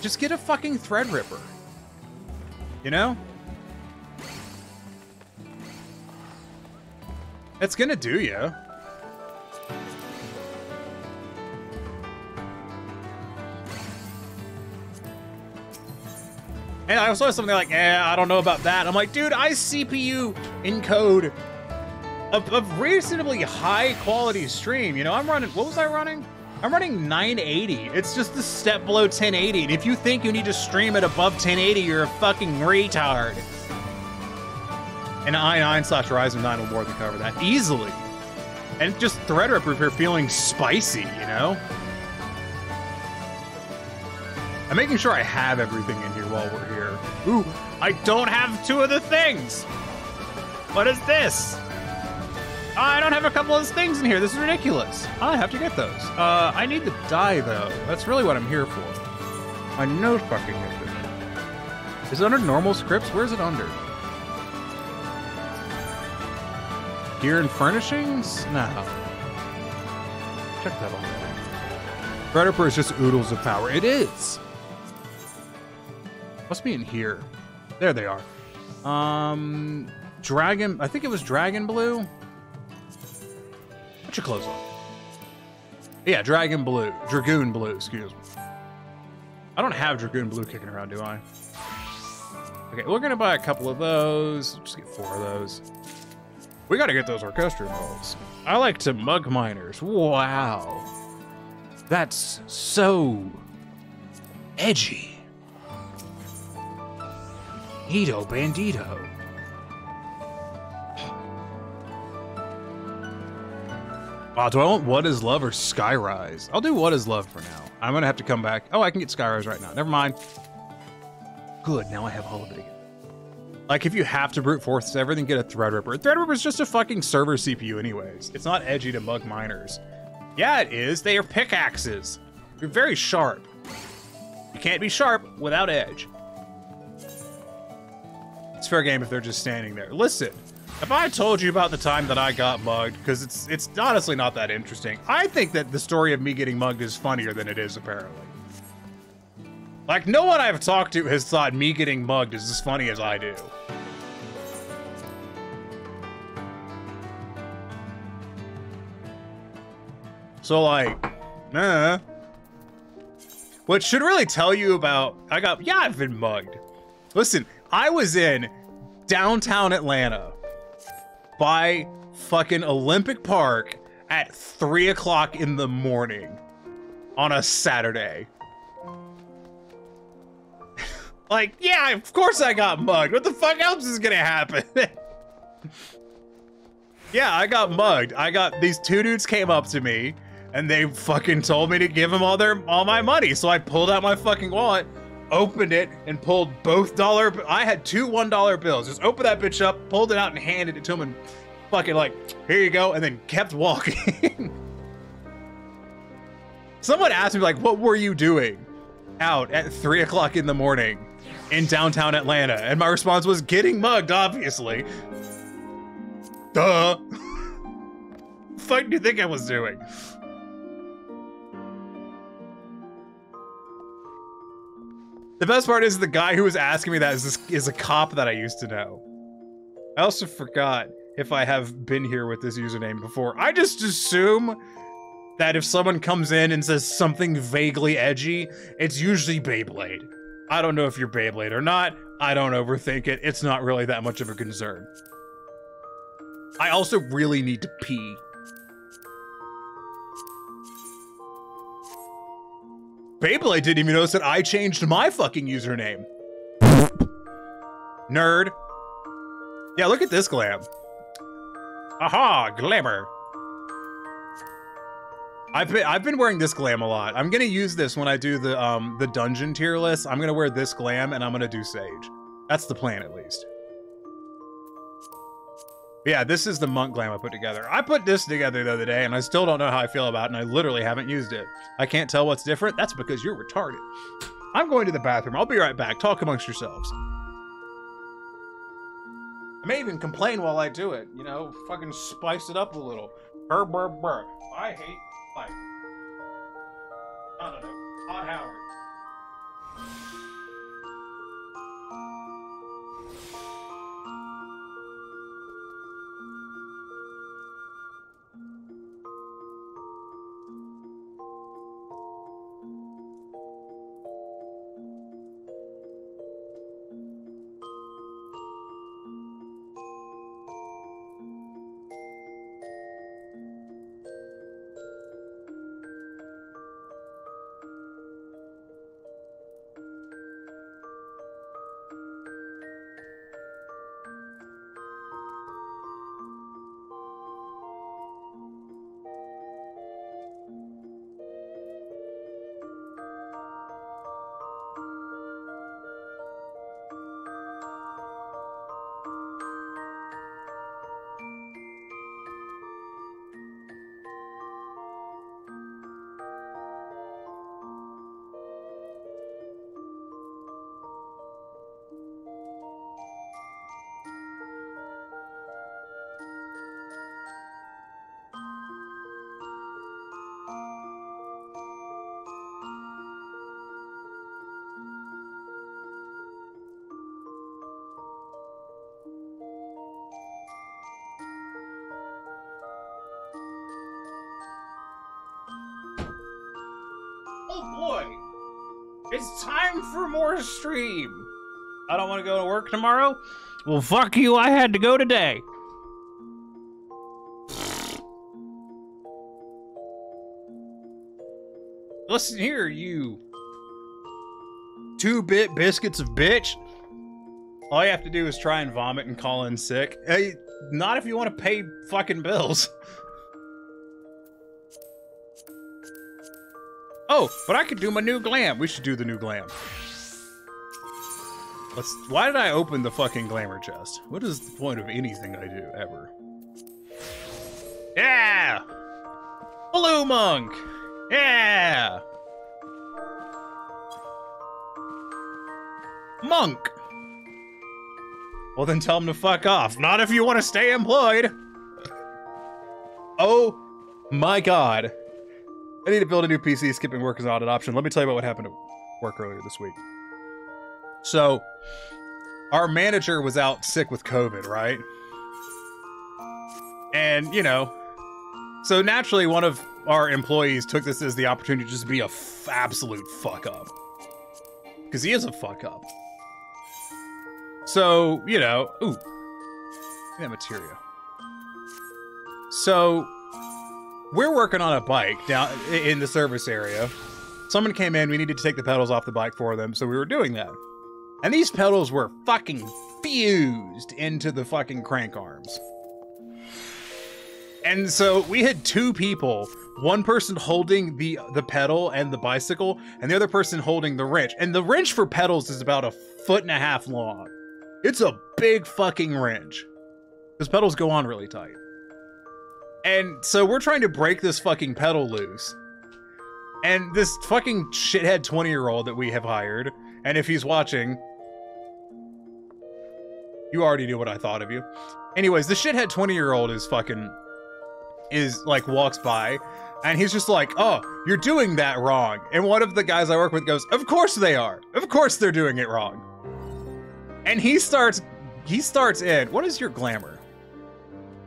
Speaker 2: just get a fucking Threadripper. You know? It's gonna do you. And I saw something like, eh, I don't know about that. I'm like, dude, I CPU encode a, a reasonably high quality stream. You know, I'm running, what was I running? I'm running 980. It's just a step below 1080. And if you think you need to stream it above 1080, you're a fucking retard. And i9 slash Ryzen 9 will more than cover that easily. And just Threadripper if you're feeling spicy, you know? I'm making sure I have everything in here while we're here. Ooh, I don't have two of the things. What is this? I don't have a couple of things in here. This is ridiculous. I have to get those. Uh, I need the die though. That's really what I'm here for. I know fucking it. Is it under normal scripts? Where's it under? Gear and furnishings? No. Check that out. Predator is just oodles of power. It is. Must be in here. There they are. Um, Dragon. I think it was Dragon Blue. Put your clothes on. Yeah, Dragon Blue. Dragoon Blue, excuse me. I don't have Dragoon Blue kicking around, do I? Okay, we're gonna buy a couple of those. Just get four of those. We gotta get those orchestra balls. I like to mug miners. Wow. That's so edgy. Hito Bandito. Wow, do I want What is Love or Skyrise? I'll do What is Love for now. I'm gonna have to come back. Oh, I can get Skyrise right now. Never mind. Good, now I have all of it again. Like, if you have to brute force everything, get a Threadripper. Is just a fucking server CPU anyways. It's not edgy to mug miners. Yeah, it is. They are pickaxes. You're very sharp. You can't be sharp without edge. It's fair game if they're just standing there. Listen, if I told you about the time that I got mugged, because it's it's honestly not that interesting. I think that the story of me getting mugged is funnier than it is apparently. Like no one I've talked to has thought me getting mugged is as funny as I do. So like, nah. what should really tell you about I got yeah, I've been mugged. Listen, I was in downtown Atlanta by fucking Olympic Park at three o'clock in the morning on a Saturday. like, yeah, of course I got mugged. What the fuck else is gonna happen? yeah, I got mugged. I got these two dudes came up to me and they fucking told me to give them all their all my money. So I pulled out my fucking wallet, opened it, and pulled both dollar. I had two one dollar bills. Just opened that bitch up, pulled it out, and handed it to him, and fucking like, here you go, and then kept walking. Someone asked me like, what were you doing out at three o'clock in the morning in downtown Atlanta? And my response was getting mugged, obviously. Duh. fuck do you think I was doing? The best part is the guy who was asking me that is this, is a cop that I used to know. I also forgot if I have been here with this username before. I just assume that if someone comes in and says something vaguely edgy, it's usually Beyblade. I don't know if you're Beyblade or not. I don't overthink it. It's not really that much of a concern. I also really need to pee. Beyblade didn't even notice that I changed my fucking username. Nerd. Yeah, look at this glam. Aha, glamour. I've been I've been wearing this glam a lot. I'm gonna use this when I do the um the dungeon tier list. I'm gonna wear this glam and I'm gonna do sage. That's the plan at least. Yeah, this is the monk glam I put together. I put this together the other day and I still don't know how I feel about it and I literally haven't used it. I can't tell what's different. That's because you're retarded. I'm going to the bathroom. I'll be right back. Talk amongst yourselves. I may even complain while I do it. You know, fucking spice it up a little. Burr, burr, burr. I hate life. I don't know. Todd Howard. Boy! It's time for more stream! I don't want to go to work tomorrow? Well, fuck you, I had to go today. Listen here, you two-bit biscuits of bitch. All you have to do is try and vomit and call in sick. Hey, not if you want to pay fucking bills. Oh, but I could do my new glam. We should do the new glam. Let's. Why did I open the fucking glamour chest? What is the point of anything I do ever? Yeah! Blue monk! Yeah! Monk! Well, then tell him to fuck off. Not if you want to stay employed. Oh my god. I need to build a new PC. Skipping work is not an option. Let me tell you about what happened at work earlier this week. So, our manager was out sick with COVID, right? And, you know, So naturally, one of our employees took this as the opportunity to just be a f- absolute fuck up. Because he is a fuck up. So, you know, ooh, that material. So, we're working on a bike down in the service area. Someone came in, we needed to take the pedals off the bike for them, so we were doing that. And these pedals were fucking fused into the fucking crank arms. And so we had two people, one person holding the the pedal and the bicycle, and the other person holding the wrench. And the wrench for pedals is about a foot and a half long. It's a big fucking wrench. Those pedals go on really tight. And so we're trying to break this fucking pedal loose. And this fucking shithead 20 year old that we have hired, and if he's watching, you already knew what I thought of you. Anyways, the shithead 20 year old is fucking, is like walks by, and he's just like, oh, you're doing that wrong. And one of the guys I work with goes, of course they are. Of course they're doing it wrong. And he starts, he starts in, what is your glamour?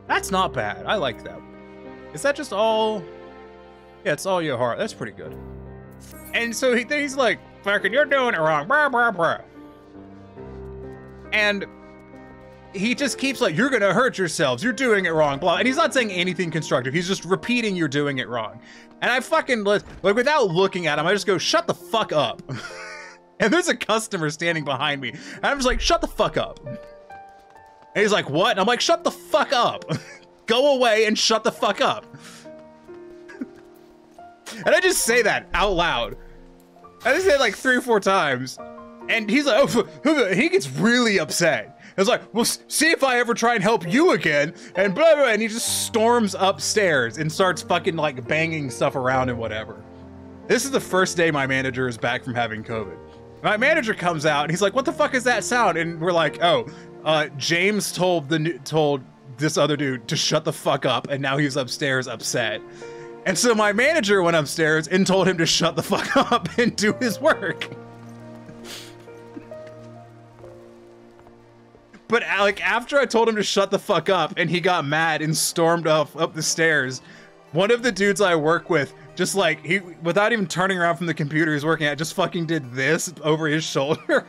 Speaker 2: That's not bad. I like that. Is that just all? Yeah, it's all your heart. That's pretty good. And so he, he's like, fucking, you're doing it wrong. Brah, brah, brah. And he just keeps like, you're gonna hurt yourselves. You're doing it wrong. Blah. And he's not saying anything constructive. He's just repeating you're doing it wrong. And I fucking, like, without looking at him, I just go, shut the fuck up. and there's a customer standing behind me. And I'm just like, shut the fuck up. And he's like, what? And I'm like, shut the fuck up. Go away and shut the fuck up. and I just say that out loud. I just say it like three or four times. And he's like, oh, he gets really upset. It's like, well, see if I ever try and help you again, and blah, blah, and he just storms upstairs and starts fucking like banging stuff around and whatever. This is the first day my manager is back from having COVID. My manager comes out and he's like, "What the fuck is that sound?" And we're like, "Oh, uh, James told the told this other dude to shut the fuck up, and now he's upstairs upset." And so my manager went upstairs and told him to shut the fuck up and do his work. But uh, like after I told him to shut the fuck up and he got mad and stormed off up the stairs, one of the dudes I work with just like he without even turning around from the computer he's working at just fucking did this over his shoulder.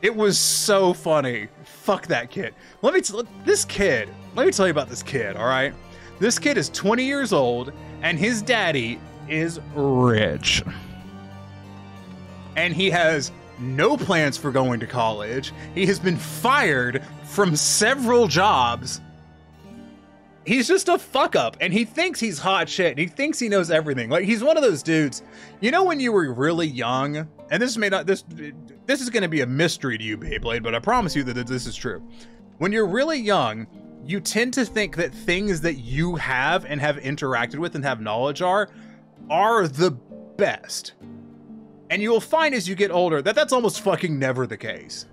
Speaker 2: it was so funny. Fuck that kid. Let me this kid. Let me tell you about this kid, all right? This kid is 20 years old and his daddy is rich. And he has no plans for going to college. He has been fired from several jobs. He's just a fuck up and he thinks he's hot shit and he thinks he knows everything. Like he's one of those dudes. You know when you were really young, and this may not this this is going to be a mystery to you, Beyblade, but I promise you that this is true. When you're really young, you tend to think that things that you have and have interacted with and have knowledge are are the best. And you will find as you get older that that's almost fucking never the case.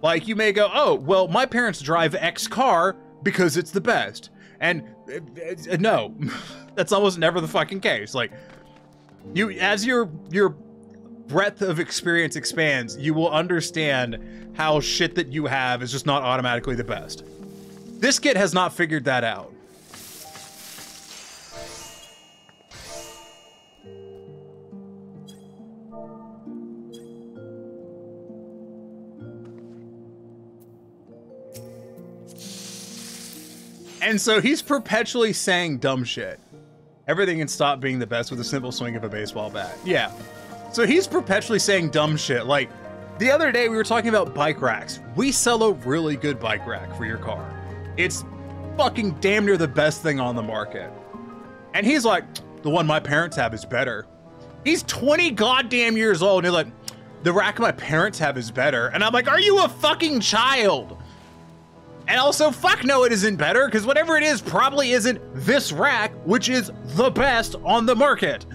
Speaker 2: Like you may go, "Oh, well, my parents drive X car because it's the best." And uh, uh, no, that's almost never the fucking case. Like you as your your breadth of experience expands, you will understand how shit that you have is just not automatically the best. This kid has not figured that out. And so he's perpetually saying dumb shit. Everything can stop being the best with a simple swing of a baseball bat. Yeah. So he's perpetually saying dumb shit. Like the other day we were talking about bike racks. We sell a really good bike rack for your car. It's fucking damn near the best thing on the market. And he's like, the one my parents have is better. He's 20 goddamn years old and he's like, the rack my parents have is better. And I'm like, are you a fucking child? And also, fuck no, it isn't better, because whatever it is probably isn't this rack, which is the best on the market.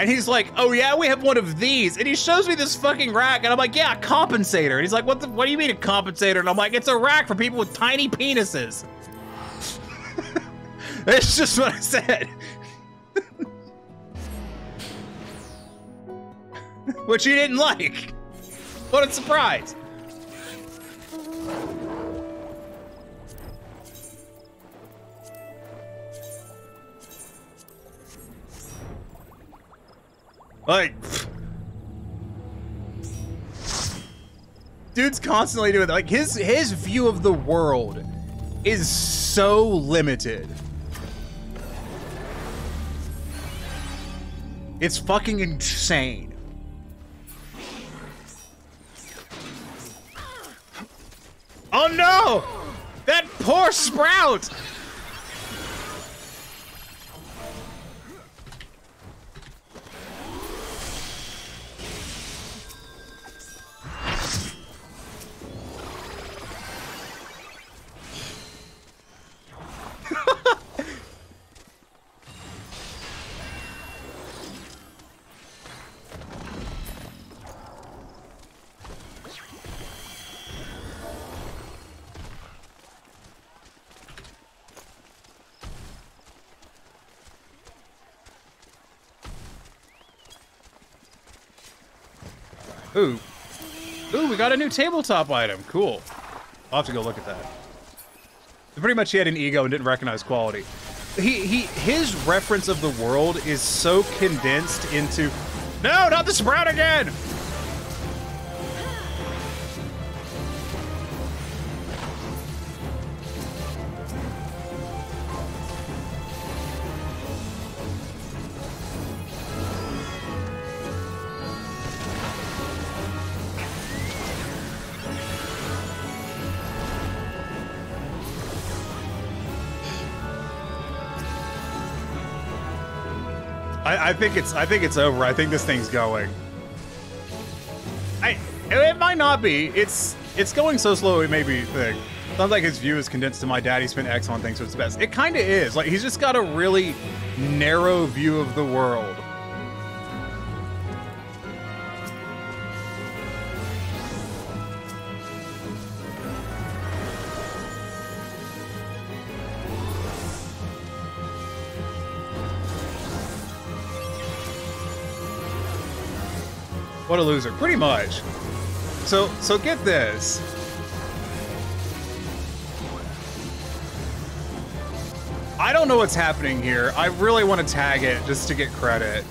Speaker 2: And he's like, oh yeah, we have one of these. And he shows me this fucking rack, and I'm like, yeah, compensator. And he's like, what the, what do you mean a compensator? And I'm like, it's a rack for people with tiny penises. That's just what I said. Which he didn't like. What a surprise. Like, dude's constantly doing that. Like his his view of the world is so limited. It's fucking insane. Oh no! That poor sprout! Got a new tabletop item. Cool. I'll have to go look at that. Pretty much he had an ego and didn't recognize quality. He he his reference of the world is so condensed into No, not the sprout again! I, think it's I think it's over. I think this thing's going. I it might not be. It's it's going so slow it may be thing. Sounds like his view is condensed to my daddy spent X on things, so it's best. It kind of is. Like he's just got a really narrow view of the world. A loser. Pretty much. So so get this. I don't know what's happening here. I really want to tag it just to get credit.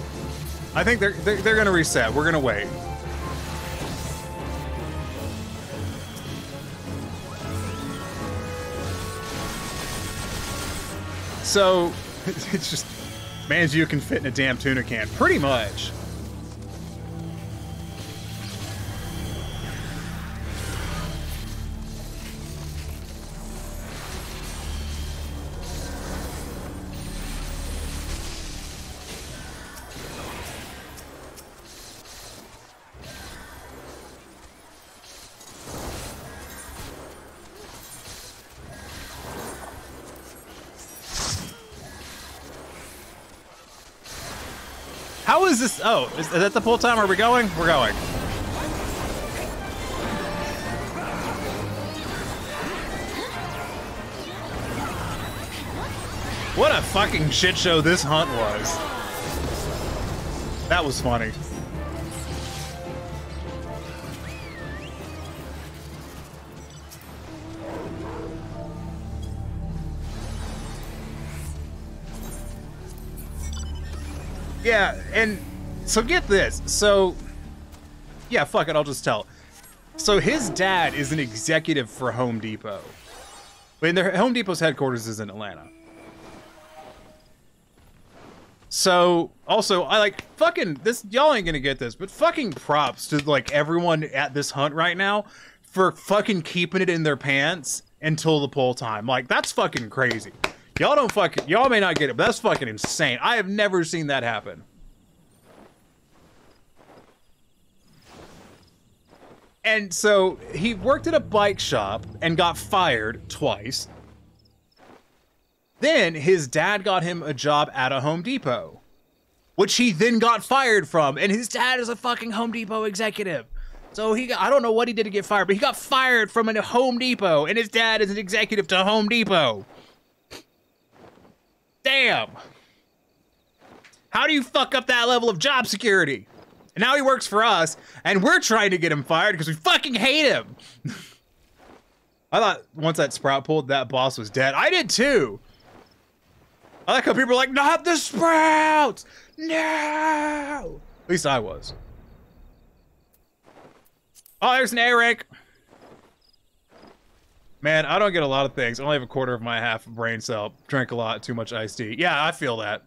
Speaker 2: I think they're they're, they're gonna reset. We're gonna wait. So it's just man's you can fit in a damn tuna can. Pretty much. Oh, is, is that the full time? Are we going? We're going. What a fucking shit show this hunt was. That was funny. Yeah, and so get this. So, yeah, fuck it, I'll just tell. So his dad is an executive for Home Depot. Mean, their Home Depot's headquarters is in Atlanta. So, also, I like fucking this. Y'all ain't gonna get this, but fucking props to like everyone at this hunt right now for fucking keeping it in their pants until the pull time. Like that's fucking crazy. Y'all don't fucking. Y'all may not get it, but that's fucking insane. I have never seen that happen. And so he worked at a bike shop and got fired twice. Then his dad got him a job at a Home Depot, which he then got fired from. And his dad is a fucking Home Depot executive. So he got, I don't know what he did to get fired, but he got fired from a Home Depot, and his dad is an executive to Home Depot. Damn. How do you fuck up that level of job security? And now he works for us, and we're trying to get him fired because we fucking hate him. I thought once that sprout pulled, that boss was dead. I did too. I like how people are like, not the sprouts! No! At least I was. Oh, there's an Eric. Man, I don't get a lot of things. I only have a quarter of my half brain cell. Drank a lot, too much iced tea. Yeah, I feel that.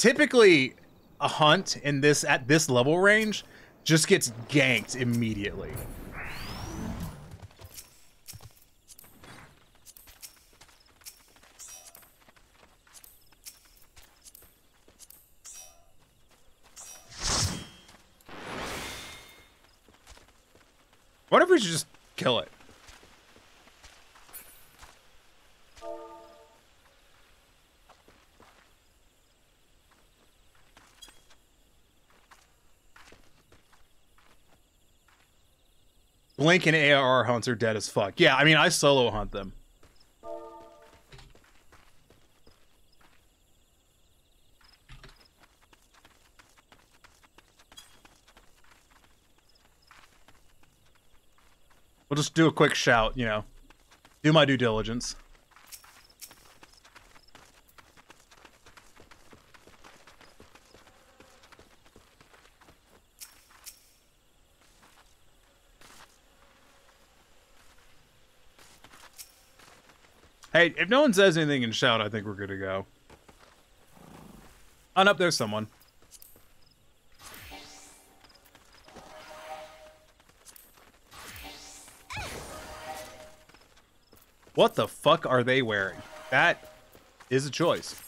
Speaker 2: Typically, a hunt in this at this level range just gets ganked immediately. What if we should just kill it? Blink and AR hunts are dead as fuck. Yeah, I mean, I solo hunt them. We'll just do a quick shout, you know. Do my due diligence. Hey, if no one says anything in shout, I think we're good to go. Oh, On up there's someone. What the fuck are they wearing? That is a choice.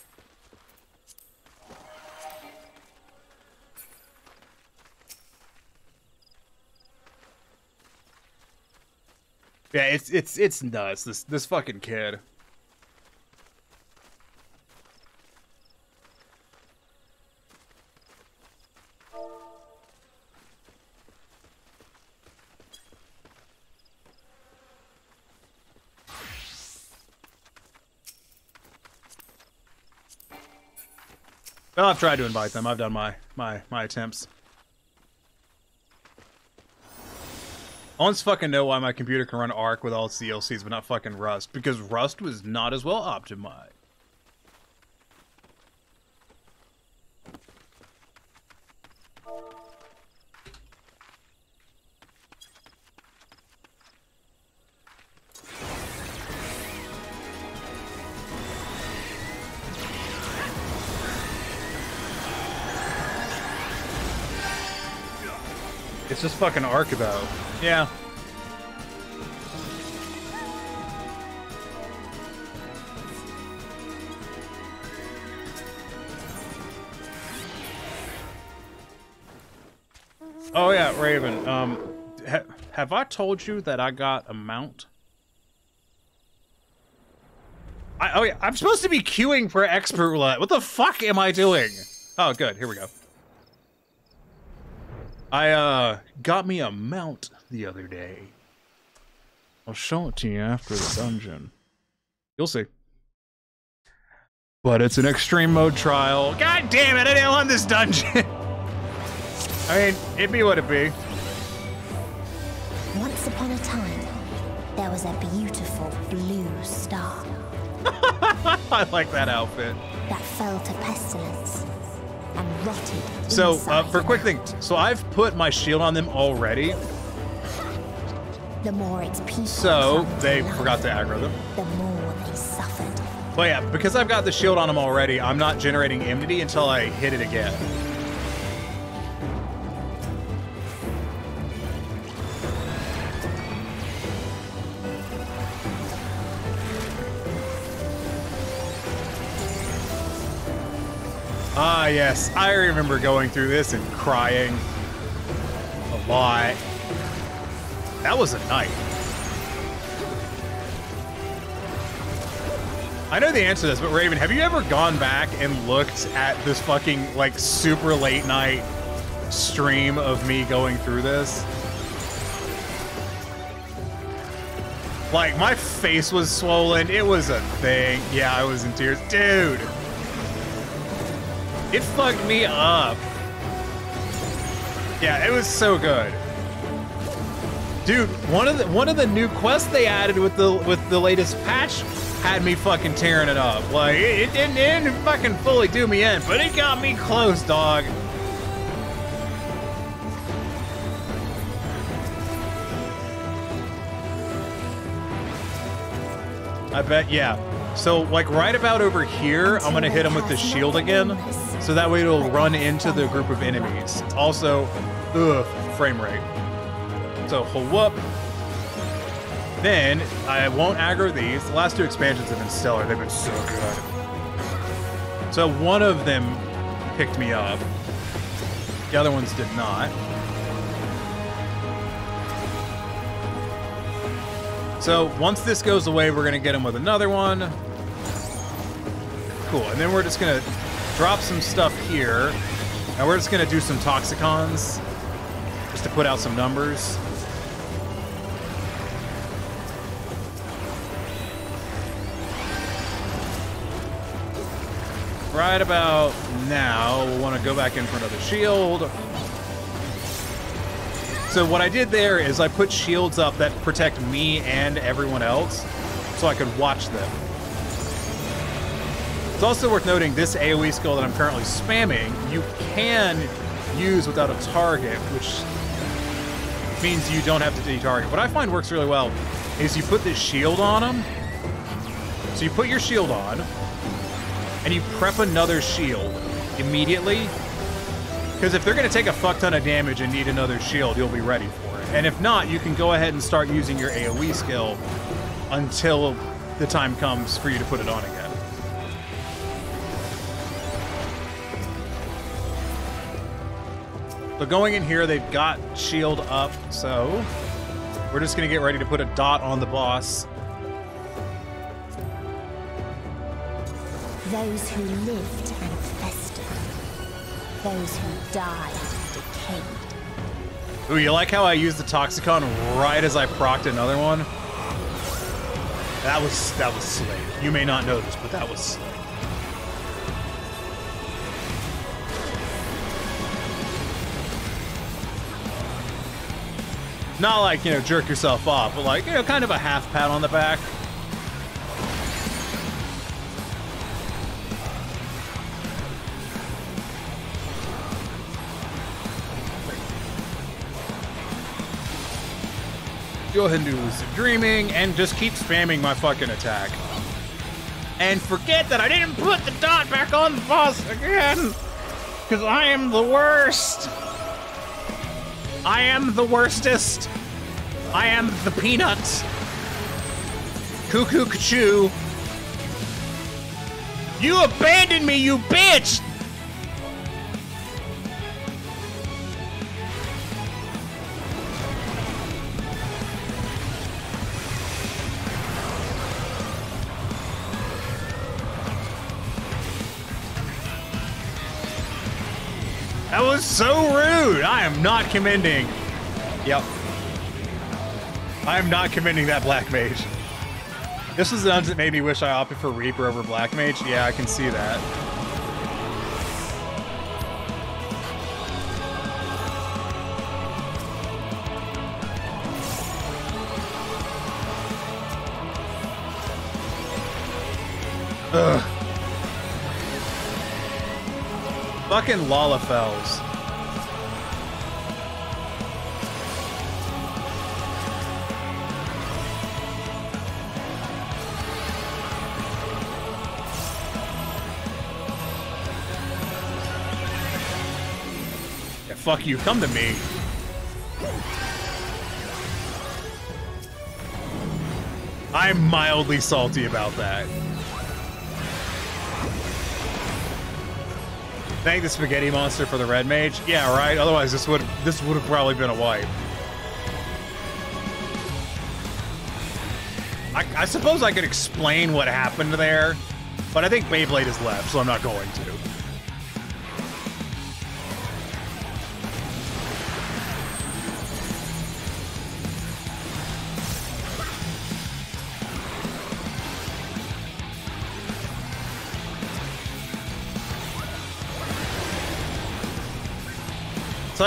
Speaker 2: Yeah, it's it's it's nuts. This this fucking kid. Well, I've tried to invite them. I've done my my my attempts. I to fucking know why my computer can run Ark with all its DLCs, but not fucking Rust. Because Rust was not as well optimized. Just fucking Ark though. Yeah. Oh yeah, Raven. Um, ha have I told you that I got a mount? I, oh yeah, I'm supposed to be queuing for expert roulette. What the fuck am I doing? Oh, good. Here we go. I uh got me a mount the other day. I'll show it to you after the dungeon. You'll see. But it's an extreme mode trial. God damn it, I didn't want this dungeon. I mean, it'd be what it be.
Speaker 16: Once upon a time, there was a beautiful blue star
Speaker 2: I like that outfit.
Speaker 16: that fell to pestilence and rotted.
Speaker 2: So, uh, for a quick thing, so I've put my shield on them already,
Speaker 16: The more its people
Speaker 2: so
Speaker 16: to
Speaker 2: they forgot to aggro them.
Speaker 16: the more they suffered.
Speaker 2: But yeah, because I've got the shield on them already, I'm not generating enmity until I hit it again. Ah, yes. I remember going through this and crying a lot. That was a night. I know the answer to this, but Raven, have you ever gone back and looked at this fucking, like, super late night stream of me going through this? Like, my face was swollen. It was a thing. Yeah, I was in tears. Dude! It fucked me up. Yeah, it was so good. Dude, one of the one of the new quests they added with the with the latest patch had me fucking tearing it up. Like, it, it didn't, it didn't fucking fully do me in, but it got me close, dog. I bet, yeah. So, like, right about over here, I'm gonna hit him with the shield again, so that way it'll run into the group of enemies. Also, ugh, frame rate. So, whoop. Then, I won't aggro these. The last two expansions have been stellar. They've been so good. So, one of them picked me up. The other ones did not. So once this goes away, we're gonna get him with another one. Cool, and then we're just gonna drop some stuff here. And we're just gonna do some Toxikons, just to put out some numbers. Right about now, we'll wanna go back in for another shield. So what I did there is I put shields up that protect me and everyone else, so I could watch them. It's also worth noting this AoE skill that I'm currently spamming, you can use without a target, which means you don't have to de-target. What I find works really well is you put this shield on them. So you put your shield on, and you prep another shield immediately because if they're going to take a fuck ton of damage and need another shield, you'll be ready for it. And if not, you can go ahead and start using your AoE skill until the time comes for you to put it on again. So going in here, they've got shield up, so we're just going to get ready to put a dot on the boss.
Speaker 16: Those who lived. Those who and decayed.
Speaker 2: Ooh, you like how I used the Toxikon right as I procced another one? That was that was slick. You may not know this, but that was slick. Not like, you know, jerk yourself off, but like, you know, kind of a half pat on the back. Do lucid dreaming and just keep spamming my fucking attack. And forget that I didn't put the dot back on the boss again! Because I am the worst! I am the worstest! I am the peanuts! Cuckoo Kachoo! You abandoned me, you bitch! That was so rude. I am not commending. Yep. I am not commending that Black Mage. This is the ones that made me wish I opted for Reaper over Black Mage. Yeah, I can see that. Ugh. Fucking Lalafels. Fuck you, come to me. I'm mildly salty about that. Thank the spaghetti monster for the red mage. Yeah, right. Otherwise, this would this would have probably been a wipe. I, I suppose I could explain what happened there, but I think Beyblade is left, so I'm not going to.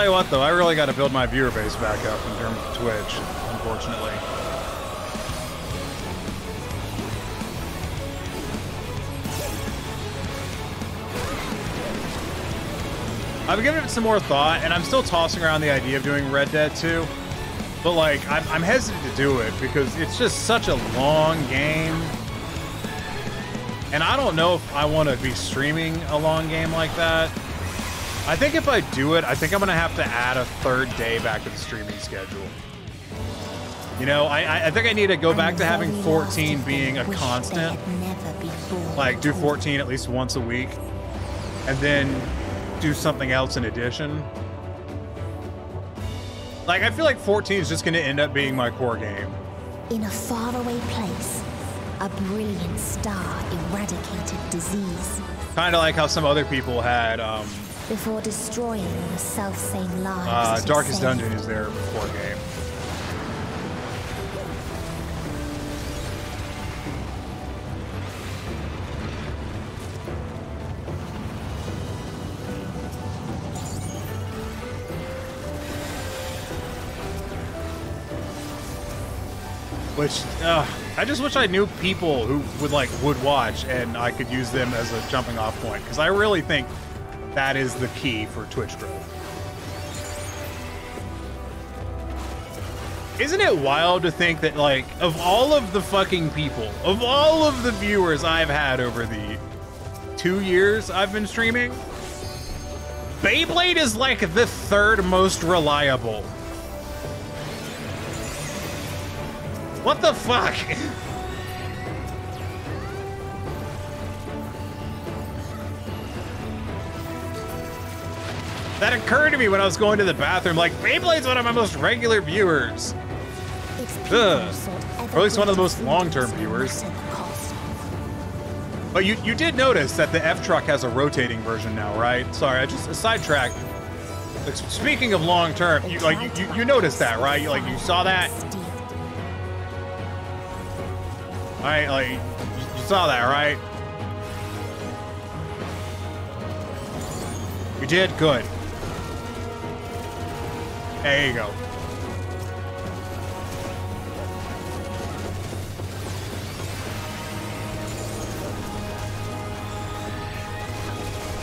Speaker 2: you what, though, I really got to build my viewer base back up in terms of Twitch, unfortunately. I've given it some more thought, and I'm still tossing around the idea of doing Red Dead 2. But, like, I'm, I'm hesitant to do it because it's just such a long game. And I don't know if I want to be streaming a long game like that. I think if I do it, I think I'm going to have to add a third day back to the streaming schedule. You know, I, I- I think I need to go back to having 14 being a constant. Like, do 14 at least once a week. And then do something else in addition. Like, I feel like 14 is just going to end up being my core game.
Speaker 16: In a faraway place, a brilliant star eradicated disease
Speaker 2: Kind of like how some other people had um,
Speaker 16: before destroying the self-same lives.
Speaker 2: uh, Darkest. Dungeon is their core game. Which, uh, I just wish I knew people who would like would watch and I could use them as a jumping off point because I really think that is the key for Twitch growth. Isn't it wild to think that like of all of the fucking people, of all of the viewers I've had over the two years I've been streaming, Beyblade is like the third most reliable. What the fuck? That occurred to me when I was going to the bathroom. Like, Beyblade's one of my most regular viewers. Ugh. Or at least one of the most long-term viewers. But you, you did notice that the F-Truck has a rotating version now, right? Sorry, I just sidetracked. Like, speaking of long-term, you like you, you, you noticed that, right? You, like you saw that? Right, like you, you saw that, right? You did good. There you go.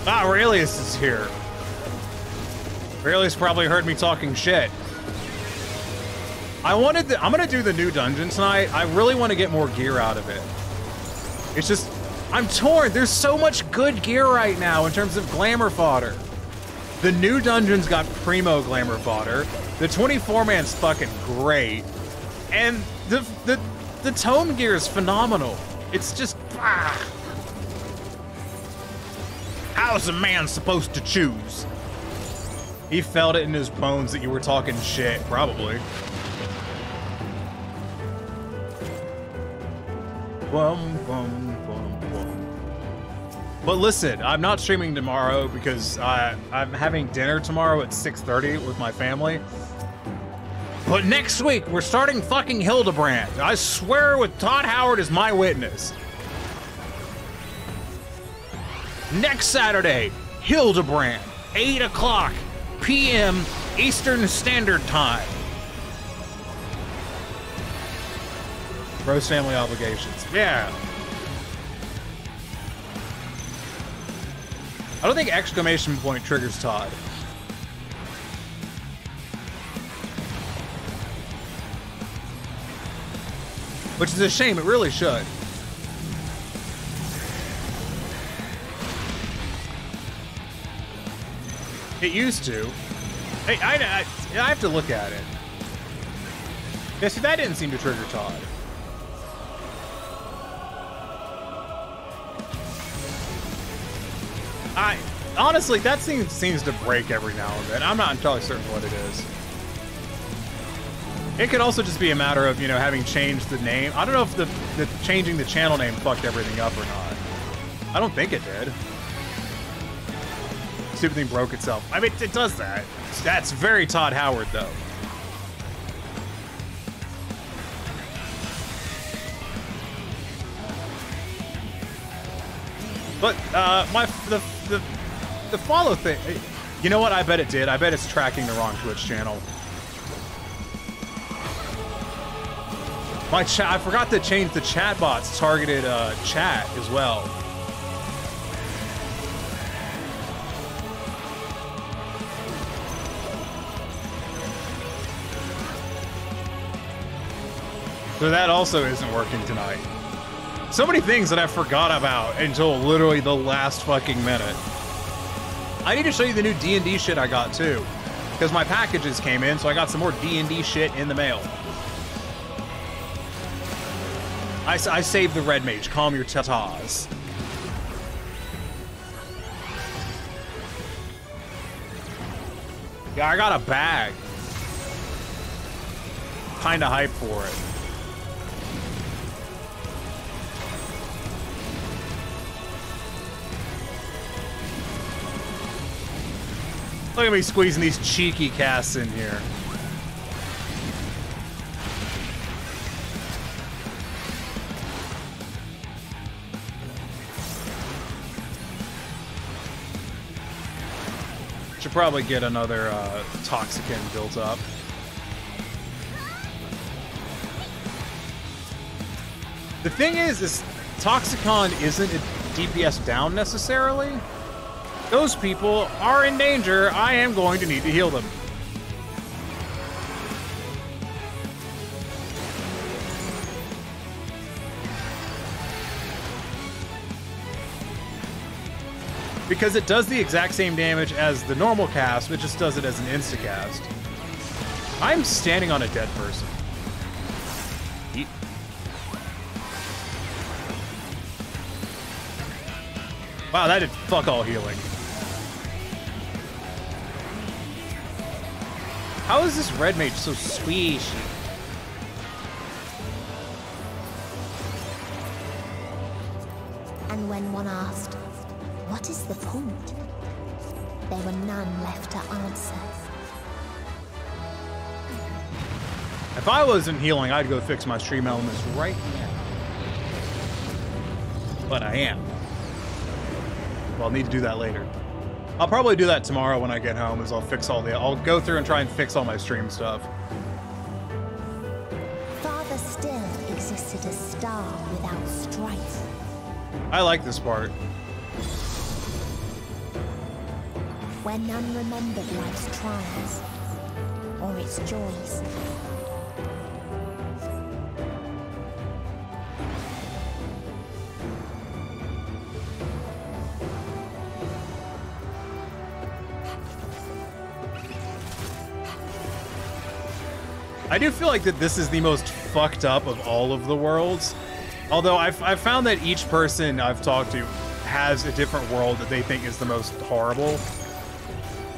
Speaker 2: Ah, Aurelius is here. Aurelius probably heard me talking shit. I wanted the, I'm gonna do the new dungeon tonight. I really want to get more gear out of it. It's just, I'm torn. There's so much good gear right now in terms of glamour fodder. The new dungeon's got primo glamour fodder. The 24 man's fucking great. And the, the, the tome gear is phenomenal. It's just, ah. How's a man supposed to choose? He felt it in his bones that you were talking shit, probably. Bum, bum. But listen, I'm not streaming tomorrow because I, I'm having dinner tomorrow at 6.30 with my family. But next week, we're starting fucking Hildibrand. I swear with Todd Howard as my witness. Next Saturday, Hildibrand, 8 o'clock p.m. Eastern Standard Time. Gross family obligations. Yeah. I don't think exclamation point triggers Todd. Which is a shame, it really should. It used to. Hey, I, I, I have to look at it. Yeah, see, that didn't seem to trigger Todd. I honestly, that seems seems to break every now and then. I'm not entirely certain what it is. It could also just be a matter of you know having changed the name. I don't know if the, the changing the channel name fucked everything up or not. I don't think it did. Stupid thing broke itself. I mean, it does that. That's very Todd Howard though. But uh, my the the the follow thing. You know what? I bet it did. I bet it's tracking the wrong Twitch channel. My chat. I forgot to change the chat bots targeted uh, chat as well. So that also isn't working tonight. So many things that I forgot about until literally the last fucking minute. I need to show you the new D&D shit I got too. Because my packages came in, so I got some more D&D shit in the mail. I saved the Red Mage. Calm your tatas. Yeah, I got a bag. Kinda hype for it. Look at me squeezing these cheeky casts in here. Should probably get another uh, Toxikon built up. The thing is, is Toxikon isn't a DPS down necessarily. Those people are in danger. I am going to need to heal them. Because it does the exact same damage as the normal cast, but just does it as an insta-cast. I'm standing on a dead person. Wow, that did fuck all healing. How is this red mage so squishy?
Speaker 16: And when one asked, What is the point? There were none left to answer.
Speaker 2: If I wasn't healing, I'd go fix my stream elements right now. But I am. Well, I'll need to do that later. I'll probably do that tomorrow when I get home, is I'll fix all the... I'll go through and try and fix all my stream stuff.
Speaker 16: Farther still existed a star without strife.
Speaker 2: I like this part.
Speaker 16: where none remembered life's trials or its joys.
Speaker 2: I do feel like that this is the most fucked up of all of the worlds. Although I've, I've found that each person I've talked to has a different world that they think is the most horrible.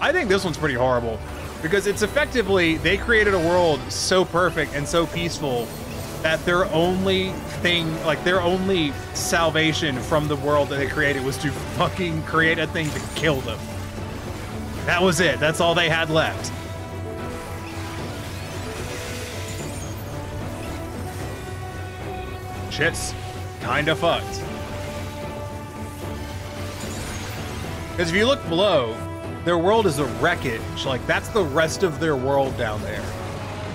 Speaker 2: I think this one's pretty horrible because it's effectively they created a world so perfect and so peaceful that their only thing, like their only salvation from the world that they created was to fucking create a thing to kill them. That was it. That's all they had left. Shit's kinda fucked. Because if you look below, their world is a wreckage. Like, that's the rest of their world down there.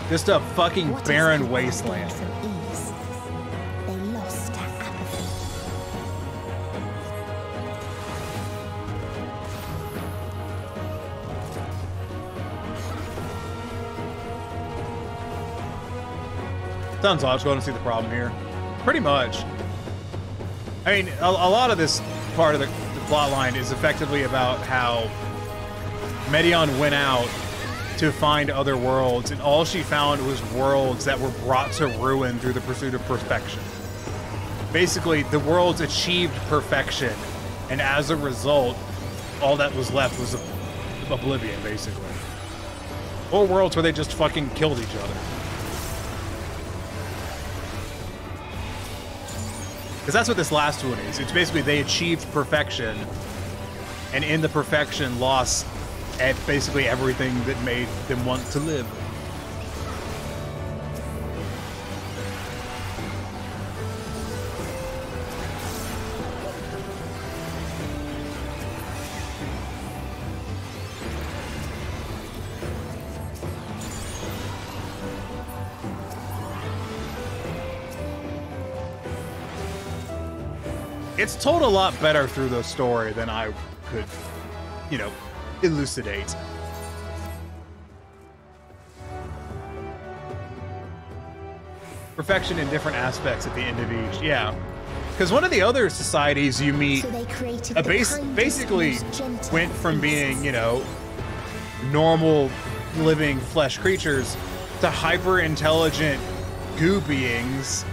Speaker 2: Just a fucking
Speaker 16: What
Speaker 2: barren wasteland.
Speaker 16: from ease? They lost to apathy.
Speaker 2: Sounds logical. I don't see the problem here. Pretty much. I mean, a, a lot of this part of the, the plot line is effectively about how Meteion went out to find other worlds, and all she found was worlds that were brought to ruin through the pursuit of perfection. Basically, the worlds achieved perfection, and as a result, all that was left was oblivion, basically. Or worlds where they just fucking killed each other. Because that's what this last one is. It's basically they achieved perfection, and in the perfection, lost at basically everything that made them want to live. It's told a lot better through the story than I could, you know, elucidate. perfection in different aspects at the end of each. Yeah. Because one of the other societies you meet
Speaker 16: So they created
Speaker 2: uh,
Speaker 16: the
Speaker 2: base, basically went from being, you know, normal living flesh creatures to hyper intelligent goo beings.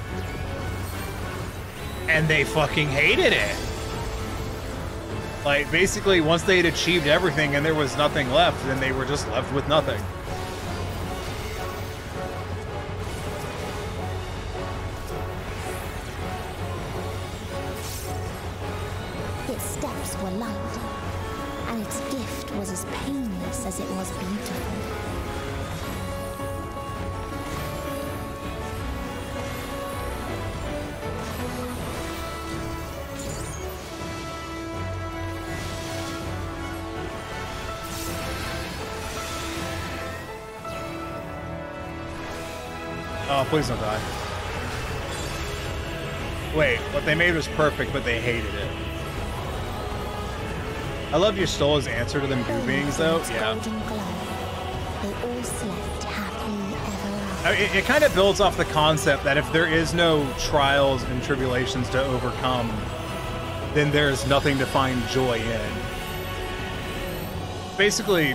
Speaker 2: And they fucking hated it. Like, basically, once they had achieved everything and there was nothing left, then they were just left with nothing.
Speaker 16: Its steps were light, and its gift was as painless as it was beautiful.
Speaker 2: Please don't die. Wait, what they made was perfect, but they hated it. I love you stole his answer to them goo beings, though. Yeah.
Speaker 16: golden glow. They all slept happily ever after.
Speaker 2: I mean, it, it kind of builds off the concept that if there is no trials and tribulations to overcome, then there's nothing to find joy in. Basically,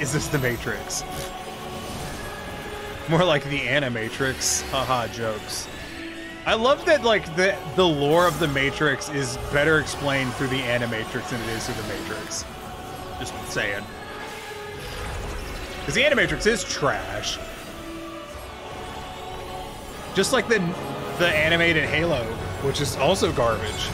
Speaker 2: is this the Matrix? More like the Animatrix. Haha, jokes. I love that like the the lore of the Matrix is better explained through the Animatrix than it is through the Matrix. Just saying. Because the Animatrix is trash. Just like the the animated Halo, which is also garbage.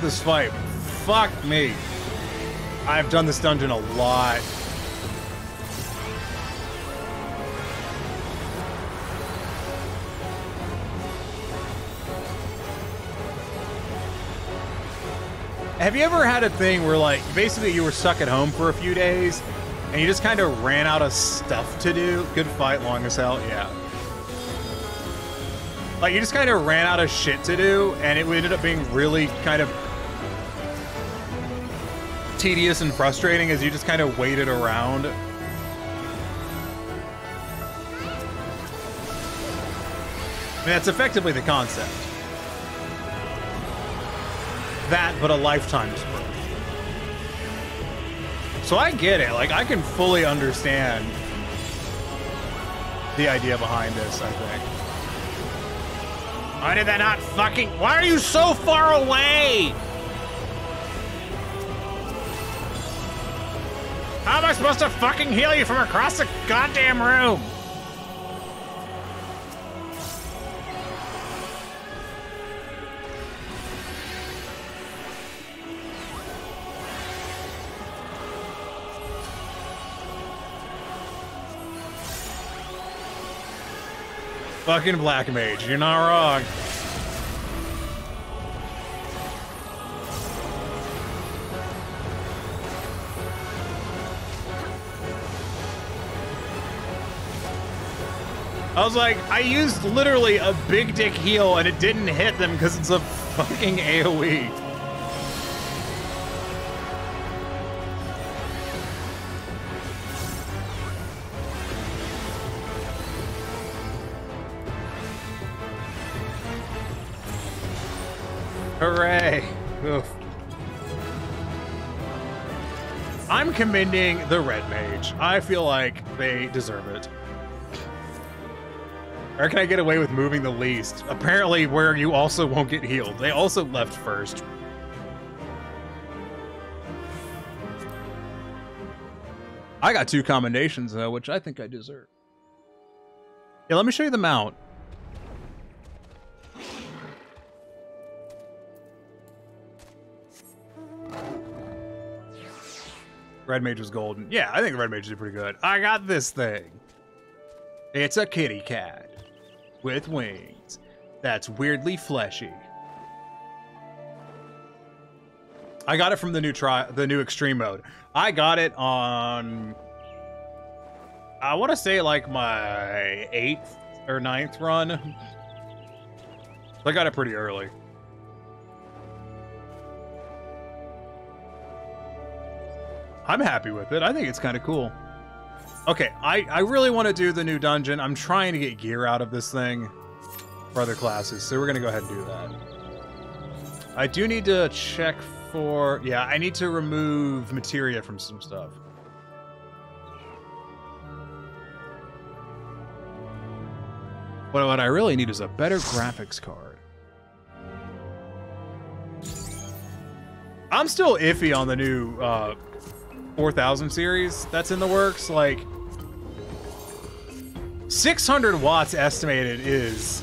Speaker 2: Love this fight. Fuck me. I've done this dungeon a lot. Have you ever had a thing where, like, basically you were stuck at home for a few days and you just kind of ran out of stuff to do? Good fight, long as hell, yeah. Like, you just kind of ran out of shit to do, and it ended up being really kind of tedious and frustrating as you just kind of waited around. I mean, that's effectively the concept. That, but a lifetime's worth. So I get it. Like, I can fully understand the idea behind this, I think. Why did that not fucking... Why are you so far away? How am I supposed to fucking heal you from across the goddamn room? Fucking Black Mage, you're not wrong. I was like, I used literally a big dick heal and it didn't hit them because it's a fucking. AoE. Hooray! Oof. I'm commending the Red Mage. I feel like they deserve it. Or can I get away with moving the least? Apparently, where you also won't get healed. They also left first. I got two commendations, though, which I think I deserve. Yeah, let me show you the mount. Red Mage was golden. Yeah, I think the Red Mage is pretty good. I got this thing. It's a kitty cat with wings. that's weirdly fleshy. I got it from the new try the new extreme mode. I got it on I want to say like my eighth or ninth run. I got it pretty early. I'm happy with it. I think it's kind of cool. Okay, I, I really want to do the new dungeon. I'm trying to get gear out of this thing for other classes, so we're going to go ahead and do that. I do need to check for... Yeah, I need to remove materia from some stuff. What, what I really need is a better graphics card. I'm still iffy on the new uh, 4000 series that's in the works. Like, 600 watts estimated is...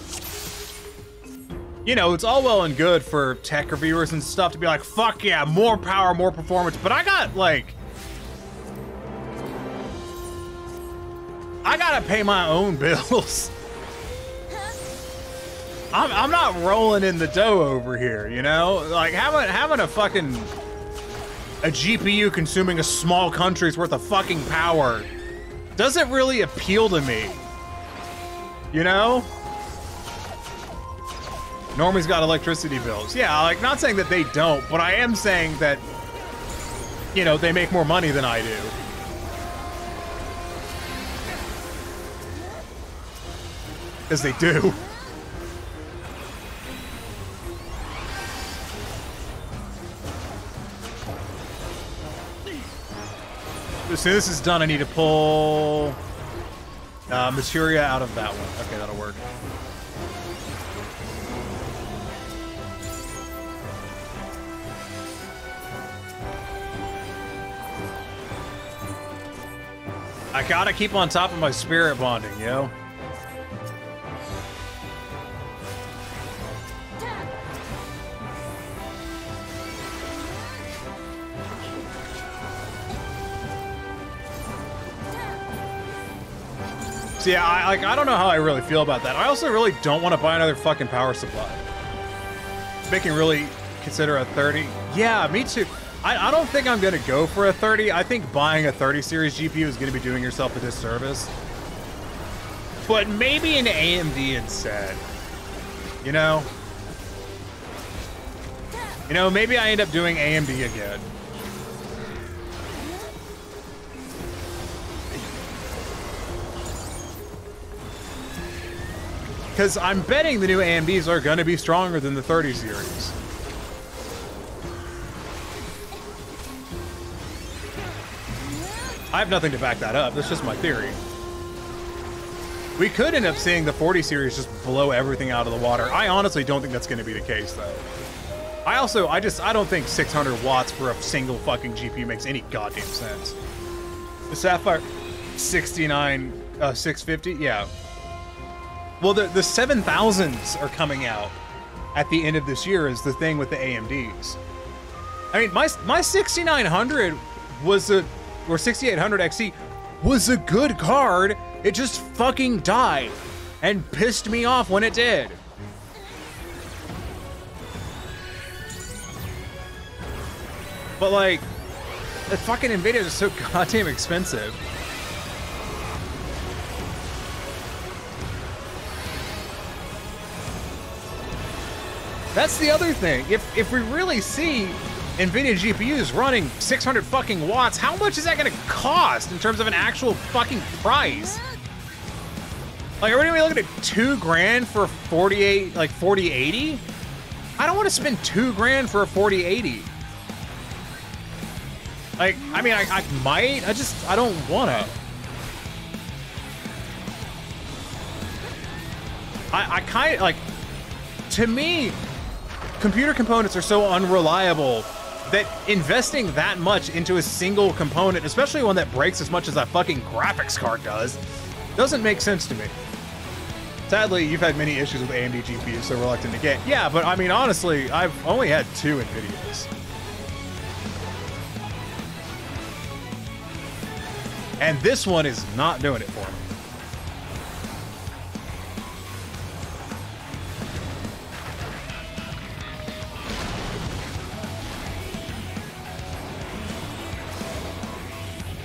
Speaker 2: You know, it's all well and good for tech reviewers and stuff to be like, fuck yeah, more power, more performance. But I got, like... I gotta pay my own bills. I'm, I'm not rolling in the dough over here, you know? Like, having, having a fucking... A GPU consuming a small country's worth of fucking power doesn't really appeal to me. You know? Normie's got electricity bills. Yeah, like, not saying that they don't, but I am saying that, you know, they make more money than I do. Because they do. As soon as this is done, I need to pull uh, materia out of that one. Okay, that'll work. I gotta keep on top of my spirit bonding, yo. Yeah, I like I don't know how I really feel about that. I also really don't want to buy another fucking power supply. Making really consider a 30. Yeah, me too. I, I don't think I'm gonna go for a 30. I think buying a 30 series GPU is gonna be doing yourself a disservice. But maybe an AMD instead. You know? You know, maybe I end up doing AMD again. Because I'm betting the new AMDs are going to be stronger than the 30 series. I have nothing to back that up. That's just my theory. We could end up seeing the 40 series just blow everything out of the water. I honestly don't think that's going to be the case, though. I also, I just, I don't think 600 watts for a single fucking GPU makes any goddamn sense. The Sapphire 69, uh, 650, yeah. Well, the the 7000s are coming out at the end of this year is the thing with the AMDs. I mean, my my 6900 was a or 6800 XT was a good card. It just fucking died and pissed me off when it did. But like, the fucking Nvidia is so goddamn expensive. That's the other thing. If if we really see NVIDIA GPUs running 600 fucking watts, how much is that gonna cost in terms of an actual fucking price? Like, are we gonna be looking at two grand for 48, like 4080? I don't want to spend two grand for a 4080. Like, I mean, I, I might. I just, I don't wanna. I, I kind of like. To me, computer components are so unreliable that investing that much into a single component, especially one that breaks as much as a fucking graphics card does, doesn't make sense to me. Sadly, you've had many issues with AMD GPUs, so reluctant to get. Yeah, but I mean, honestly, I've only had two NVIDIAs. And this one is not doing it for me.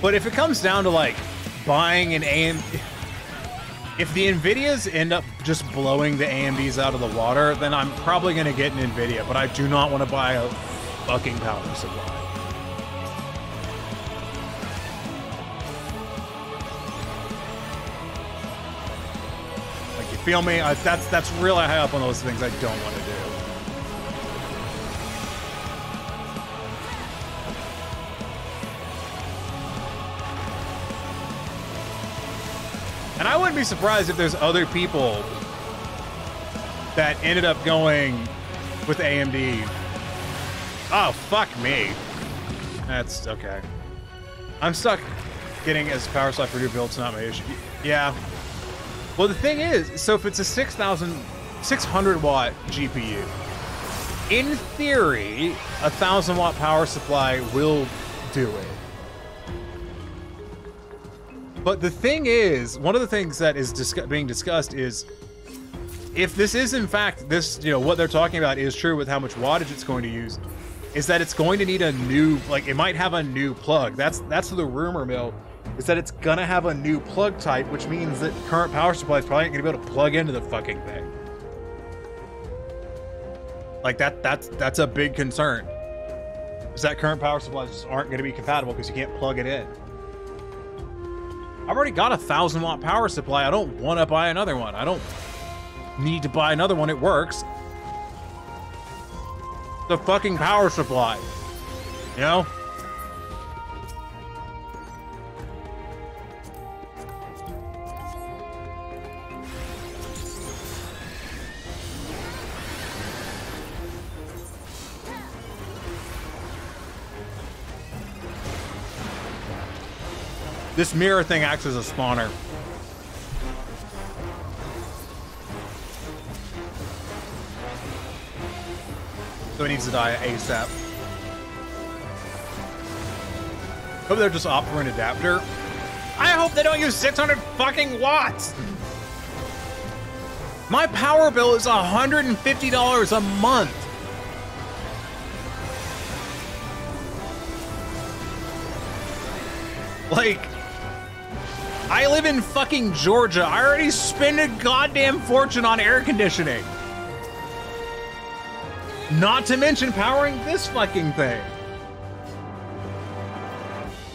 Speaker 2: But if it comes down to like buying an AM, if the Nvidias end up just blowing the AMDs out of the water, then I'm probably gonna get an Nvidia. But I do not want to buy a fucking power supply. Like you feel me? I, that's that's really high up on those things I don't want to do. And I wouldn't be surprised if there's other people that ended up going with AMD. Oh, fuck me. That's okay. I'm stuck getting as power supply for new builds, not my issue. Yeah. Well, the thing is, so if it's a 6,000, 600 watt GPU, in theory, a 1,000 watt power supply will do it. But the thing is, one of the things that is being discussed is if this is in fact this, you know, what they're talking about is true with how much wattage it's going to use, is that it's going to need a new, like it might have a new plug. That's that's the rumor mill, is that it's gonna have a new plug type, which means that current power supply is probably not gonna be able to plug into the fucking thing. Like that that's that's a big concern. Is that current power supplies just aren't gonna be compatible because you can't plug it in. I've already got a thousand watt power supply. I don't want to buy another one. I don't need to buy another one. It works. The fucking power supply. You know? This mirror thing acts as a spawner. So it needs to die ASAP. Hope they're just offering an adapter. I hope they don't use 600 fucking watts! My power bill is $150 a month. Like, I live in fucking Georgia. I already spend a goddamn fortune on air conditioning. Not to mention powering this fucking thing.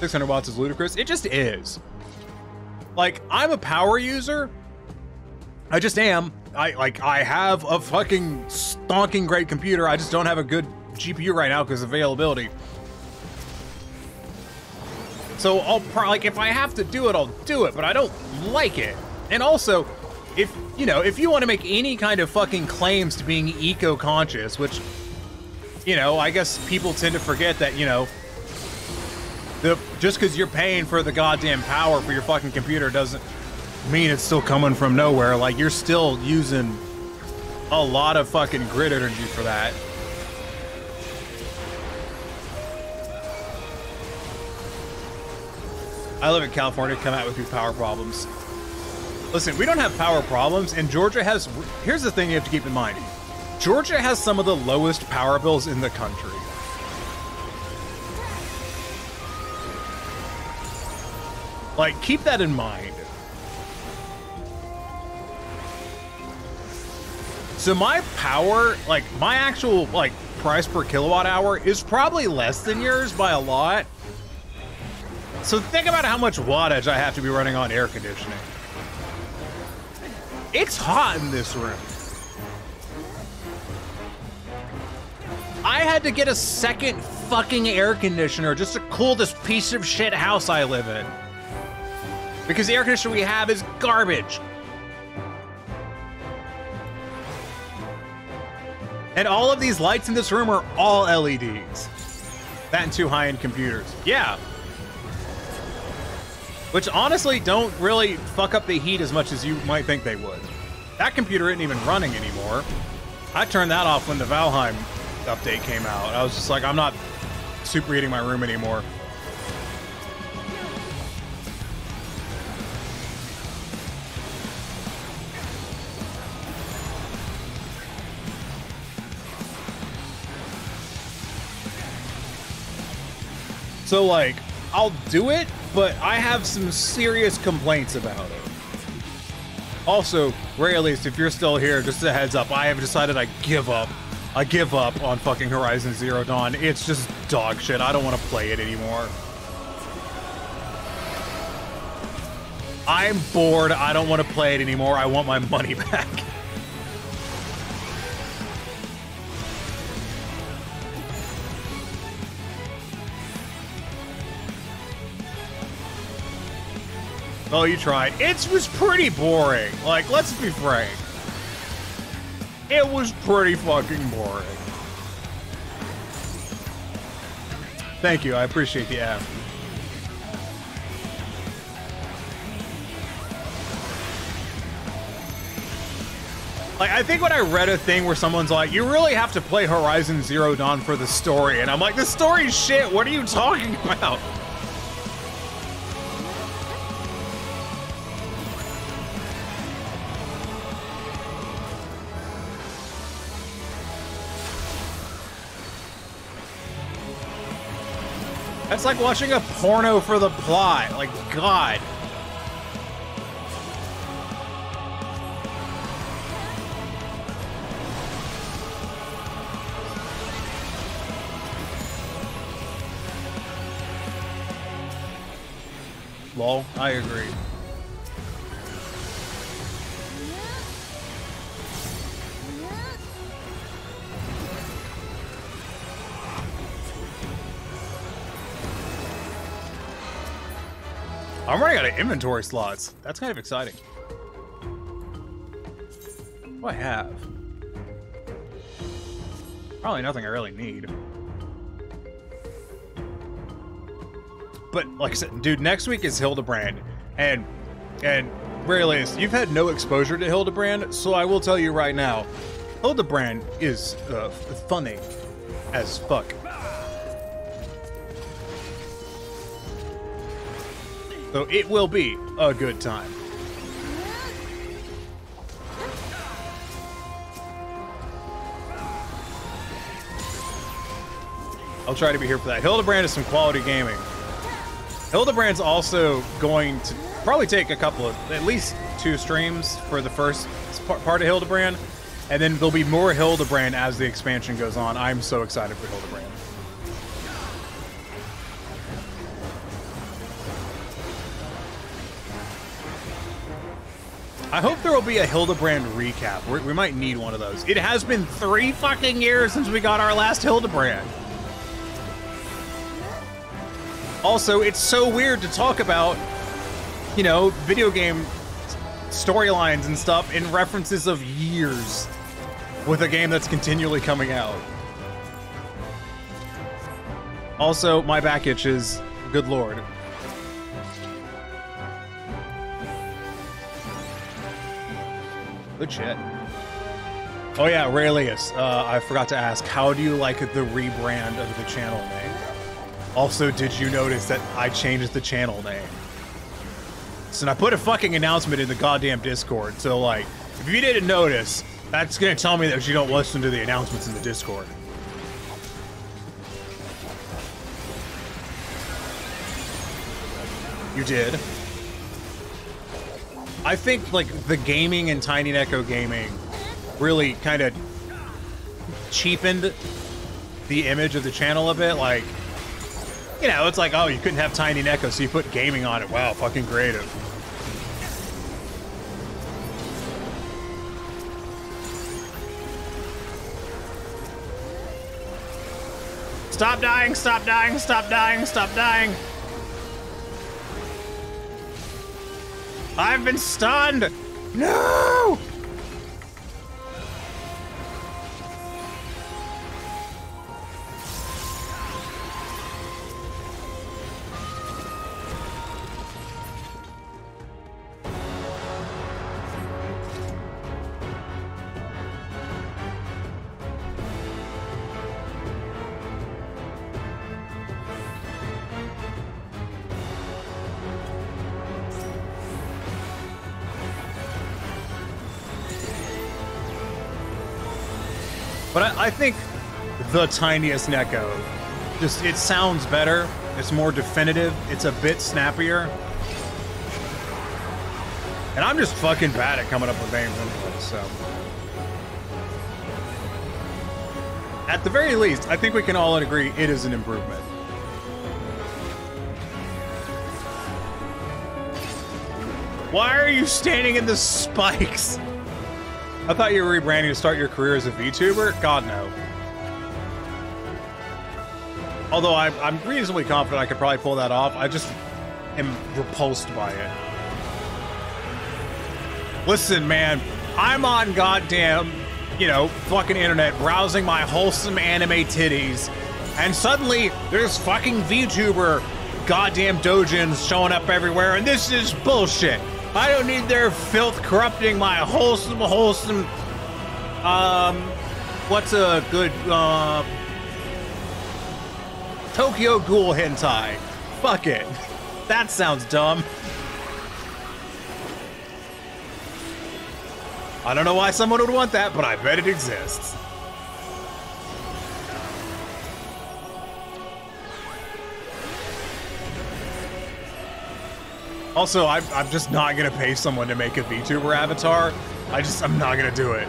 Speaker 2: 600 watts is ludicrous. It just is. Like, I'm a power user. I just am. I like I have a fucking stonking great computer. I just don't have a good GPU right now because availability. So I'll pro- like if I have to do it, I'll do it, but I don't like it. And also, if you know, if you want to make any kind of fucking claims to being eco-conscious, which you know, I guess people tend to forget that, you know, the just because you're paying for the goddamn power for your fucking computer doesn't mean it's still coming from nowhere. Like you're still using a lot of fucking grid energy for that. I live in California, come out with these power problems. Listen, we don't have power problems, and Georgia has. Here's the thing you have to keep in mind Georgia has some of the lowest power bills in the country. Like, keep that in mind. So my power, like my actual like price per kilowatt hour is probably less than yours by a lot. So think about how much wattage I have to be running on air conditioning. It's hot in this room. I had to get a second fucking air conditioner just to cool this piece of shit house I live in. Because the air conditioner we have is garbage. And all of these lights in this room are all LEDs. That and two high-end computers. Yeah. Which honestly don't really fuck up the heat as much as you might think they would. That computer isn't even running anymore. I turned that off when the Valheim update came out. I was just like, I'm not superheating my room anymore. So like, I'll do it, but I have some serious complaints about it. Also, Ray, at least if you're still here, just a heads up, I have decided I give up. I give up on fucking Horizon Zero Dawn. It's just dog shit. I don't want to play it anymore. I'm bored. I don't want to play it anymore. I want my money back. Oh, you tried. It was pretty boring. Like, let's be frank. It was pretty fucking boring. Thank you. I appreciate the app. Like, I think when I read a thing where someone's like, you really have to play Horizon Zero Dawn for the story, and I'm like, the story's shit. What are you talking about? That's like watching a porno for the plot. Like, God. Lol, I agree. I'm running out of inventory slots. That's kind of exciting. What do I have? Probably nothing I really need. But like I said, dude, next week is Hildibrand, and and really, you've had no exposure to Hildibrand, so I will tell you right now, Hildibrand is uh, funny as fuck. So it will be a good time. I'll try to be here for that. Hildibrand is some quality gaming. Hildibrand's also going to probably take a couple of, at least two streams for the first part of Hildibrand, and then there'll be more Hildibrand as the expansion goes on. I'm so excited for Hildibrand. I hope there will be a Hildibrand recap. We're, we might need one of those. It has been three fucking years since we got our last Hildibrand. Also, it's so weird to talk about, you know, video game storylines and stuff in references of years with a game that's continually coming out. Also, my back itches. Good lord. Good shit. Oh yeah, Raelius, uh, I forgot to ask, how do you like the rebrand of the channel name? Also, did you notice that I changed the channel name? So I put a fucking announcement in the goddamn Discord, so like, if you didn't notice, that's gonna tell me that you don't listen to the announcements in the Discord. You did. I think like the gaming and Tiny Neko gaming really kind of cheapened the image of the channel a bit. Like, you know, it's like, oh, you couldn't have Tiny Neko, so you put gaming on it. Wow, fucking creative. Stop dying, stop dying, stop dying, stop dying. I've been stunned! No! I, think the tiniest Neko, just it sounds better. It's more definitive. It's a bit snappier. And I'm just fucking bad at coming up with names anyway, so. At the very least, I think we can all agree it is an improvement. Why are you standing in the spikes? I thought you were rebranding to start your career as a VTuber? God, no. Although I'm, I'm reasonably confident I could probably pull that off. I just am repulsed by it. Listen, man, I'm on goddamn, you know, fucking internet browsing my wholesome anime titties, and suddenly there's fucking VTuber goddamn dojins showing up everywhere, and this is bullshit. I don't need their filth corrupting my wholesome, wholesome, um, what's a good, uh, Tokyo Ghoul hentai. Fuck it. That sounds dumb. I don't know why someone would want that, but I bet it exists. Also, I'm, I'm just not gonna pay someone to make a VTuber avatar. I just, I'm not gonna do it.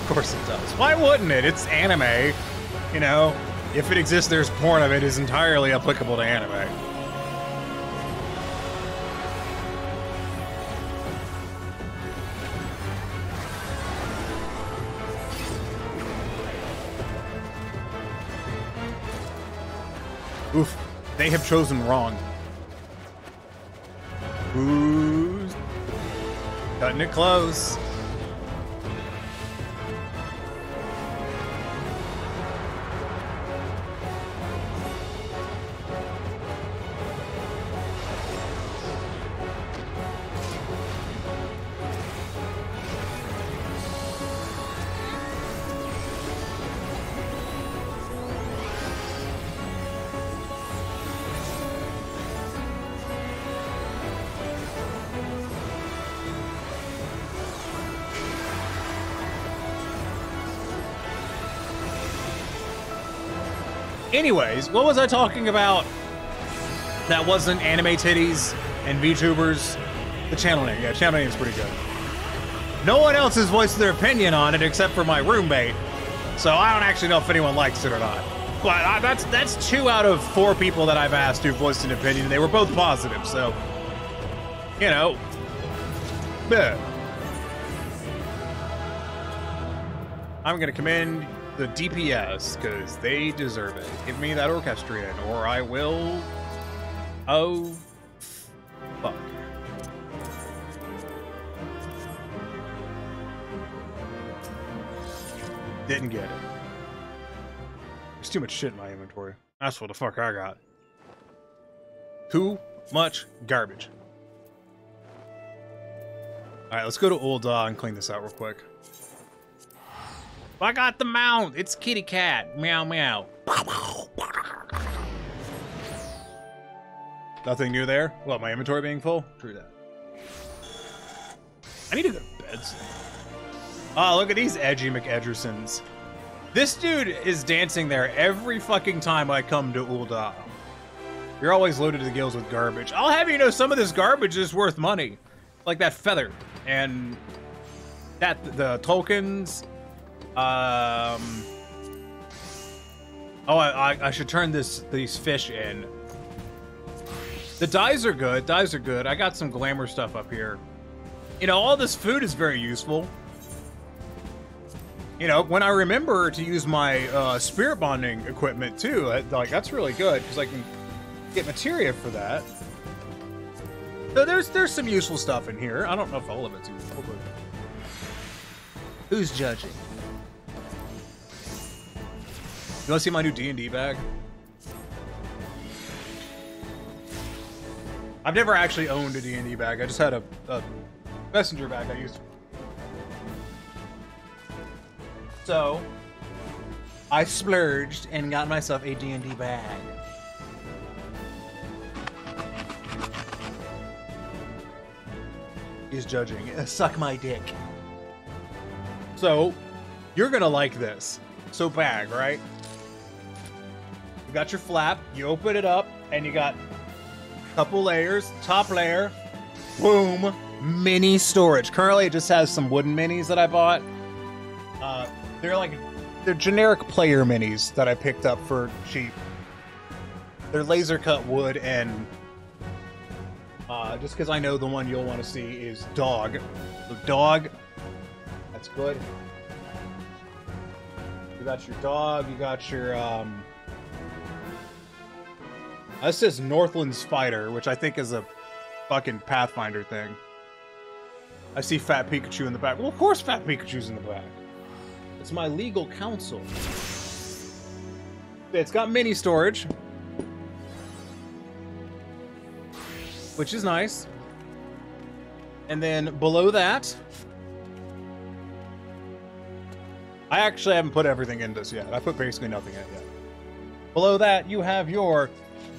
Speaker 2: Of course it does. Why wouldn't it? It's anime. You know, if it exists, there's porn of it is entirely applicable to anime. They have chosen wrong. Who's cutting it close? What was I talking about that wasn't anime titties and VTubers? The channel name. Yeah, channel name is pretty good. No one else has voiced their opinion on it except for my roommate, so I don't actually know if anyone likes it or not. But uh, that's that's two out of four people that I've asked who voiced an opinion. They were both positive, so you know. Yeah. I'm gonna commend the DPS because they deserve it. Give me that orchestrion, or I will. Oh, fuck. Didn't get it. There's too much shit in my inventory. That's what the fuck I got. Too much garbage. Alright, let's go to Ul'dah and clean this out real quick. I got the mount. It's kitty cat. Meow meow. Nothing new there? What, my inventory being full? True that. I need to go to bed soon. Oh, look at these edgy McEdgersons. This dude is dancing there every fucking time I come to Ul'dah. You're always loaded to the gills with garbage. I'll have you know some of this garbage is worth money. Like that feather. And that the tokens. Um Oh, I, I, I should turn this these fish in. The dyes are good. Dyes are good. I got some glamour stuff up here. You know, all this food is very useful. You know, when I remember to use my uh, spirit bonding equipment too, I, like that's really good because I can get materia for that. So there's there's some useful stuff in here. I don't know if all of it's useful, but who's judging? You want to see my new D&D bag? I've never actually owned a D&D bag. I just had a, a messenger bag I used. So, I splurged and got myself a D&D bag. He's judging. Suck my dick. So, you're gonna like this. So bag, right? You got your flap, you open it up, and you got a couple layers. Top layer, boom, mini storage. Currently, it just has some wooden minis that I bought. Uh, they're like they're generic player minis that I picked up for cheap. They're laser cut wood and uh, just because I know the one you'll want to see is dog. So dog, that's good. You got your dog. You got your um. Uh, this says Northland Spider, which I think is a fucking Pathfinder thing. I see Fat Pikachu in the back. Well, of course, Fat Pikachu's in the back. It's my legal counsel. It's got mini storage, which is nice. And then below that, I actually haven't put everything in this yet. I put basically nothing in it yet. Below that, you have your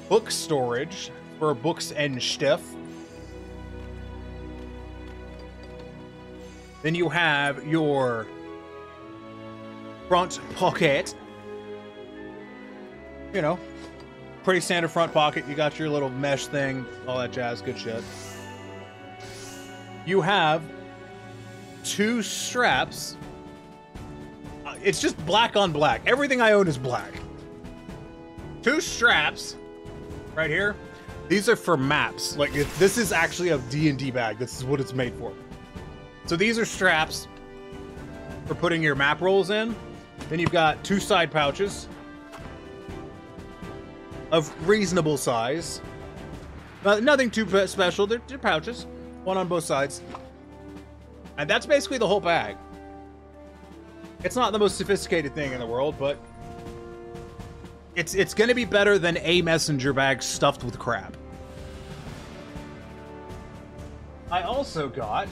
Speaker 2: book storage for books and stuff. Then you have your front pocket. You know, pretty standard front pocket. You got your little mesh thing, all that jazz, good shit. You have two straps. Uh, It's just black on black. Everything I own is black. Two straps right here. These are for maps. Like this is actually a D&D bag. This is what it's made for. So these are straps for putting your map rolls in. Then you've got two side pouches of reasonable size. Uh, nothing too special. They're, they're pouches, one on both sides. And that's basically the whole bag. It's not the most sophisticated thing in the world, but it's it's going to be better than a messenger bag stuffed with crap. I also got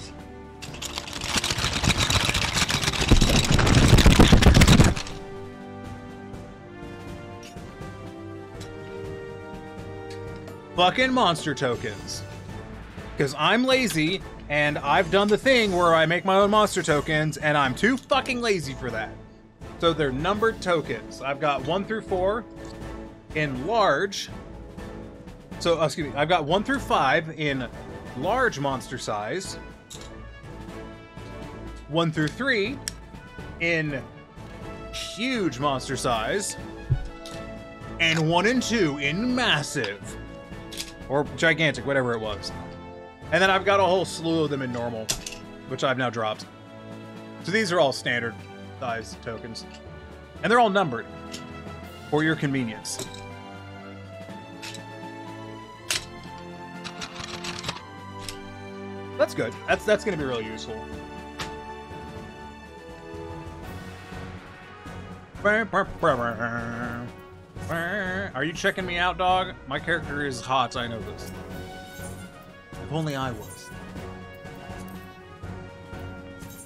Speaker 2: fucking monster tokens. Because I'm lazy and I've done the thing where I make my own monster tokens and I'm too fucking lazy for that. So they're numbered tokens. I've got one through four in large. So, uh, excuse me, I've got one through five in large monster size. One through three in huge monster size. And one and two in massive or gigantic, whatever it was. And then I've got a whole slew of them in normal, which I've now dropped. So these are all standard size tokens. And they're all numbered for your convenience. That's good. That's that's going to be really useful. Are you checking me out, dog? My character is hot, I know this. If only I was.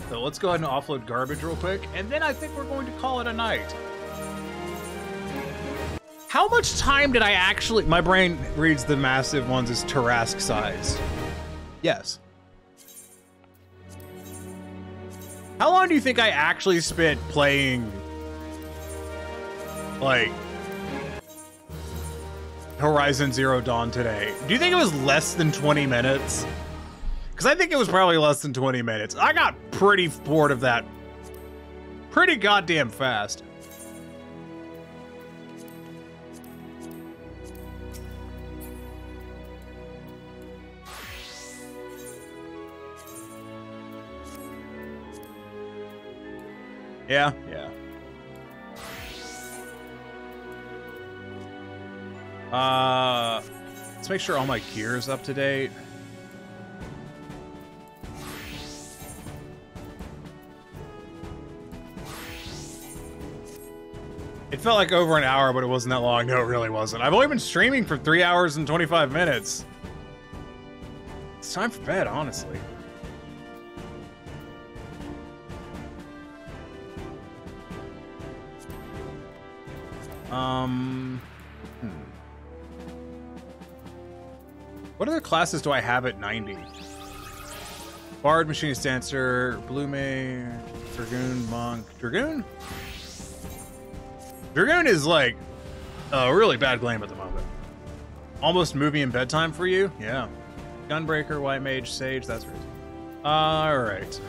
Speaker 2: So let's go ahead and offload garbage real quick, and then I think we're going to call it a night. How much time did I actually... My brain reads the massive ones as Tarrasque sized. Yes. How long do you think I actually spent playing... Like... Horizon Zero Dawn today. Do you think it was less than 20 minutes? Because I think it was probably less than 20 minutes. I got pretty bored of that pretty goddamn fast. Yeah, yeah. Uh, let's make sure all my gear is up to date. It felt like over an hour, but it wasn't that long. No, it really wasn't. I've only been streaming for three hours and 25 minutes. It's time for bed, honestly. Um... Hmm. What other classes do I have at 90? Bard, Machinist Dancer, Blue Mage, Dragoon, Monk. Dragoon? Dragoon is like a really bad claim at the moment. Almost movie and bedtime for you? Yeah. Gunbreaker, White Mage, Sage, that's right. Alright.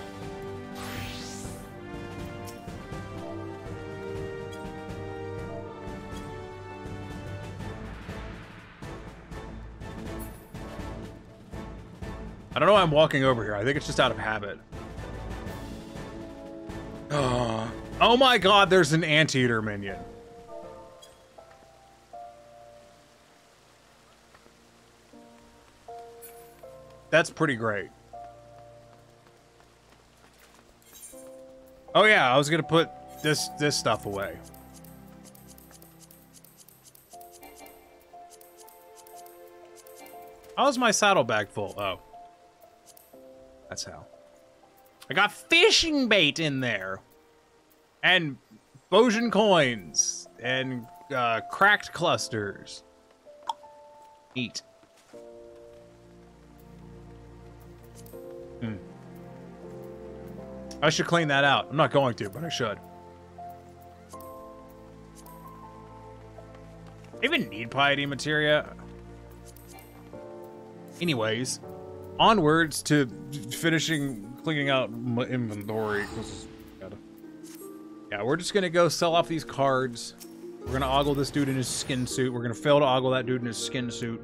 Speaker 2: I don't know why I'm walking over here. I think it's just out of habit. Oh, oh my god, there's an anteater minion. That's pretty great. Oh yeah, I was gonna put this this stuff away. How's my saddlebag full? Oh. That's how. I got fishing bait in there. And Bojin coins. And uh, cracked clusters. Neat. I should clean that out. I'm not going to, but I should. even need piety materia? Anyways, onwards to finishing cleaning out my inventory. Yeah, we're just gonna go sell off these cards. We're gonna ogle this dude in his skin suit. We're gonna fail to ogle that dude in his skin suit.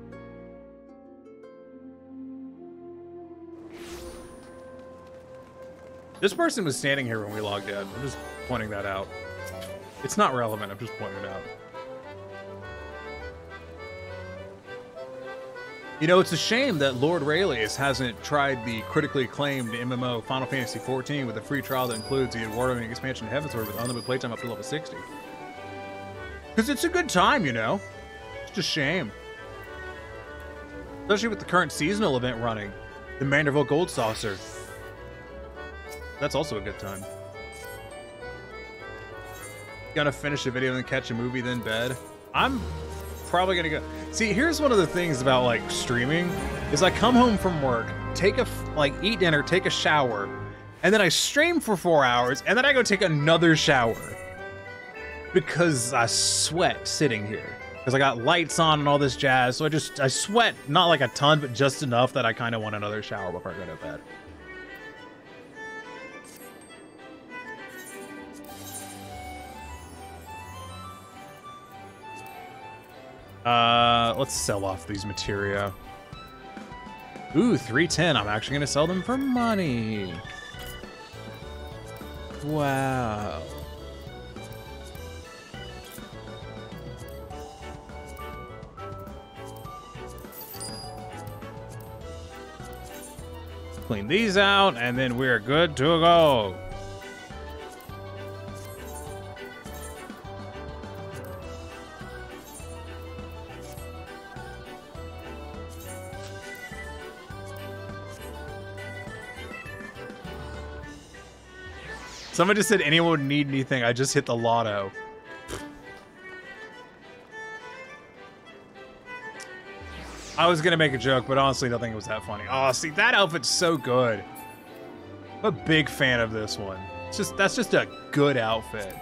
Speaker 2: This person was standing here when we logged in. I'm just pointing that out. It's not relevant, I'm just pointing it out. You know, it's a shame that Lord Rayleigh hasn't tried the critically acclaimed MMO Final Fantasy XIV with a free trial that includes the award-winning expansion Heavensward with unlimited playtime up to level 60. Because it's a good time, you know? It's just a shame. Especially with the current seasonal event running, the Manderville Gold Saucer. That's also a good time. Gonna finish a video and catch a movie, then bed. I'm probably gonna go. See, here's one of the things about like streaming is I come home from work, take a like eat dinner, take a shower, and then I stream for four hours, and then I go take another shower because I sweat sitting here because I got lights on and all this jazz. So I just I sweat not like a ton, but just enough that I kind of want another shower before I go to bed. Uh, let's sell off these materia. Ooh, 310. I'm actually going to sell them for money. Wow. Clean these out, and then we're good to go. Someone just said anyone would need anything. I just hit the lotto. I was gonna make a joke, but honestly, don't think it was that funny. Oh, see, that outfit's so good. I'm a big fan of this one. It's just that's just a good outfit.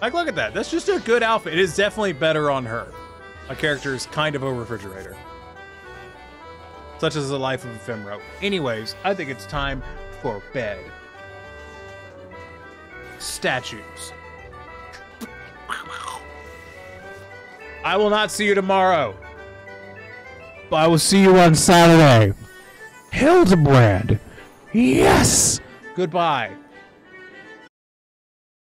Speaker 2: Like, look at that. That's just a good outfit. It is definitely better on her. My character is kind of a refrigerator. Such as the life of a Femro. Anyways, I think it's time for bed. Statues. I will not see you tomorrow. But I will see you on Saturday. Hildibrand. Yes. Goodbye.